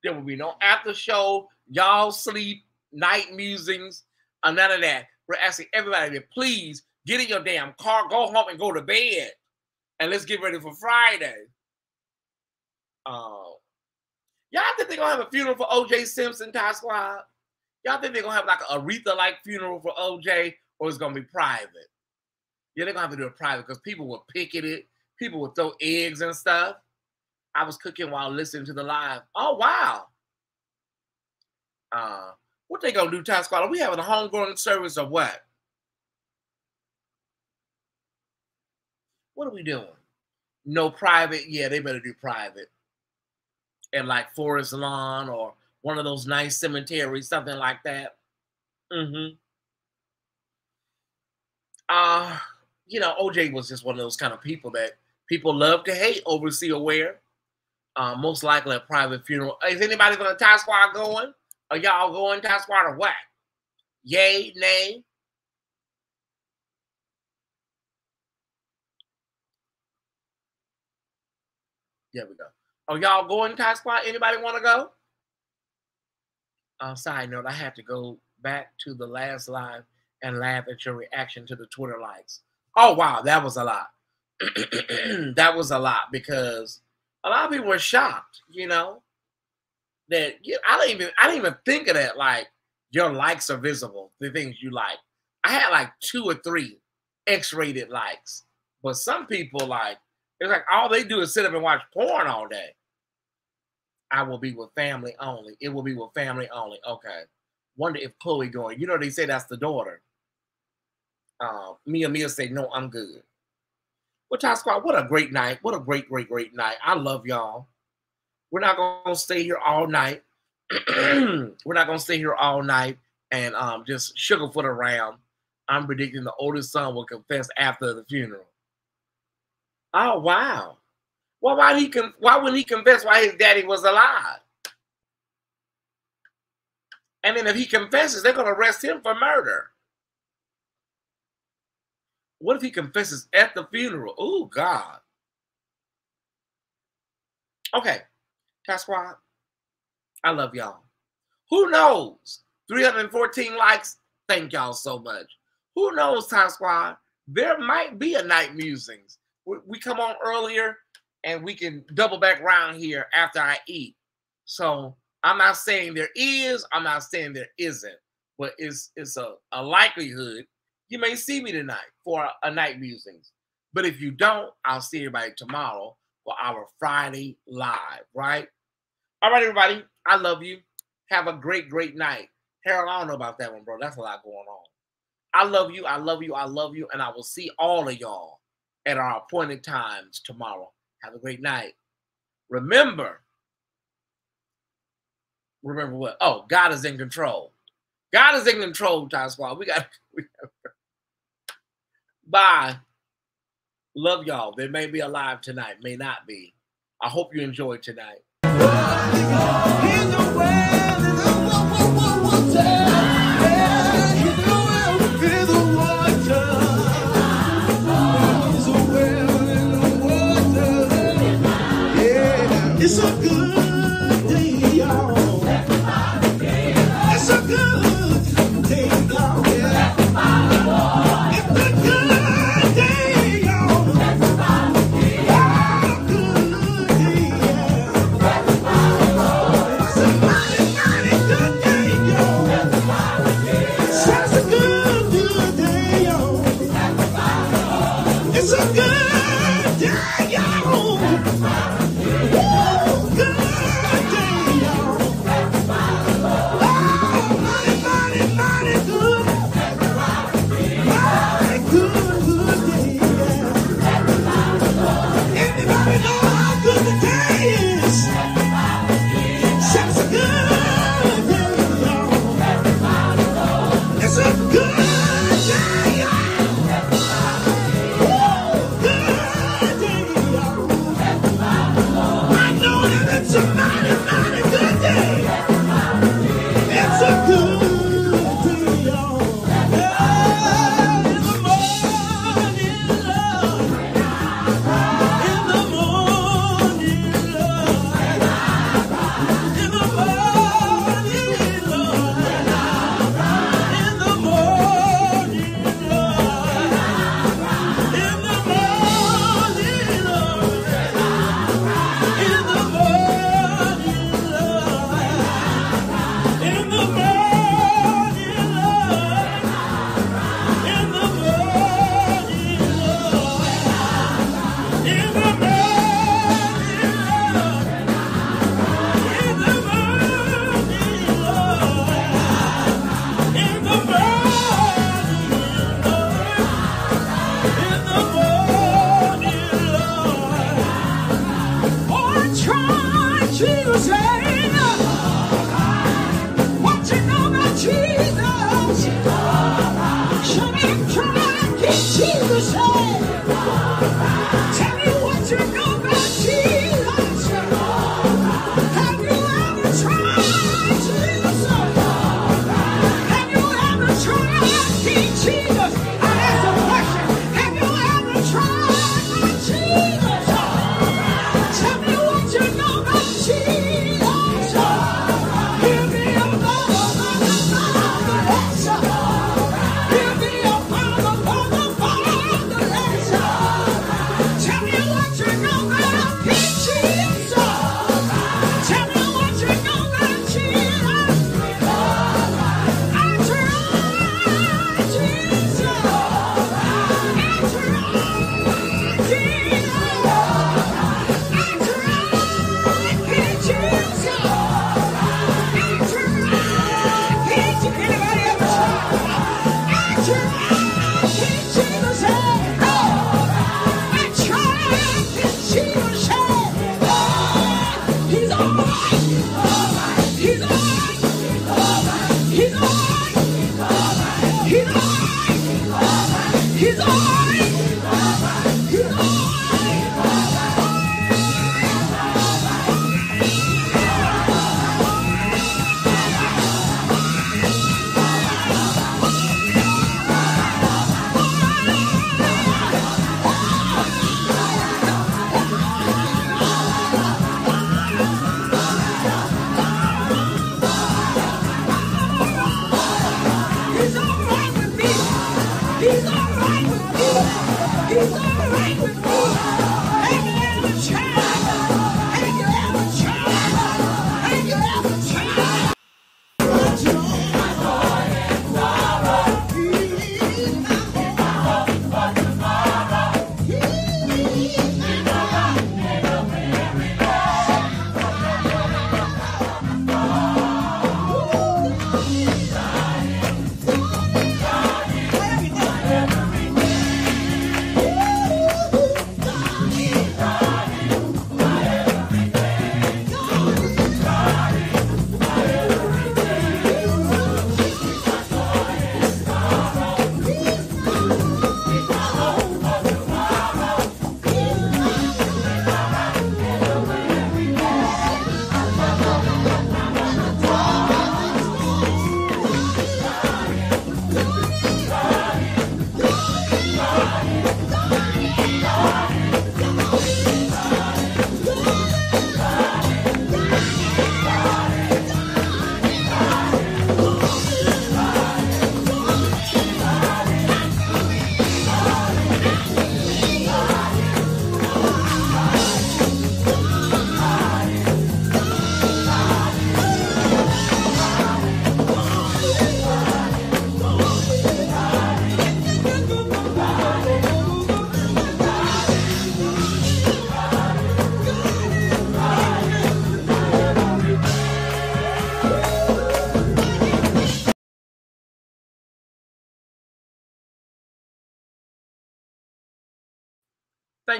there will be no after show, y'all sleep, night musings, or none of that. We're asking everybody to please get in your damn car, go home, and go to bed. And let's get ready for Friday. Uh, y'all think they're gonna have a funeral for OJ Simpson, Ty Squad? Y'all think they're gonna have like a Aretha-like funeral for OJ, or it's gonna be private? Yeah, they're gonna have to do it private because people will picket it, people would throw eggs and stuff. I was cooking while listening to the live. Oh wow. Uh, what they gonna do, Ty Squad? Are we having a homegrown service or what? What are we doing? No private. Yeah, they better do private. And like Forest Lawn or one of those nice cemeteries, something like that. Mm-hmm. Uh, you know, OJ was just one of those kind of people that people love to hate. Overseer Ware. Uh, most likely a private funeral. Is anybody going to Ty Squad going? Are y'all going Ty Squad or what? Yay, nay? There we go. Are y'all going Ty Squad? Anybody want to go? Uh, side note, I have to go back to the last live and laugh at your reaction to the Twitter likes. Oh wow, that was a lot. that was a lot because a lot of people were shocked, you know, that you I didn't even I didn't even think of that. Like your likes are visible, the things you like. I had like two or three X-rated likes, but some people like it's like all they do is sit up and watch porn all day. I will be with family only. It will be with family only. Okay. Wonder if Chloe going. You know they say that's the daughter. Uh, Mia Mia say no, I'm good. Well, Ty Squad, what a great night. What a great, great, great night. I love y'all. We're not gonna stay here all night. We're not gonna stay here all night and um just sugarfoot around. I'm predicting the oldest son will confess after the funeral. Oh wow. Well, why he con- why wouldn't he confess why his daddy was alive? And then if he confesses, they're gonna arrest him for murder. What if he confesses at the funeral? Oh God. Okay, Ty Squad. I love y'all. Who knows? 314 likes. Thank y'all so much. Who knows, Ty Squad? There might be a night musings. We, we come on earlier and we can double back round here after I eat. So I'm not saying there is, I'm not saying there isn't, but it's it's a, a likelihood you may see me tonight for a, night musings. But if you don't, I'll see everybody tomorrow for our Friday live, right? All right, everybody. I love you. Have a great, great night. Harold, I don't know about that one, bro. That's a lot going on. I love you. I love you. I love you. And I will see all of y'all at our appointed times tomorrow. Have a great night. Remember, remember what? Oh, God is in control. God is in control, Ty Squad. We got, we got Bye. Love y'all. They may be alive tonight, may not be. I hope you enjoyed tonight. It's a good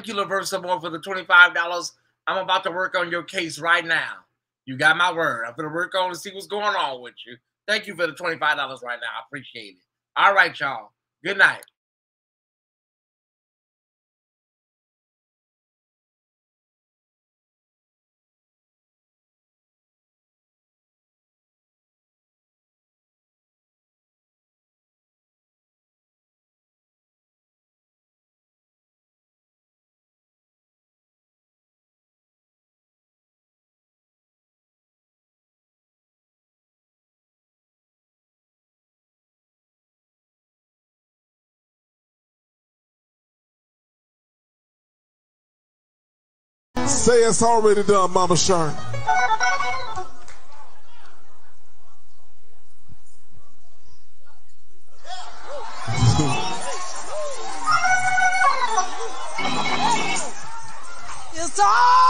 Thank you, Laverne Simone, for the $25. I'm about to work on your case right now. You got my word. I'm going to work on and see what's going on with you. Thank you for the $25 right now. I appreciate it. All right, y'all. Good night. Say it's already done, Mama Sharon. It's all